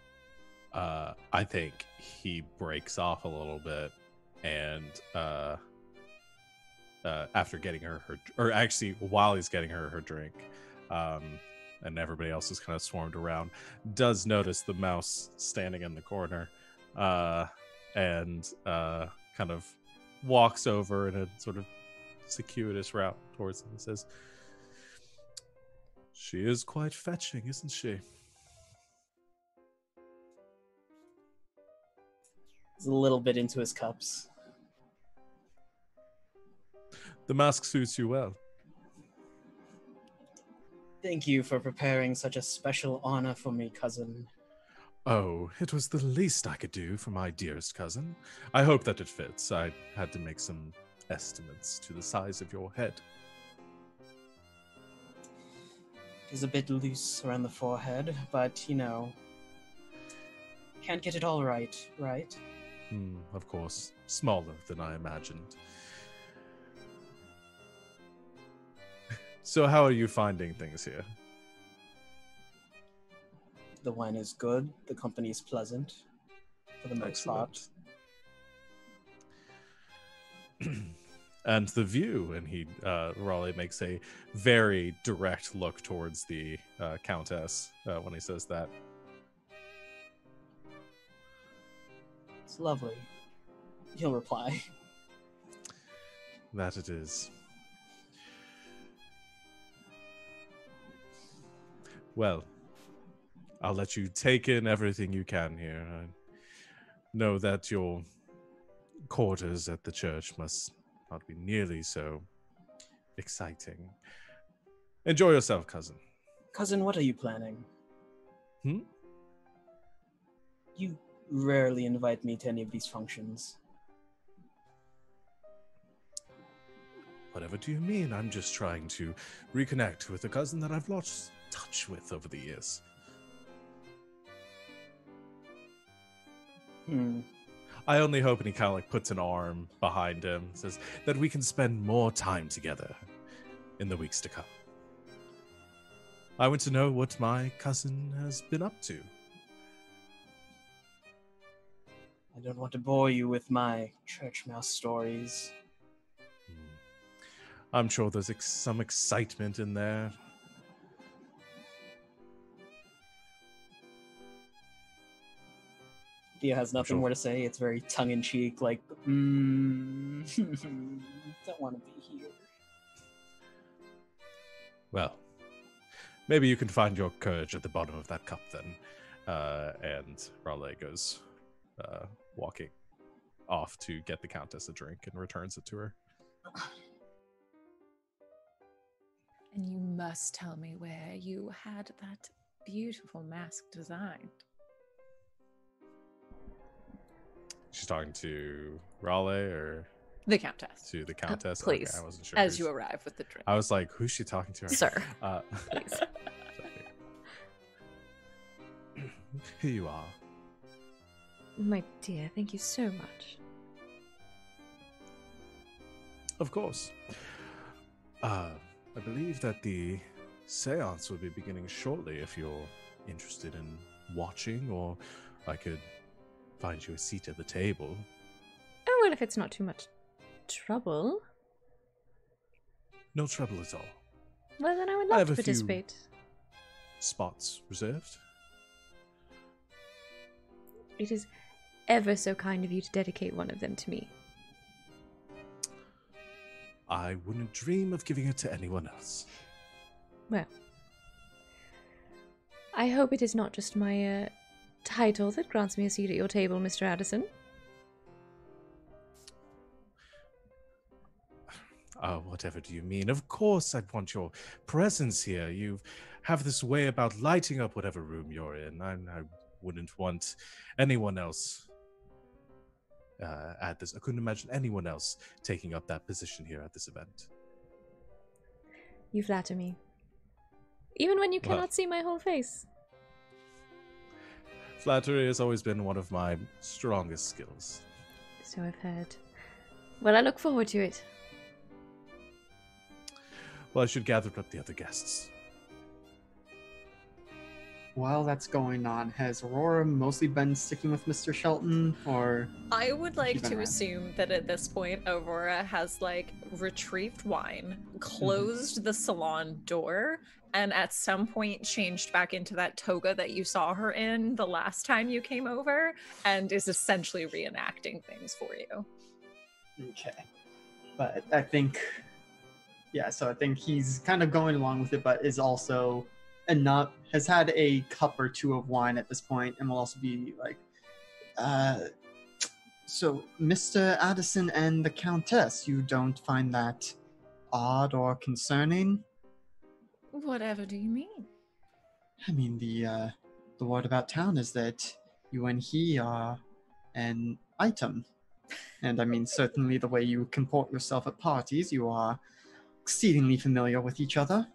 uh, I think he breaks off a little bit, and uh, after getting her her, or actually while he's getting her her drink, um, and everybody else is kind of swarmed around, does notice the mouse standing in the corner, uh, and uh, kind of walks over in a sort of circuitous route towards him and says, "She is quite fetching, isn't she?" He's a little bit into his cups. The mask suits you well. Thank you for preparing such a special honor for me, cousin. Oh, it was the least I could do for my dearest cousin. I hope that it fits. I had to make some estimates to the size of your head. It's a bit loose around the forehead, but you know, can't get it all right, right? Hmm, of course, smaller than I imagined. So, how are you finding things here? The wine is good, the company is pleasant, for the most part. [CLEARS THROAT] and the view and he uh raleigh makes a very direct look towards the uh, countess uh, when he says that It's lovely. He'll reply. that it is well i'll let you take in everything you can here i know that your quarters at the church must not be nearly so exciting enjoy yourself cousin Cousin, what are you planning? Hmm? You rarely invite me to any of these functions. Whatever do you mean? I'm just trying to reconnect with a cousin that I've lost touch with over the years. Hmm. I only hope, and he kind of like puts an arm behind him, says that we can spend more time together in the weeks to come. I want to know what my cousin has been up to. I don't want to bore you with my church mouse stories. Hmm. I'm sure there's ex- some excitement in there. Theo has nothing Sure. more to say. It's very tongue in cheek, like, mm, [LAUGHS] don't want to be here. Well, maybe you can find your courage at the bottom of that cup then. Uh, and Raleigh goes uh, walking off to get the Countess a drink and returns it to her. And you must tell me where you had that beautiful mask designed. She's talking to Raleigh or The Countess. to the Countess? Okay, please, I wasn't sure. As you arrive with the drink. I was like, who's she talking to? Sir, [LAUGHS] Uh, please. [LAUGHS] Who you are. My dear, thank you so much. Of course. Uh, I believe that the seance will be beginning shortly if you're interested in watching, or I could find you a seat at the table. Oh, well, if it's not too much trouble, No trouble at all. well, then I would I love have to participate. Spots reserved. It is ever so kind of you to dedicate one of them to me. I wouldn't dream of giving it to anyone else. Well, I hope it is not just my uh, title that grants me a seat at your table, Mr. Addison. Oh, whatever do you mean? Of course, I'd want your presence here. You have this way about lighting up whatever room you're in. I, I wouldn't want anyone else uh, at this. I couldn't imagine anyone else taking up that position here at this event. You flatter me. Even when you Well- cannot see my whole face. Flattery has always been one of my strongest skills. So I've heard. Well, I look forward to it. Well, I should gather up the other guests. while that's going on, has Aurora mostly been sticking with Mr. Shelton, or I would like to eye on. assume that at this point, Aurora has like retrieved wine, mm-hmm. closed the salon door, and at some point changed back into that toga that you saw her in the last time you came over, and is essentially reenacting things for you. Okay. But I think, yeah, so I think he's kind of going along with it, but is also enough, has had a cup or two of wine at this point, and will also be like, uh, so Mr. Addison and the Countess, you don't find that odd or concerning? Whatever do you mean? I mean, the, uh, the word about town is that you and he are an item. And I mean, certainly the way you comport yourself at parties, you are exceedingly familiar with each other.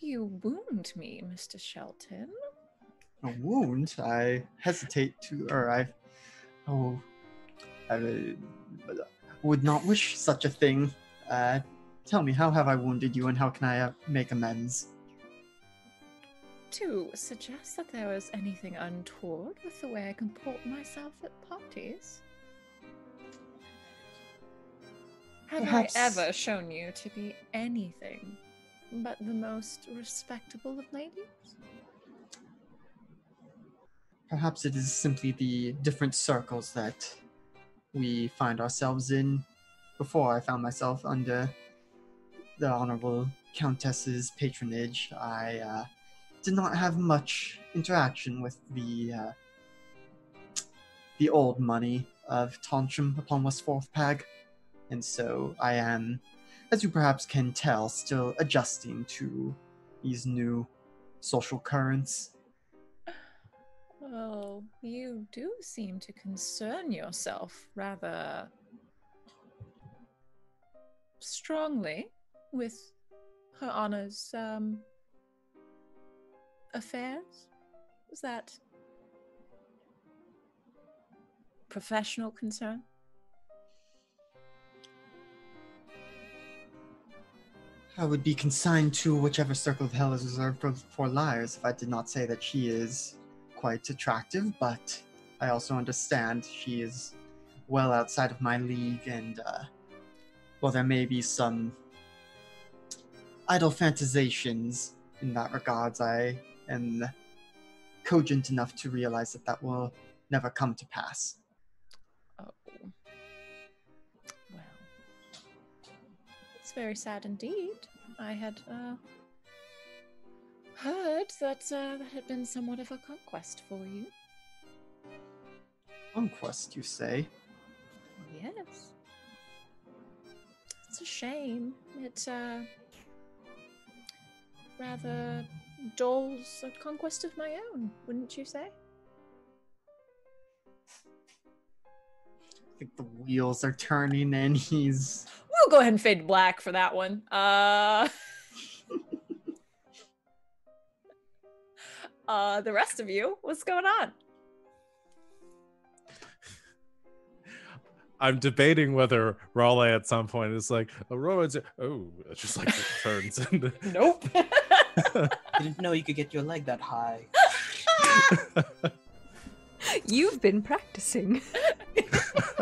You wound me, Mr. Shelton. A wound? I hesitate to, or I, oh, I uh, would not wish such a thing. Uh, tell me, how have I wounded you, and how can I uh, make amends? To suggest that there was anything untoward with the way I comport myself at parties? Have Perhaps- I ever shown you to be anything but the most respectable of ladies? Perhaps it is simply the different circles that we find ourselves in. Before I found myself under the Honorable Countess's patronage, I uh, did not have much interaction with the uh, the old money of Toncham upon West Fourth Pag, and so I am, as you perhaps can tell, still adjusting to these new social currents. Well, you do seem to concern yourself rather strongly with her honor's um, affairs. Is that professional concern? I would be consigned to whichever circle of hell is reserved for, for liars if I did not say that she is quite attractive, but I also understand she is well outside of my league, and, uh, well, there may be some idle fantasizations in that regards. I am cogent enough to realize that that will never come to pass. Oh. Well. It's very sad indeed. I had uh, heard that uh, that had been somewhat of a conquest for you. Conquest, you say? Yes. It's a shame. It uh, rather dolls a conquest of my own, wouldn't you say? I think the wheels are turning and he's We'll go ahead and fade to black for that one. Uh, [LAUGHS] uh, the rest of you, what's going on? I'm debating whether Raleigh at some point is like Aurora's. Oh, it just like [LAUGHS] turns into. Nope. [LAUGHS] I [LAUGHS] didn't know you could get your leg that high. [LAUGHS] You've been practicing. [LAUGHS]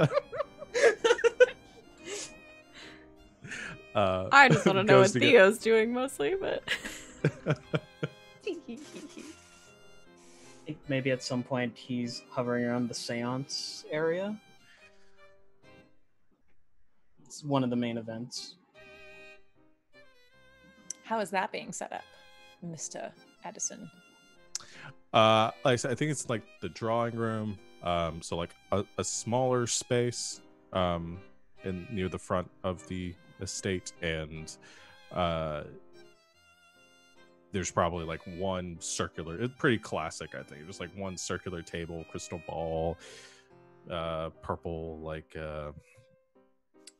uh, I just want to know what to get- Theo's doing mostly, but maybe at some point he's hovering around the seance area. It's one of the main events. How is that being set up, Mr. Addison? Uh, like I said, I think it's like the drawing room. Um, so like a, a smaller space, um, in near the front of the estate, and uh, there's probably like one circular. It's pretty classic, I think. Just like one circular table, crystal ball, uh, purple like uh,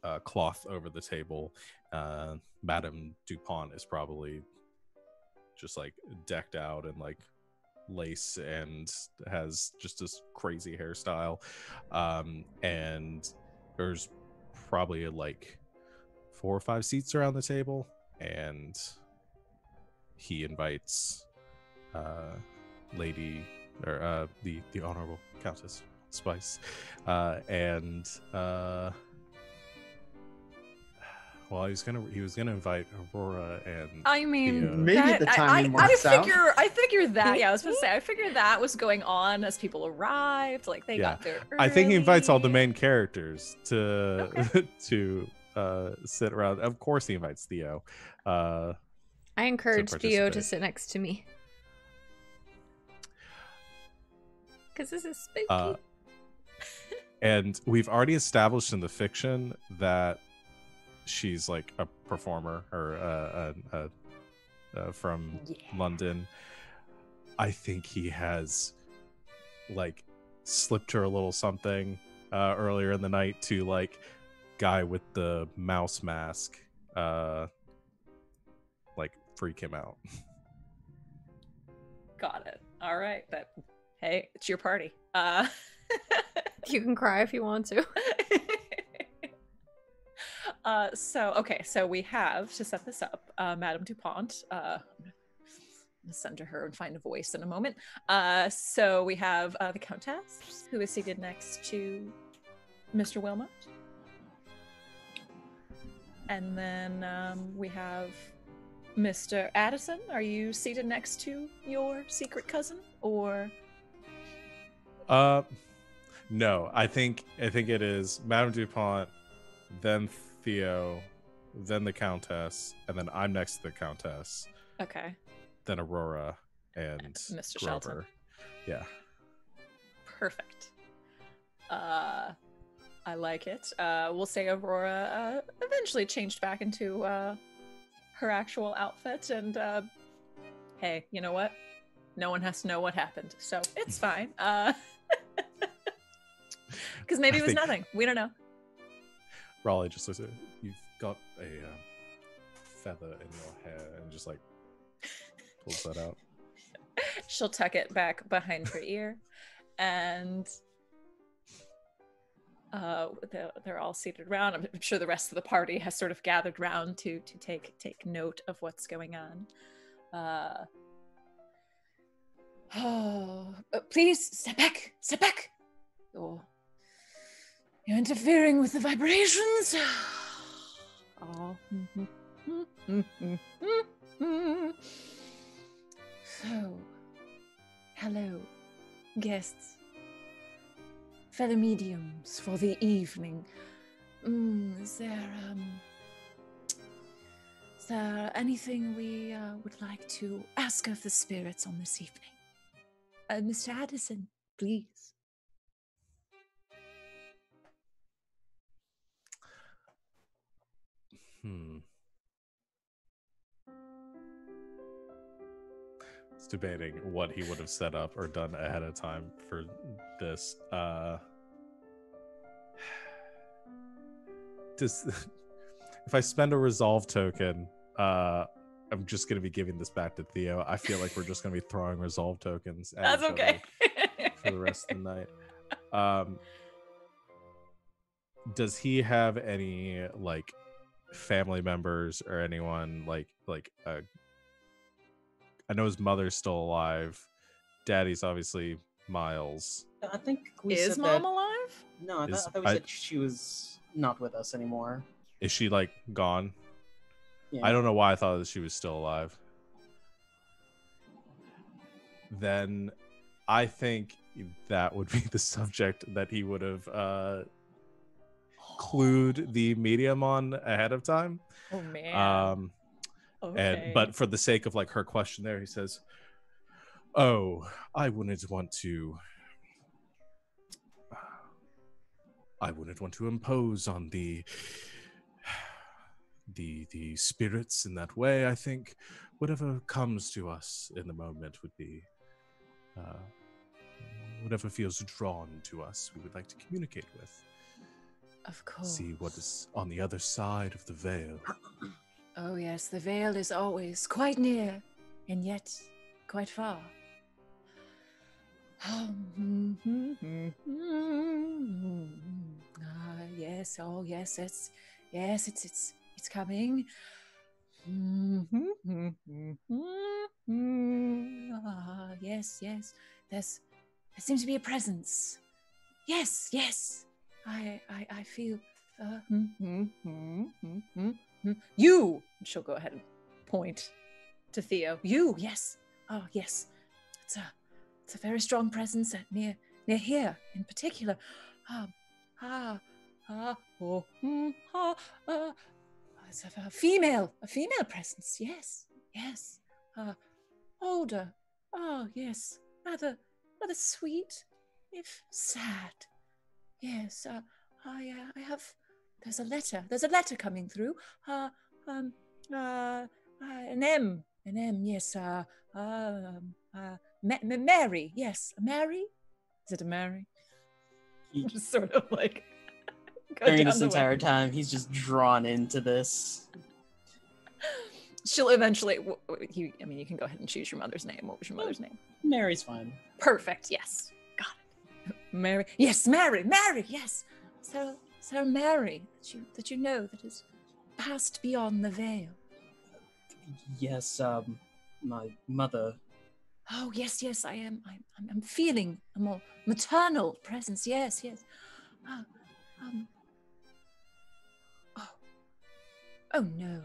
uh, cloth over the table. Uh, Madame Dupont is probably just like decked out and like lace and has just this crazy hairstyle. Um and there's probably like four or five seats around the table and he invites uh lady or uh, the the honorable Countess Spice, uh, and uh, well, he was gonna he was gonna invite Aurora and I mean, The, uh, Maybe that- the I- timing I, I, works out. figure, I figure that. Yeah, I was supposed to say. I figured that was going on as people arrived. Like they Yeah. got there. I think he invites all the main characters to Okay. [LAUGHS] to uh, sit around. Of course, he invites Theo. Uh, I encourage Theo to sit next to me. Because this is spooky. uh, and we've already established in the fiction that she's like a performer or uh, uh, uh, uh, from Yeah. London. I think he has like slipped her a little something uh, earlier in the night to like guy with the mouse mask uh like freak him out. [LAUGHS] Got it. All right. but Hey, it's your party. Uh. [LAUGHS] you can cry if you want to. [LAUGHS] uh, so okay, so we have to set this up, uh, Madame Dupont. Uh, send to her and find a voice in a moment. Uh, so we have uh, the Countess, who is seated next to Mr. Wilmot, and then um, we have Mr. Addison. Are you seated next to your secret cousin, or Uh, no, I think I think it is Madame Dupont, then Theo, then the Countess, and then I'm next to the Countess, okay? then Aurora and Mr. Grover. Shelton. Yeah, Perfect. Uh, I like it. Uh, we'll say Aurora uh, eventually changed back into uh, her actual outfit, and uh, hey, you know what? No one has to know what happened, so it's fine. Uh, [LAUGHS] because maybe it was think- nothing. We don't know. Raleigh just looks at you've got a um, feather in your hair and just like pulls that out. [LAUGHS] She'll tuck it back behind her ear, and uh, they're, they're all seated around. I'm sure the rest of the party has sort of gathered round to to take take note of what's going on. Uh, oh, [SIGHS] uh, please step back, step back. You're, you're interfering with the vibrations. Oh. [LAUGHS] So, hello, guests, fellow mediums for the evening. Mm, is there um, is there anything we uh, would like to ask of the spirits on this evening? Uh, Mr. Addison, please. Hmm. It's debating what he would have set up or done ahead of time for this. Uh [SIGHS] does [SIGHS] if I spend a resolve token, uh I'm just gonna be giving this back to Theo. I feel like we're just gonna be throwing resolve tokens at That's okay. for the rest of the night. Um does he have any like family members or anyone like like uh I know his mother's still alive. Daddy's obviously Miles. I think we Is said mom that- alive? No, I, thought Is- I thought we I- said she was not with us anymore. Is she like gone? Yeah. I don't know why I thought that she was still alive. Then I think that would be the [LAUGHS] subject that he would have uh clued the medium on ahead of time. Oh man. Um okay. and but for the sake of like her question there he says oh i wouldn't want to i wouldn't want to impose on the the the spirits in that way i think whatever comes to us in the moment would be uh, whatever feels drawn to us we would like to communicate with of course. see what is on the other side of the veil [CLEARS THROAT] Oh, yes, the veil is always quite near and yet quite far. [SIGHS] ah, yes, oh, yes, it's, yes, it's, it's, it's coming. [LAUGHS] Ah, yes, yes. There's there seems to be a presence. Yes, yes. I I I feel uh, hmm, hmm, hmm, hmm, hmm, hmm. you. She'll go ahead and point to Theo. You, yes. Oh, yes. It's a it's a very strong presence at near near here in particular. Um, ah, ah, oh, mm, ah, ah. It's a, a female, a female presence. Yes, yes. Uh, older. Oh, yes. Rather, rather sweet, if sad. Yes. Uh, I, uh, I have. There's a letter. There's a letter coming through. Uh, um, uh, uh an M. An M. Yes. Uh, um, uh, Ma- Ma- Mary. Yes, Mary. Is it a Mary? He- [LAUGHS] Just sort of like. [LAUGHS] During this entire way. time, he's just drawn into this. She'll eventually. w- w- You, I mean, you can go ahead and choose your mother's name. What was your mother's name? Mary's fine. Perfect. Yes. Mary. Yes, Mary. Mary. Yes. So, so Mary, that you that you know that has passed beyond the veil. Yes, um, my mother. Oh yes, yes, I am. I'm, I'm, I'm feeling a more maternal presence. Yes, yes. Oh, um. Oh. Oh no.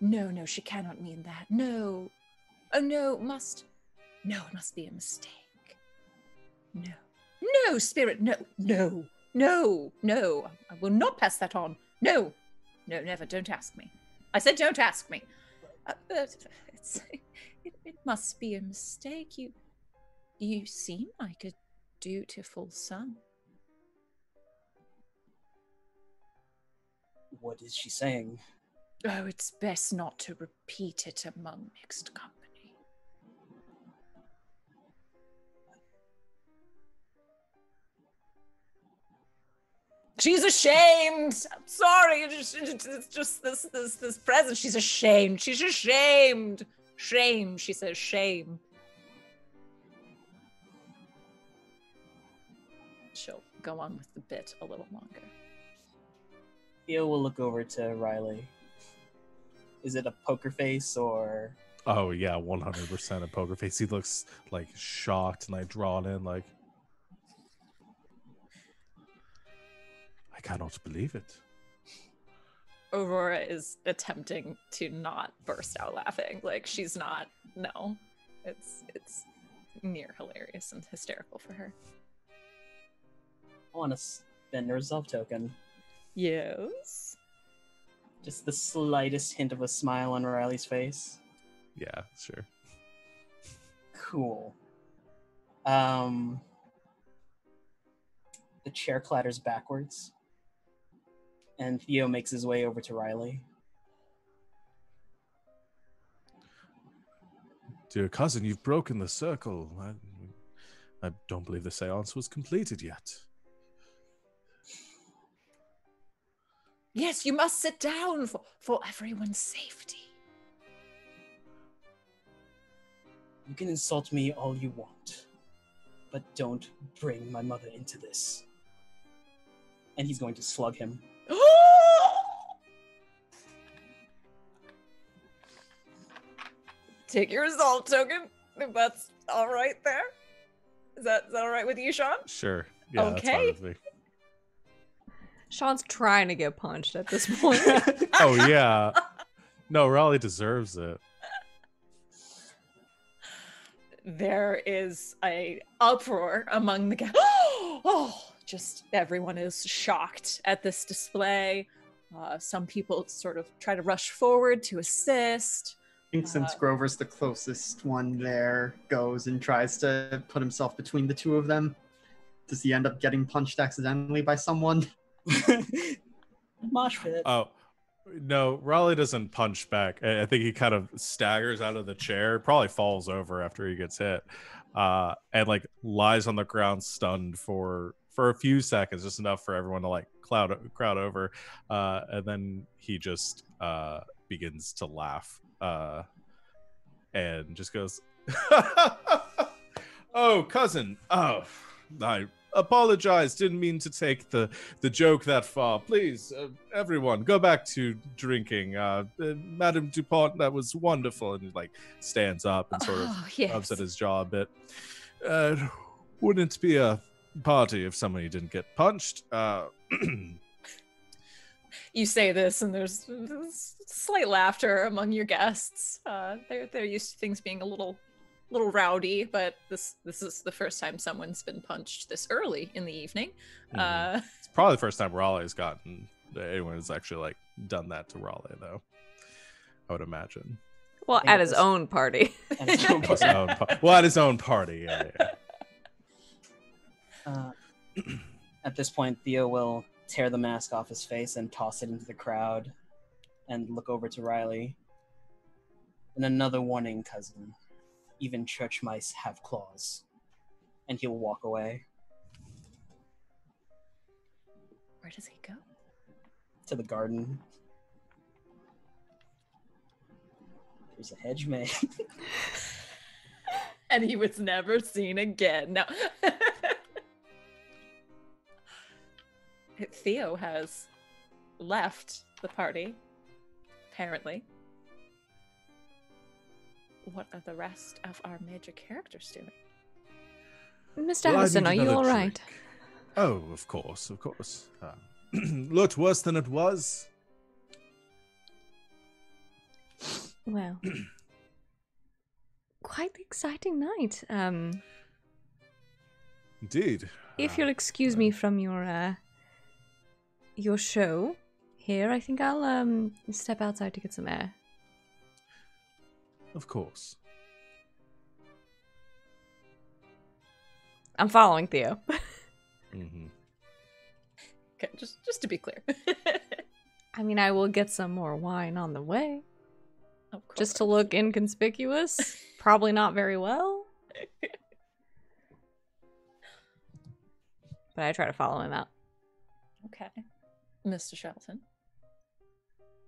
No, no, she cannot mean that. No. Oh no, must. No, it must be a mistake. No. No, spirit. No, no, no, no. I will not pass that on. No. No, never. Don't ask me. I said don't ask me. Uh, it's, it, it must be a mistake. You, you seem like a dutiful son. What is she saying? Oh, it's best not to repeat it among mixed company. She's ashamed. I'm sorry. It's just, it's just this this this presence. She's ashamed. She's ashamed. Shame. She says shame. She'll go on with the bit a little longer. Theo will look over to Riley. Is it a poker face or Oh yeah, one hundred percent a poker face. He looks like shocked and like drawn in, like I cannot believe it. Aurora is attempting to not burst out laughing. Like she's not. No, it's it's near hilarious and hysterical for her. I want to spend a resolve token? Yes. Just the slightest hint of a smile on Riley's face. Yeah, sure. Cool. Um, the chair clatters backwards, and Theo makes his way over to Riley. Dear cousin, you've broken the circle. I, I don't believe the seance was completed yet. Yes, you must sit down for for everyone's safety. You can insult me all you want, but don't bring my mother into this. And he's going to slug him. Take your resolve token. If that's all right there. Is that, is that all right with you, Sean? Sure. Yeah, that's fine Okay. with me. Sean's trying to get punched at this point. [LAUGHS] [LAUGHS] Oh yeah. No, Raleigh deserves it. there is a uproar among the guests. [GASPS] oh, just everyone is shocked at this display. Uh, some people sort of try to rush forward to assist. I think since Uh, Grover's the closest one there, goes and tries to put himself between the two of them. Does he end up getting punched accidentally by someone? [LAUGHS] Mosh pit. Oh no, Raleigh doesn't punch back. I I think he kind of staggers out of the chair, probably falls over after he gets hit, uh, and like lies on the ground stunned for for a few seconds, just enough for everyone to like cloud crowd over, uh, and then he just uh, begins to laugh uh, and just goes, [LAUGHS] "Oh, cousin, oh, I apologize. Didn't mean to take the the joke that far. Please, uh, everyone, go back to drinking. Uh, uh, Madame Dupont, that was wonderful. And he like stands up and sort of oh, rubs at his jaw a bit. Uh, wouldn't be a party if somebody didn't get punched. Uh, [CLEARS THROAT] you say this and there's there's slight laughter among your guests uh they're they're used to things being a little little rowdy but this this is the first time someone's been punched this early in the evening Mhm. uh [LAUGHS] it's probably the first time Raleigh's gotten anyone has actually like done that to Raleigh, though. I would imagine. Well, at his own [LAUGHS] party. And it's own His own par- well, at his own party. Yeah, yeah. Uh, [CLEARS THROAT] at this point, Theo will tear the mask off his face and toss it into the crowd and look over to Riley. And another warning, cousin. Even church mice have claws. And he'll walk away where does he go to the garden. There's a hedge maze. [LAUGHS] and he was never seen again no [LAUGHS] theo has left the party apparently what are the rest of our major characters doing Mr. Well, I Addison, are you another all right? drink. Oh, of course, of course. Uh, [CLEARS THROAT] looked worse than it was. Well, [CLEARS THROAT] quite the exciting night. Um, Indeed. if Uh, you'll excuse me from your uh, your show here, I think I'll um step outside to get some air. Of course. I'm following Theo. [LAUGHS] mm-hmm. okay just just to be clear [LAUGHS] I mean, I will get some more wine on the way, of just to look inconspicuous. [LAUGHS] Probably not very well, but I try to follow him out. okay mr shelton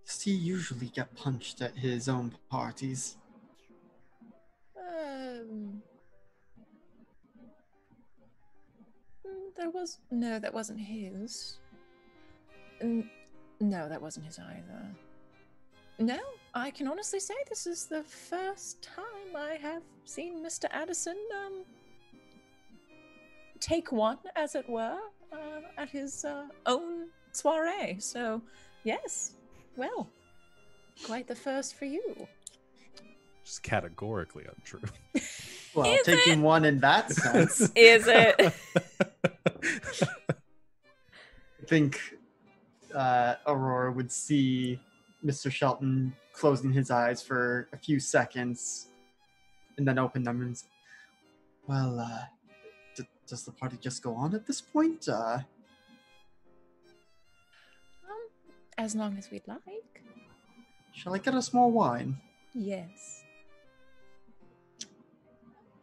Does he usually get punched at his own parties? Um, mm, there was no, that wasn't his. N- no, that wasn't his either. No, I can honestly say this is the first time I have seen Mr. Addison um take one, as it were, uh, at his uh, own soiree. So, yes, well, quite the first for you. Just categorically untrue. [LAUGHS] Well, Is taking one in that sense, [LAUGHS] Is it? [LAUGHS] I think uh, Aurora would see Mr. Shelton closing his eyes for a few seconds and then open them and say, Well, uh, d- does the party just go on at this point? Uh, as long as we'd like. shall I get us more wine? Yes.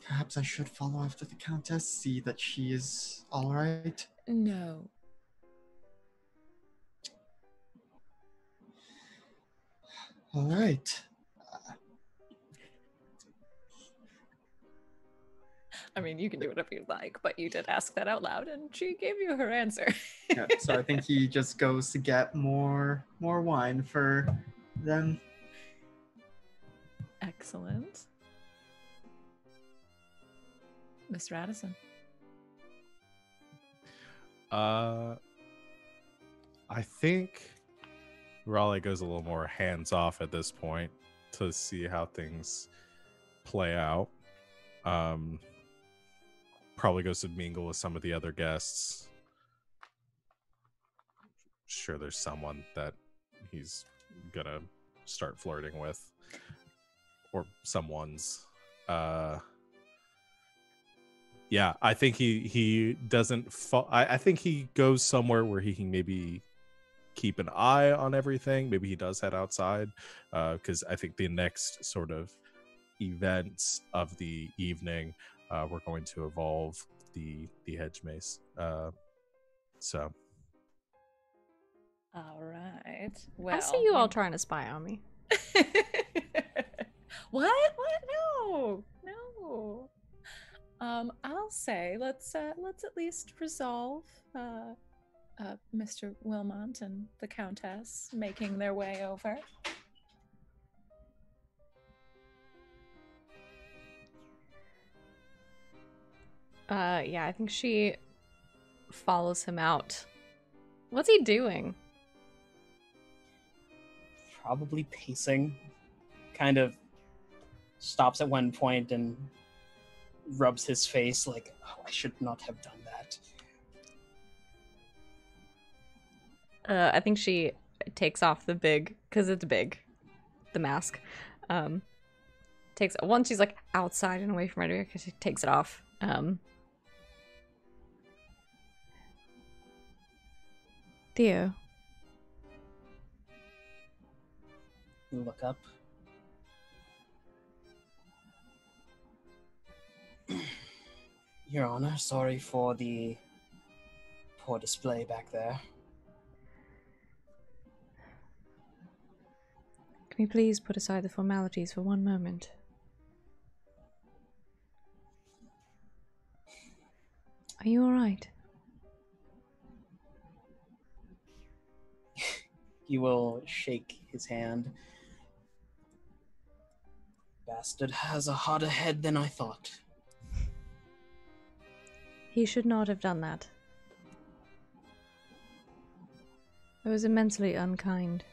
Perhaps I should follow after the Countess, see that she is all right. No. All I mean, you can do whatever you like, but you did ask that out loud, and she gave you her answer. Yeah, so I think he [LAUGHS] just goes to get more more wine for them. Excellent. Mr. Addison. Uh, I think Raleigh goes a little more hands off at this point to see how things play out. Um, probably goes to mingle with some of the other guests. Sure, there's someone that he's gonna start flirting with, or someone's. Uh, yeah, I think he he doesn't. Fo- I I think he goes somewhere where he can maybe keep an eye on everything. Maybe he does head outside, because I think the next sort of events of the evening, uh, we're going to evolve the the hedge maze. Uh, so All right. Well, I see you all trying to spy on me. [LAUGHS] what? What? No. No. Um, I'll say let's uh, let's at least resolve uh, uh, Mr. Wilmont and the Countess making their way over. Uh, yeah, I think she follows him out. What's he doing? Probably pacing. Kind of stops at one point and rubs his face like, oh, I should not have done that. Uh, I think she takes off the big, because it's big, the mask. Um, takes once she's like outside and away from Edgar, because she takes it off. Um, Theo, You look up. [CLEARS THROAT] Your Honor, sorry for the poor display back there. can you please put aside the formalities for one moment? Are you alright? He will shake his hand. Bastard has a harder head than I thought. He should not have done that. It was immensely unkind.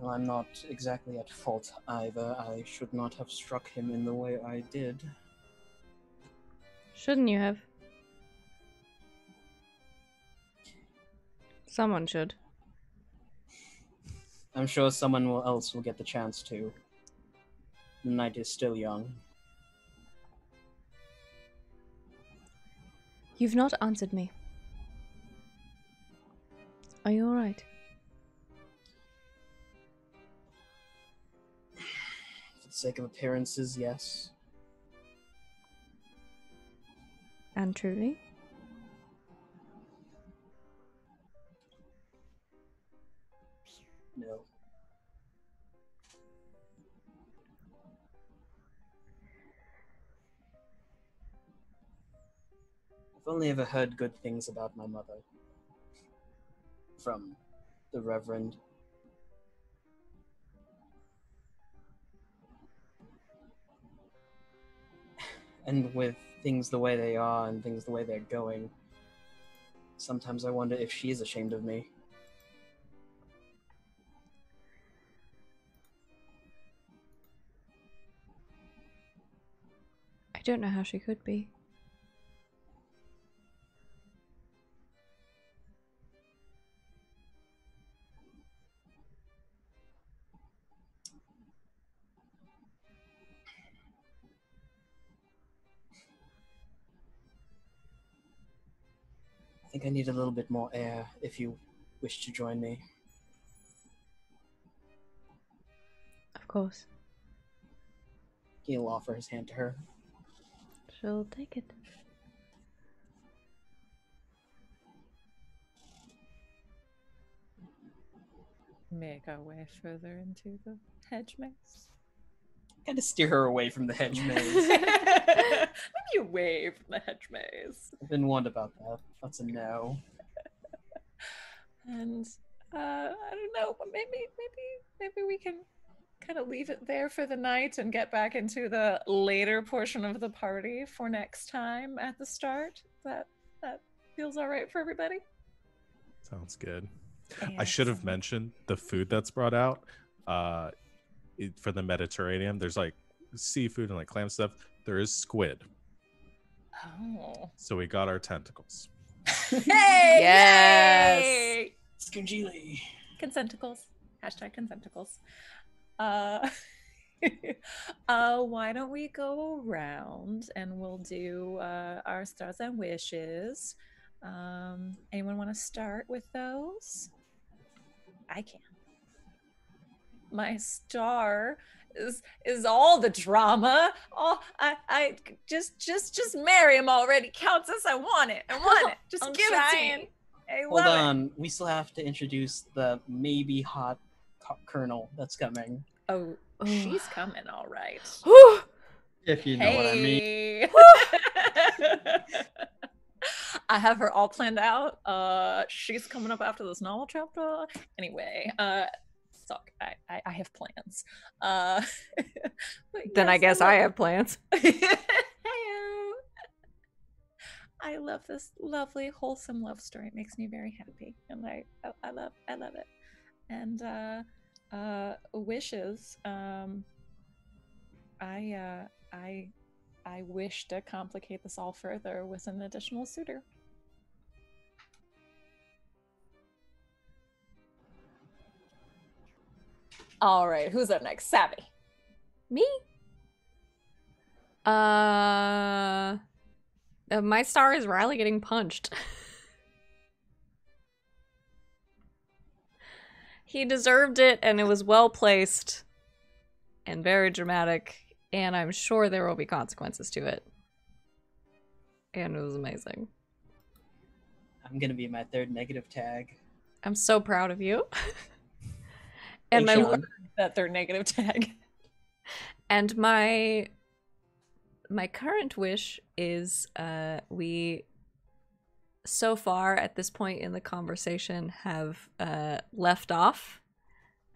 Well, I'm not exactly at fault either. I should not have struck him in the way I did. Shouldn't you have? Someone should. I'm sure someone else will get the chance to. The night is still young. You've not answered me. Are you alright? [SIGHS] For the sake of appearances, yes. And truly? No. I've only ever heard good things about my mother. From the Reverend. And with things the way they are and things the way they're going, sometimes I wonder if she is ashamed of me. Don't know how she could be. I think I need a little bit more air if you wish to join me. Of course. He'll offer his hand to her. She'll take it. Make our way further into the hedge maze. Kind of steer her away from the hedge maze. [LAUGHS] Maybe away from the hedge maze. I've been warned about that. That's a no. [LAUGHS] And uh, I don't know, but maybe maybe maybe we can kind of leave it there for the night and get back into the later portion of the party for next time at the start. That that feels all right for everybody. Sounds good. I should have mentioned the food that's brought out. Uh, it, for the Mediterranean, there's like seafood and like clam stuff. There is squid, Oh. so we got our tentacles. Hey! Yes! yay! Scungilli. Consenticles. Hashtag consenticles. Uh, [LAUGHS] uh, why don't we go around and we'll do uh, our stars and wishes. Um, anyone want to start with those? I can. My star is is all the drama. Oh, I, I just just just marry him already. Countess, I want it. I want it. [LAUGHS] Just I'm give it to trying. me. I Hold love it. on. We still have to introduce the maybe hot co- colonel that's coming. Oh, She's coming, all right. [GASPS] If you know what I mean. [LAUGHS] I have her all planned out. Uh, she's coming up after this novel chapter. Anyway, uh, so I, I, I have plans. Uh, [LAUGHS] but Then I guess I love- have plans. [LAUGHS] Heyo. I love this lovely, wholesome love story. It makes me very happy, and I, I, I love, I love it. And uh, uh, wishes. Um, I, uh, I, I wish to complicate this all further with an additional suitor. All right, who's up next? Savvy. Me? Uh, uh, my star is Riley getting punched. [LAUGHS] he deserved it, and it was well placed and very dramatic, and I'm sure there will be consequences to it. And it was amazing. I'm gonna be my third negative tag. I'm so proud of you. [LAUGHS] and Thanks, my Sean. That third negative tag. [LAUGHS] And my my current wish is uh we so far at this point in the conversation have uh left off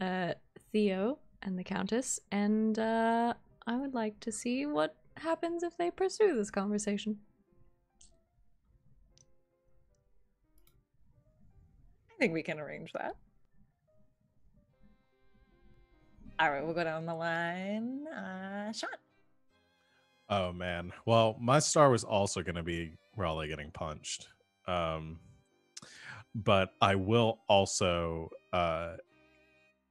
uh Theo and the Countess and uh I would like to see what happens if they pursue this conversation. I think we can arrange that. All right, we'll go down the line. Uh, Sean. Oh man. Well, my star was also going to be Raleigh getting punched. Um, but I will also uh,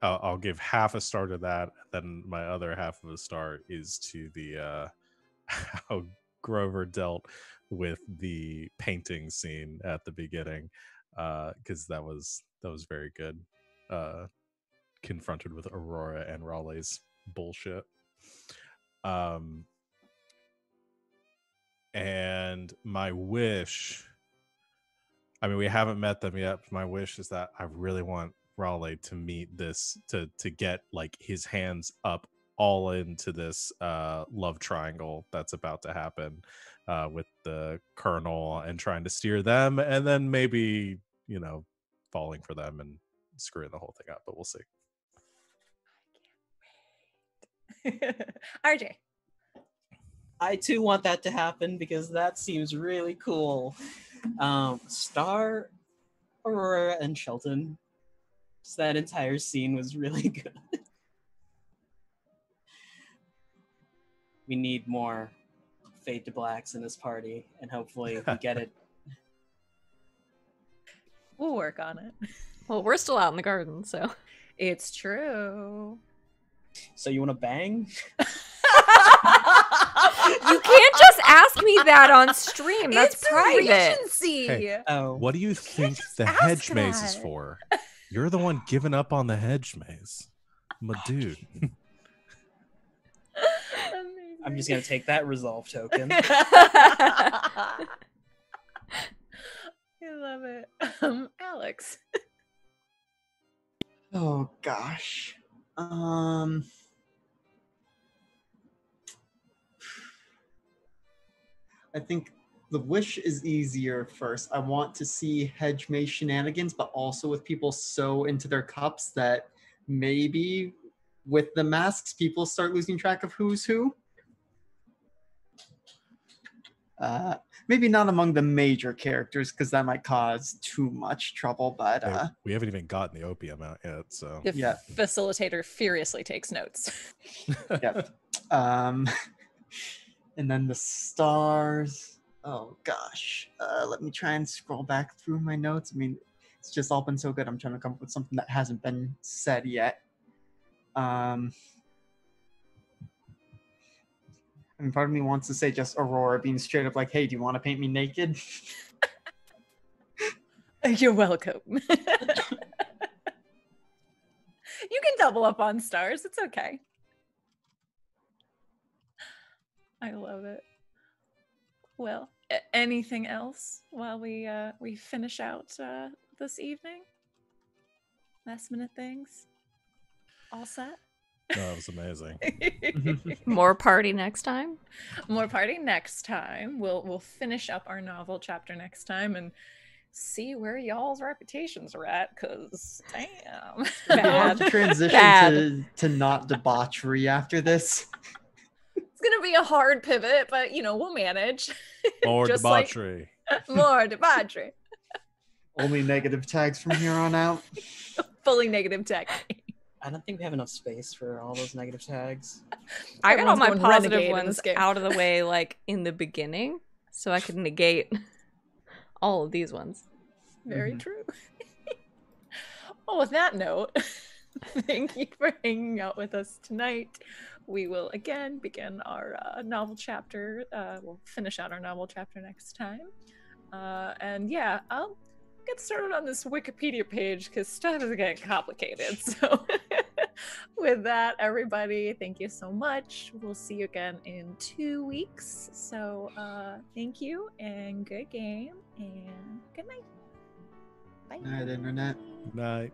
I'll, give half a star to that. Then my other half of a star is to the uh, [LAUGHS] how Grover dealt with the painting scene at the beginning because that was that was very good. Uh, confronted with Aurora and Raleigh's bullshit. Um, and my wish I mean, we haven't met them yet. My wish is that I really want Raleigh to meet this to to get like his hands up all into this uh love triangle that's about to happen uh with the colonel and trying to steer them and then maybe, you know, falling for them and screwing the whole thing up, but we'll see. [LAUGHS] RJ. I too want that to happen because that seems really cool. Um, Star, Aurora, and Shelton. Just that entire scene was really [LAUGHS] good. we need more fade to blacks in this party, and hopefully we get it. [LAUGHS] We'll work on it. Well, we're still out in the garden, so It's true. So you want to bang? [LAUGHS] you can't just ask me that on stream. That's it's private. Hey. Oh, What do you think the ask hedge maze is for? You're the one giving up on the hedge maze. My dude. [LAUGHS] I'm just gonna take that resolve token. [LAUGHS] I love it. Um, Alex. Oh gosh. Um I think the wish is easier first. I want to see hedge maze shenanigans, but also with people so into their cups that maybe with the masks, people start losing track of who's who. Uh, maybe not among the major characters because that might cause too much trouble. But Hey, uh, we haven't even gotten the opium out yet, so The Yeah. facilitator furiously takes notes. [LAUGHS] Yep. um, [LAUGHS] and then the stars. Oh gosh, uh, let me try and scroll back through my notes. I mean, it's just all been so good. I'm trying to come up with something that hasn't been said yet. Um, I mean, part of me wants to say just Aurora being straight up like, "Hey, do you want to paint me naked?" [LAUGHS] You're welcome. [LAUGHS] you can double up on stars. It's okay. I love it. Well, anything else while we uh, we finish out uh, this evening? Last minute things. All set. that was amazing. [LAUGHS] More party next time. More party next time. We'll we'll finish up our novel chapter next time and see where y'all's reputations are at. Cause damn, Bad. [LAUGHS] Transition Bad. to to not debauchery after this. It's gonna be a hard pivot, but you know we'll manage. [LAUGHS] More Just like- debauchery. [LAUGHS] More debauchery, [LAUGHS] Only negative tags from here on out. fully negative tech. I don't think we have enough space for all those negative tags. I got all my going positive renegade in ones out of the way, like in the beginning, so I could negate all of these ones. Very Mhm. true. well, with that note, thank you for hanging out with us tonight. We will again begin our uh, novel chapter. Uh, we'll finish out our novel chapter next time. Uh, and yeah, I'll get started on this Wikipedia page because stuff is getting complicated. [LAUGHS] So, [LAUGHS] with that, everybody, thank you so much. We'll see you again in two weeks. So, uh, thank you and good game and good night. Bye. Night, internet. Night.